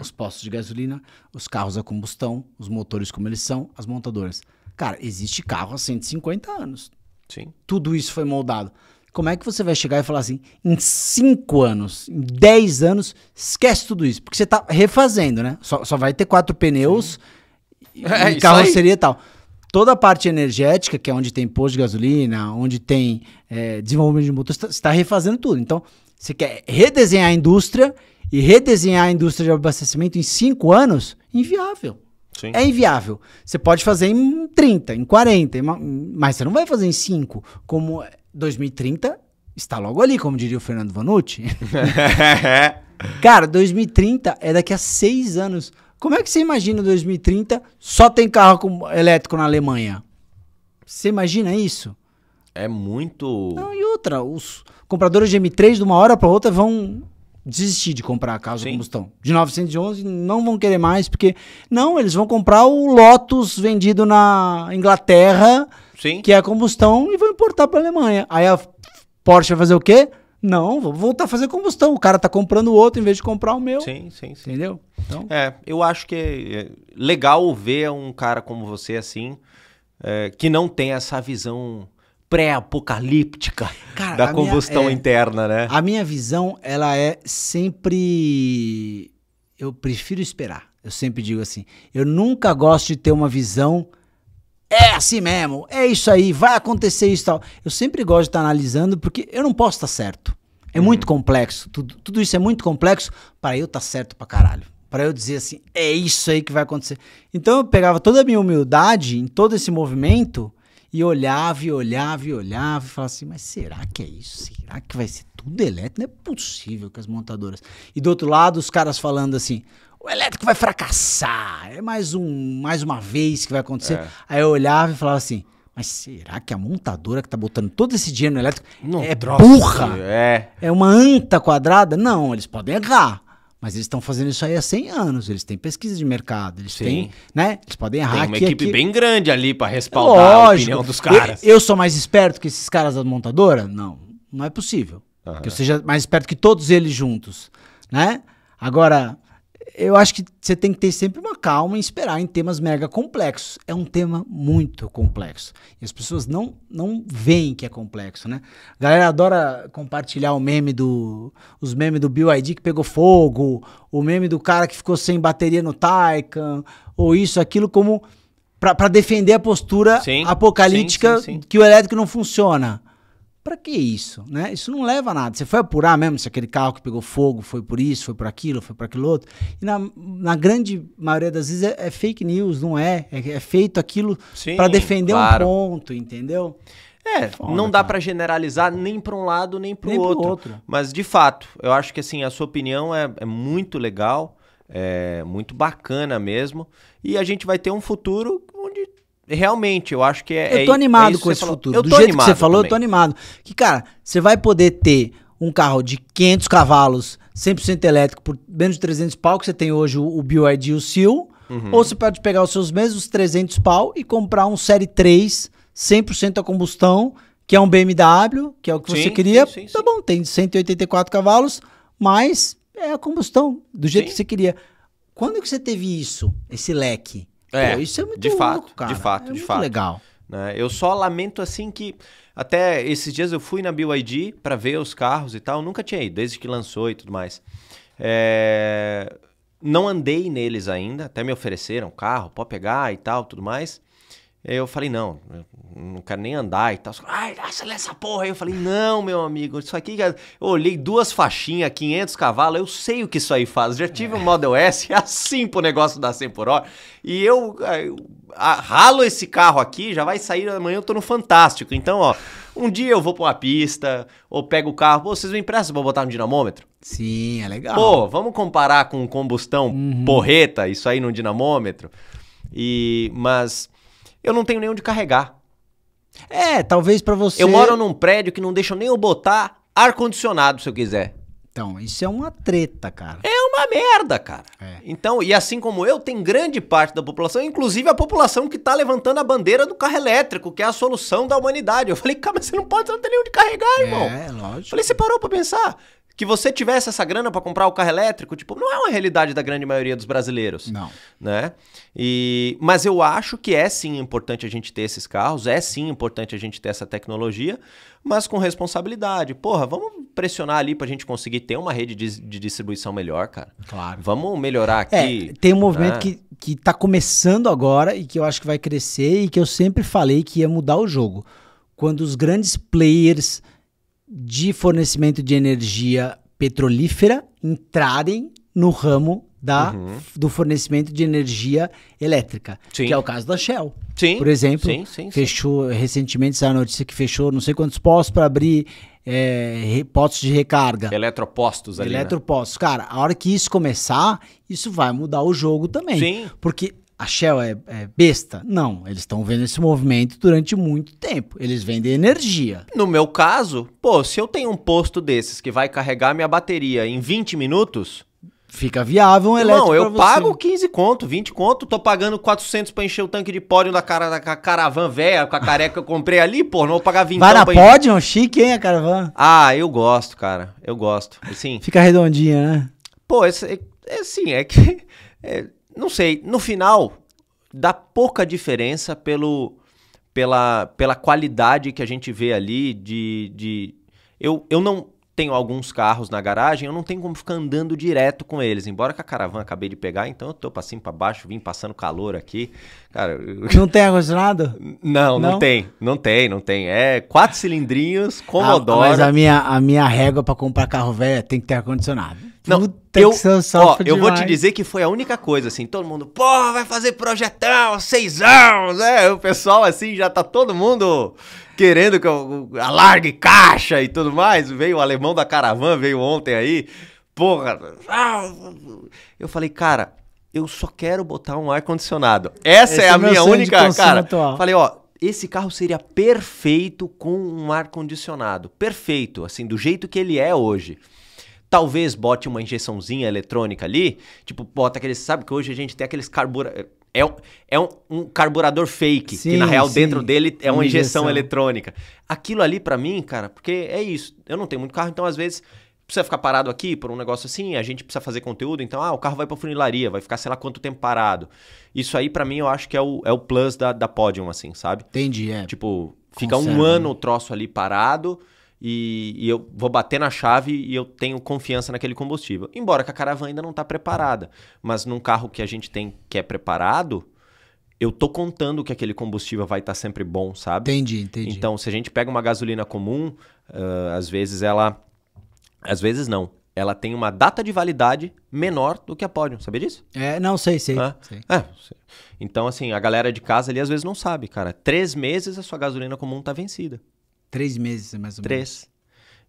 os postos de gasolina, os carros a combustão, os motores como eles são, as montadoras. Cara, existe carro há 150 anos Sim. tudo isso foi moldado. Como é que você vai chegar e falar assim, em 5 anos, em 10 anos, esquece tudo isso? Porque você tá refazendo, né? Só, só vai ter quatro pneus e, É, e carroceria e tal. Toda a parte energética, que é onde tem posto de gasolina, onde tem é, desenvolvimento de motor, você está refazendo tudo. Então, você quer redesenhar a indústria e redesenhar a indústria de abastecimento em 5 anos? Inviável. Sim. É inviável. Você pode fazer em 30, em 40, em ma- mas você não vai fazer em 5. Como 2030 está logo ali, como diria o Fernando Vanucci. Cara, 2030 é daqui a 6 anos. Como é que você imagina 2030 só tem carro com- elétrico na Alemanha? Você imagina isso? é muito. Não, e outra, os compradores de M3 de uma hora para outra vão desistir de comprar a Sim. combustão. De 911 não vão querer mais, porque não, eles vão comprar o Lotus vendido na Inglaterra, Sim. que é a combustão, e vão importar para Alemanha. Aí a Porsche vai fazer o quê? Não, vou voltar a fazer combustão. O cara tá comprando o outro em vez de comprar o meu. Sim, sim, sim. Entendeu? Então, É, eu acho que é é legal ver um cara como você assim, é, que não tem essa visão pré-apocalíptica da a minha- combustão é, interna, né? A minha visão, ela é sempre. Eu prefiro esperar. Eu sempre digo assim. Eu nunca gosto de ter uma visão. É assim mesmo, é isso aí, vai acontecer isso e tal. Eu sempre gosto de estar analisando porque eu não posso estar certo. É muito complexo. Tudo, tudo isso é muito complexo para eu estar certo pra caralho. Para eu dizer assim, é isso aí que vai acontecer. Então eu pegava toda a minha humildade em todo esse movimento e olhava e olhava e olhava e falava assim, mas será que é isso? Será que vai ser tudo elétrico? Não é possível que as montadoras. E do outro lado, os caras falando assim, o elétrico vai fracassar, é mais, um, mais uma vez que vai acontecer. É. Aí eu olhava e falava assim, mas será que a montadora que tá botando todo esse dinheiro no elétrico Não, é troço, burra? É. É uma anta quadrada? Não, eles podem errar. Mas eles estão fazendo isso aí há 100 anos. Eles têm pesquisa de mercado. Eles Sim. têm, né? Eles podem errar Tem uma aqui, equipe aqui. bem grande ali pra respaldar a Lógico. opinião dos caras. Eu, eu sou mais esperto que esses caras da montadora? Não, não é possível. Aham. Que eu seja mais esperto que todos eles juntos, né? Agora, eu acho que você tem que ter sempre uma calma e esperar em temas mega complexos. É um tema muito complexo. E as pessoas não, não veem que é complexo, né? A galera adora compartilhar o meme do. Os memes do BYD que pegou fogo, o meme do cara que ficou sem bateria no Taycan, ou isso, aquilo, como. Pra defender a postura Sim, apocalíptica sim, sim. que o elétrico não funciona. Pra que isso, né? Isso não leva a nada. Você foi apurar mesmo se aquele carro que pegou fogo foi por isso, foi por aquilo, foi por aquilo outro. E na, na grande maioria das vezes é, é fake news, não é? É, é feito aquilo pra defender claro. um ponto, entendeu? É, Foda, não dá pra generalizar nem pra um lado nem Nem pro outro. outro. Mas de fato, eu acho que assim a sua opinião é, é muito legal, é muito bacana mesmo, e a gente vai ter um futuro realmente eu acho que é. Eu tô é- é animado que com esse falou. futuro. Eu Do jeito que você falou, eu também. tô animado. Que, cara, você vai poder ter um carro de 500 cavalos, 100% elétrico, por menos de 300 pau, que você tem hoje o, o BYD e o Seal. Uhum. Ou você pode pegar os seus mesmos 300 pau e comprar um Série 3, 100% a combustão, que é um BMW, que é o que Sim, você queria. sim, sim, tá bom, tem 184 cavalos, mas é a combustão, do jeito que você queria. Quando que você teve isso, esse leque? É, Pô, isso é muito de louco, fato, cara. de fato, é de muito fato. legal. né? Eu só lamento assim que até esses dias eu fui na BYD para ver os carros e tal, nunca tinha ido, desde que lançou e tudo mais. É, Não andei neles ainda, até me ofereceram carro, pode pegar e tal, tudo mais. Eu falei, não, eu não quero nem andar e tal. Ai, acelera essa porra aí. Eu falei, não, meu amigo, isso aqui... Eu olhei duas faixinhas, 500 cavalos, eu sei o que isso aí faz. Já tive um Model S assim pro negócio dar 100 por hora. E eu, eu ah, ralo esse carro aqui, já vai sair amanhã, eu tô no Fantástico. Então, ó, um dia eu vou pra uma pista, ou pego o carro, pô, vocês me emprestam pra botar no dinamômetro? Sim, é legal. Pô, vamos comparar com combustão porreta, isso aí no dinamômetro. E mas eu não tenho nem onde carregar. É, talvez pra você... Eu moro num prédio que não deixa nem eu botar ar condicionado se eu quiser. Então, isso é uma treta, cara. É uma merda, cara. É. Então, e assim como eu, tem grande parte da população, inclusive a população que tá levantando a bandeira do carro elétrico, que é a solução da humanidade. Eu falei, cara, mas você não pode, você não tem nem onde carregar, irmão. É, lógico. Falei, você parou pra pensar? Que você tivesse essa grana pra comprar o carro elétrico, tipo, não é uma realidade da grande maioria dos brasileiros. Não. Né? E, mas eu acho que é sim importante a gente ter esses carros, é sim importante a gente ter essa tecnologia, mas com responsabilidade. Porra, vamos pressionar ali pra gente conseguir ter uma rede de, de distribuição melhor, cara. Claro. Vamos melhorar É, aqui. tem um movimento né? que, que tá começando agora e que eu acho que vai crescer e que eu sempre falei que ia mudar o jogo. Quando os grandes players de fornecimento de energia petrolífera entrarem no ramo da, do fornecimento de energia elétrica, Uhum. Sim. que é o caso da Shell. Sim, Por exemplo, sim, fechou recentemente essa notícia que fechou não sei quantos postos para abrir é, postos de recarga. Eletropostos ali. né? Eletropostos. Cara, a hora que isso começar, isso vai mudar o jogo também. Sim. Porque a Shell é, é besta? Não, eles estão vendo esse movimento durante muito tempo. Eles vendem energia. No meu caso, pô, se eu tenho um posto desses que vai carregar minha bateria em 20 minutos, Fica viável um elétrico Não, eu pago 15 conto, 20 conto, tô pagando 400 pra encher o tanque de pódio da, cara, da ca- caravan velha, com a careca que eu comprei ali, pô, não vou pagar 20 Vai na encher. Podium, chique, hein, a caravana? Ah, eu gosto, cara, eu gosto. Assim, Fica redondinha, né? pô, esse, é, é assim, é que, é, não sei, no final, dá pouca diferença pelo, pela, pela qualidade que a gente vê ali de... de eu, eu não tenho alguns carros na garagem, eu não tenho como ficar andando direto com eles, embora que a caravana acabei de pegar, então eu tô pra cima, pra baixo, vim passando calor aqui, cara... eu- Não tem ar-condicionado? Não, não, Não? tem, não tem, não tem. É quatro cilindrinhos, Ah, Commodore. mas a minha, a minha régua pra comprar carro velho é tem que ter ar-condicionado. Não, Puta eu, que você ó, eu vou te dizer que foi a única coisa, assim, todo mundo, porra, vai fazer projetão, seis anos, né? O pessoal, assim, já tá todo mundo querendo que eu alargue caixa e tudo mais. Veio o alemão da caravana, veio ontem aí, porra. ah, Eu falei, cara, eu só quero botar um ar-condicionado. Essa Esse é é a meu minha única, cara. atual. Falei, ó, esse carro seria perfeito com um ar-condicionado. Perfeito, assim, do jeito que ele é hoje. Talvez bote uma injeçãozinha eletrônica ali, tipo, bota aqueles, sabe que hoje a gente tem aqueles carbura é, um- é um, um carburador fake, que Sim, na real sim. dentro dele é uma injeção, injeção. eletrônica. Aquilo ali pra mim, cara, porque é isso. Eu não tenho muito carro, então às vezes precisa ficar parado aqui por um negócio assim, a gente precisa fazer conteúdo, então ah, o carro vai pra funilaria, vai ficar sei lá quanto tempo parado. Isso aí pra mim eu acho que é o, é o plus da, da Podium, assim, sabe? Entendi, é. Tipo, fica um Conserva, ano né? o troço ali parado e, e eu vou bater na chave e eu tenho confiança naquele combustível. Embora que a caravana ainda não tá preparada. Mas num carro que a gente tem que é preparado, eu tô contando que aquele combustível vai estar sempre bom, sabe? Entendi, entendi. Então, se a gente pega uma gasolina comum, ah, às vezes ela. Às vezes não. Ela tem uma data de validade menor do que a Podium. Sabia disso? É, não, sei, sei. Hã? sei. É, sei. então, assim, a galera de casa ali às vezes não sabe, cara. Três meses a sua gasolina comum tá vencida. Três meses, mais ou menos. Três.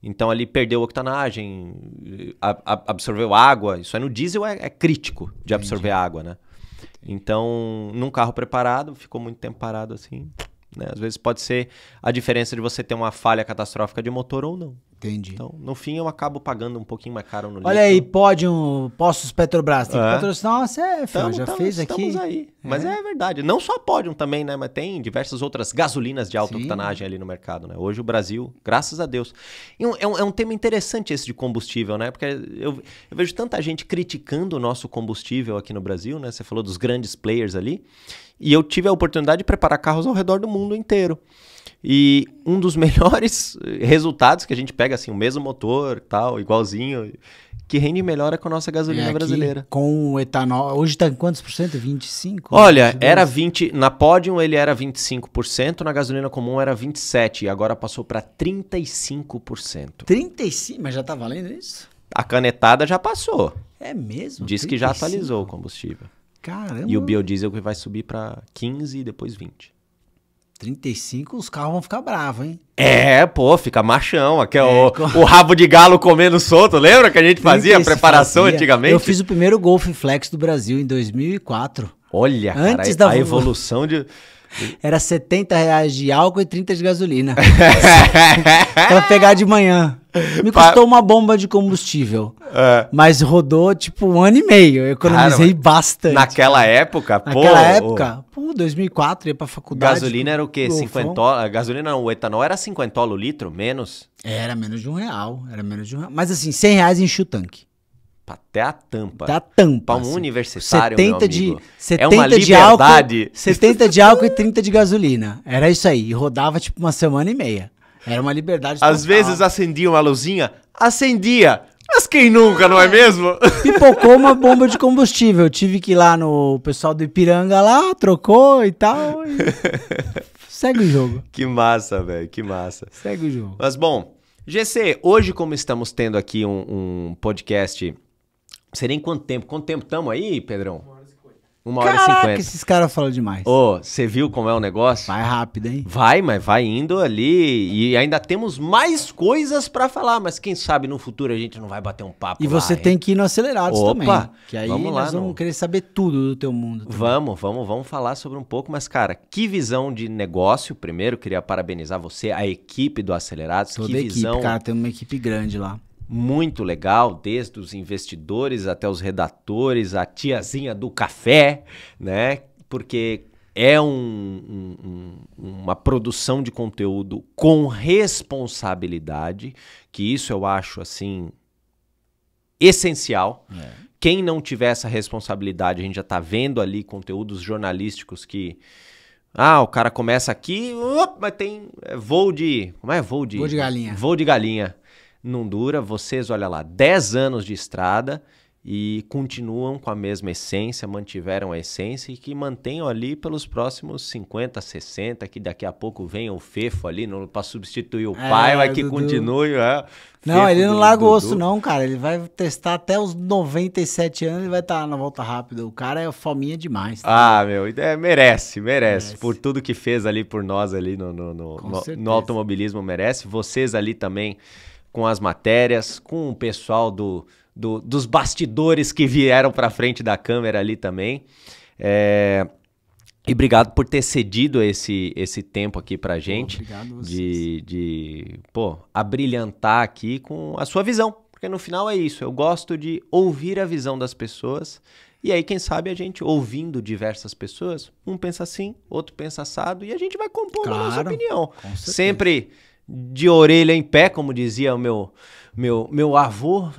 Então ali perdeu octanagem, absorveu água. Isso aí no diesel é, é crítico de absorver água, né? Então, num carro preparado, ficou muito tempo parado assim. Né? Às vezes pode ser a diferença de você ter uma falha catastrófica de motor ou não. Entendi. Então, no fim, eu acabo pagando um pouquinho mais caro no litro. Olha aí, Pódio, Postos Petrobras. Tem que É. patrocinar uma CF, ó, Tamo, já tamo, fez aqui. estamos aí. Mas é. verdade. Não só Podium também, né? Mas tem diversas outras gasolinas de alta Sim. octanagem ali no mercado, né? Hoje o Brasil, graças a Deus. E um- é, um, é um tema interessante esse de combustível, né? Porque eu, eu vejo tanta gente criticando o nosso combustível aqui no Brasil, né? Você falou dos grandes players ali. E eu tive a oportunidade de preparar carros ao redor do mundo inteiro. E um dos melhores resultados que a gente pega, assim, o mesmo motor, tal, igualzinho, que rende melhor é com a nossa gasolina É, brasileira. Com o etanol. Hoje tá em quantos por cento? 25? Olha, 22? era 20, na Podium ele era 25%, na gasolina comum era 27 e agora passou para 35%. 35, mas já tá valendo isso? A canetada já passou. É mesmo? Diz que já 35? atualizou o combustível. Caramba. E o biodiesel que vai subir para 15 e depois 20. 35, os carros vão ficar bravos, hein? É, pô, fica machão. Aqui é, o, co- o rabo de galo comendo solto. Lembra que a gente fazia a 35 preparação fazia. antigamente? Eu fiz o primeiro Golf Flex do Brasil em 2004. Olha, cara, Antes a, da a vo- evolução de... Era 70 reais de álcool e 30 de gasolina. pra pegar de manhã. Me custou uma bomba de combustível. É. Mas rodou tipo um ano e meio. Eu economizei Cara, bastante. Naquela época, pô... Naquela época, pô, 2004, ia pra faculdade. Gasolina era o quê? Golfão. 50 A gasolina não, o etanol era 50 o litro, menos. Era menos de um real. Era menos de um real. Mas assim, 100 reais enche o tanque. Até a tampa. Dá tampa. Pra um assim. universitário, 70 meu de, amigo. 70 é uma de álcool, liberdade. 70 de álcool e 30 de gasolina. Era isso aí. E rodava tipo uma semana e meia. Era uma liberdade Às total. vezes acendia uma luzinha, acendia. Mas quem nunca, não é mesmo? Pipocou uma bomba de combustível. Tive que ir lá no pessoal do Ipiranga lá, trocou e tal. e- Segue o jogo. que massa, velho, que massa. Segue o jogo. Mas bom, GC, hoje como estamos tendo aqui um, um podcast, seria em quanto tempo? Quanto tempo estamos aí, Pedrão? Uma hora e Caraca, cinquenta. esses caras falam demais. Ô, você viu como é o negócio? Vai rápido, hein? Vai, mas vai indo ali e ainda temos mais coisas pra falar, mas quem sabe no futuro a gente não vai bater um papo E lá, você hein? tem que ir no Acelerados Opa, também. Que aí vamos lá nós vamos no- querer saber tudo do teu mundo. também. Vamos, vamos, vamos falar sobre um pouco, mas cara, que visão de negócio. Primeiro, queria parabenizar você, a equipe do Acelerados, Toda que a equipe, visão cara. Tem uma equipe grande lá. Muito legal, desde os investidores até os redatores, a tiazinha do café, né? Porque é um- um- um- uma produção de conteúdo com responsabilidade, que isso eu acho assim essencial. Quem não tiver essa responsabilidade, a gente já tá vendo ali conteúdos jornalísticos que ah, o cara começa aqui, op, mas tem é, voo de, como é voo de Voo de galinha. Voo de galinha. Não dura, vocês, olha lá, 10 anos de estrada e continuam com a mesma essência, mantiveram a essência e que mantenham ali pelos próximos 50, 60, que daqui a pouco venha o Fefo ali para substituir o É, pai, mas que Dudu. continue. É, Não, ele não larga o osso, não, cara. Ele vai testar até os 97 anos e vai estar na volta rápida. O cara é fominha demais. tá? Ah, meu, é, merece, merece, Merece. Por tudo que fez ali por nós ali no, no, no, no automobilismo, merece. Vocês ali também com as matérias, com o pessoal do, do- dos bastidores que vieram pra frente da câmera ali também. É, E obrigado por ter cedido esse, esse tempo aqui pra gente. obrigado a vocês. de, de, pô, abrilhantar aqui com a sua visão. Porque no final é isso. Eu gosto de ouvir a visão das pessoas. E aí, quem sabe, a gente ouvindo diversas pessoas, um pensa assim, outro pensa assado, e a gente vai compondo a nossa Claro, opinião. Sempre de orelha em pé, como dizia o meu, meu, meu avô.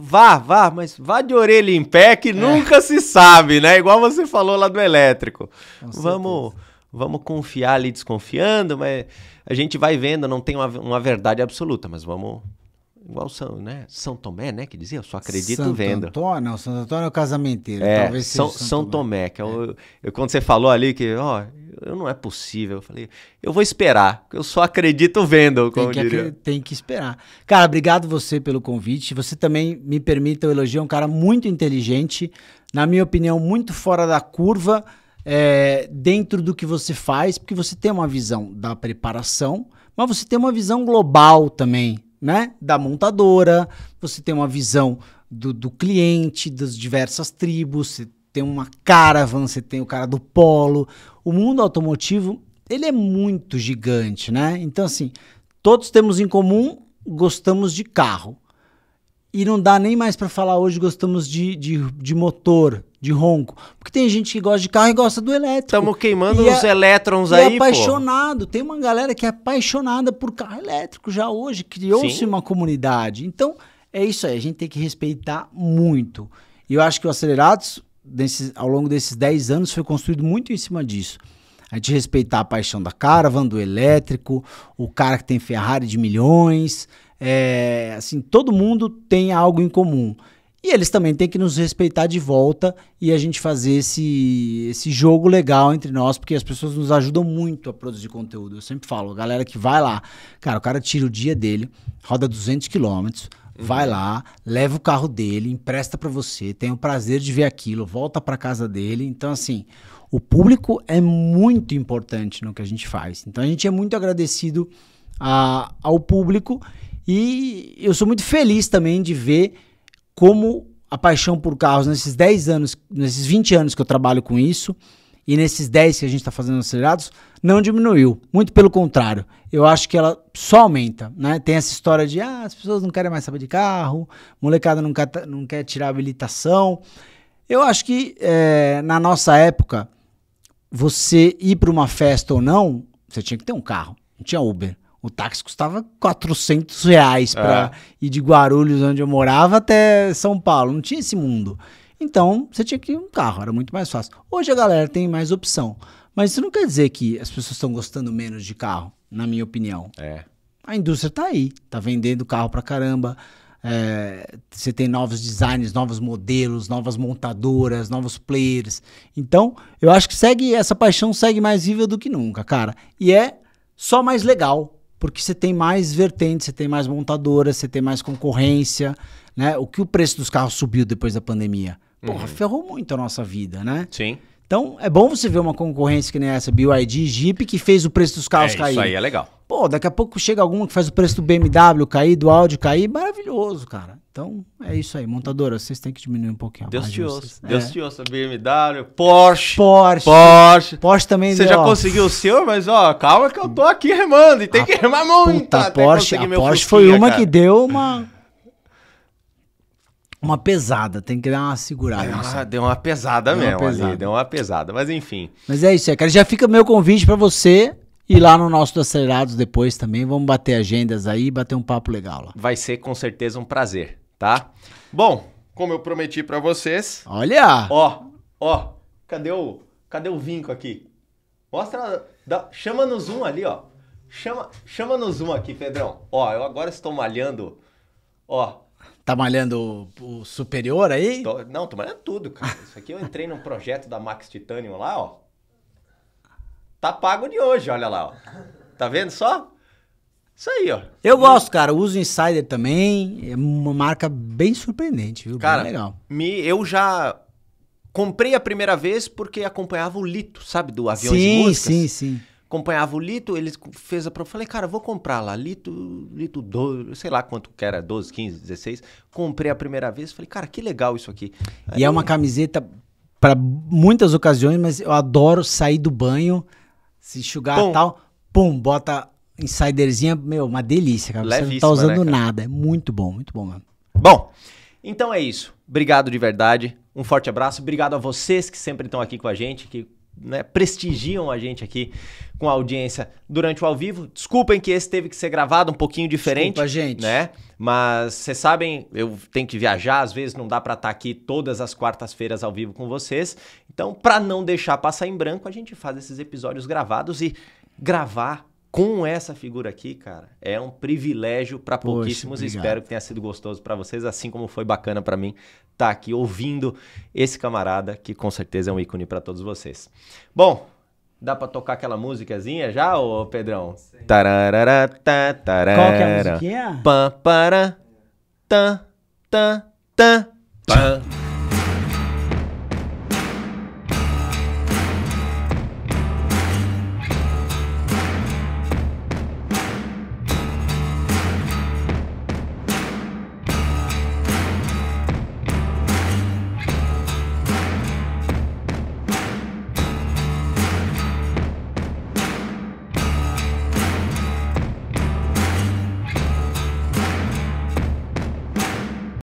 Vá, vá, mas vá de orelha em pé É. que nunca se sabe, né? Igual você falou lá do elétrico. Com Vamos, vamos confiar ali desconfiando, mas a gente vai vendo, não tem uma, uma verdade absoluta, mas vamos. Igual São, né? São Tomé, né? Que dizia, eu só acredito Santo vendo. Antônio, não, Santo Antônio é o casamenteiro. É, talvez São, o Santo São Tomé, que é o- eu- quando você falou ali que, ó, eu não é possível, eu falei, eu vou esperar, porque eu só acredito vendo, Tem como que, diria. tem que esperar. Cara, obrigado você pelo convite. Você também me permita o elogio, é um cara muito inteligente, na minha opinião, muito fora da curva, é, dentro do que você faz, porque você tem uma visão da preparação, mas você tem uma visão global também, né? Da montadora, você tem uma visão do, do cliente, das diversas tribos, você tem uma caravan, você tem o cara do polo. O mundo automotivo, ele é muito gigante, né? Então, assim, todos temos em comum gostamos de carro. E não dá nem mais para falar hoje gostamos de, de, de motor, de ronco. Porque tem gente que gosta de carro e gosta do elétrico. Estamos queimando E os é- elétrons E aí, é pô. apaixonado. Tem uma galera que é apaixonada por carro elétrico já hoje. Criou-se uma comunidade. Então, é isso aí. A gente tem que respeitar muito. E eu acho que o Acelerados, desses- ao longo desses 10 anos, foi construído muito em cima disso. A gente respeitar a paixão da caravan, do elétrico, o cara que tem Ferrari de milhões. É, assim, todo mundo tem algo em comum. E eles também têm que nos respeitar de volta e a gente fazer esse, esse jogo legal entre nós, porque as pessoas nos ajudam muito a produzir conteúdo. Eu sempre falo, galera que vai lá, cara, o cara tira o dia dele, roda 200 quilômetros, vai lá, leva o carro dele, empresta pra você, tem o prazer de ver aquilo, volta pra casa dele. Então, assim, o público é muito importante no que a gente faz. Então, a gente é muito agradecido a- ao público e eu sou muito feliz também de ver como a paixão por carros nesses 10 anos, nesses 20 anos que eu trabalho com isso, e nesses 10 que a gente está fazendo acelerados, não diminuiu. Muito pelo contrário. Eu acho que ela só aumenta. Né? Tem essa história de ah, as pessoas não querem mais saber de carro, molecada não quer, não quer tirar habilitação. Eu acho que eh, na nossa época, você ir para uma festa ou não, você tinha que ter um carro. Não tinha Uber. O táxi custava 400 reais para ir de Guarulhos, onde eu morava, até São Paulo. Não tinha esse mundo. Então, você tinha que ir um carro, era muito mais fácil. Hoje a galera tem mais opção. Mas isso não quer dizer que as pessoas estão gostando menos de carro, na minha opinião. É. A indústria tá aí, tá vendendo carro pra caramba. É, você tem novos designs, novos modelos, novas montadoras, novos players. Então, eu acho que segue essa paixão segue mais viva do que nunca, cara. E é só mais legal, porque você tem mais vertentes, você tem mais montadoras, você tem mais concorrência, né? O que o preço dos carros subiu depois da pandemia? Porra, ferrou muito a nossa vida, né? Sim. Então, é bom você ver uma concorrência que nem essa, BYD, Jeep, que fez o preço dos carros é, cair. isso aí é legal. Pô, daqui a pouco chega alguma que faz o preço do BMW cair, do Audi cair, maravilhoso, cara. Então, é isso aí. Montadora, vocês têm que diminuir um pouquinho a Deus te ouça. Deus É. te ouça. BMW, Porsche. Porsche. Porsche. Porsche também Você já ó, conseguiu o seu, mas ó, calma que eu tô aqui remando e tem que remar muito Puta, até Porsche, a Porsche foi uma cara. que deu uma uma pesada, tem que dar uma segurada. Ah, deu uma pesada Deu uma mesmo ali, pesada. deu uma pesada, mas enfim. Mas é isso aí, cara. Já fica meu convite pra você ir lá no nosso do Acelerados depois também. Vamos bater agendas aí, bater um papo legal lá. Vai ser com certeza um prazer, tá? Bom, como eu prometi pra vocês, Olha! ó, ó, cadê o, cadê o vinco aqui? Mostra, dá- chama no zoom ali, ó. Chama, chama no zoom aqui, Pedrão. Ó, eu agora estou malhando, ó, Tá malhando o, o superior aí? Tô- não, tô malhando tudo, cara. Isso aqui eu entrei num projeto da Max Titanium lá, ó. Tá pago de hoje, olha lá, ó. Tá vendo só? Isso aí, ó. Eu gosto, cara. Uso Insider também. É uma marca bem surpreendente, viu? Cara, bem legal. Me, eu já comprei a primeira vez porque acompanhava o Lito, sabe? Do Aviões e Sim, Músicas. sim, sim. Acompanhava o Lito, ele fez a prova. Falei, cara, vou comprar lá. Lito, Lito 12, sei lá quanto que era, 12, 15, 16. Comprei a primeira vez. Falei, cara, que legal isso aqui. E é uma camiseta para muitas ocasiões, mas eu adoro sair do banho, se enxugar e tal. Pum, bota insiderzinha. Meu, uma delícia, cara. Você não tá Levíssima, usando né, nada. É muito bom, muito bom mesmo. Bom, então é isso. Obrigado de verdade. Um forte abraço. Obrigado a vocês que sempre estão aqui com a gente, que né, prestigiam a gente aqui com a audiência durante o ao vivo. Desculpem que esse teve que ser gravado um pouquinho diferente. Desculpa, gente. Né? Mas vocês sabem, eu tenho que viajar, às vezes não dá pra estar aqui todas as quartas-feiras ao vivo com vocês. Então, pra não deixar passar em branco, a gente faz esses episódios gravados e gravar com essa figura aqui, cara, é um privilégio pra Poxa, pouquíssimos. obrigado. Espero que tenha sido gostoso pra vocês, assim como foi bacana pra mim estar aqui ouvindo esse camarada que com certeza é um ícone pra todos vocês. Bom, dá pra tocar aquela musicazinha já, ô Pedrão? Tararara, tá, tarara. Qual que é a musiquinha? Pam, para, tan, tan, tan, pam.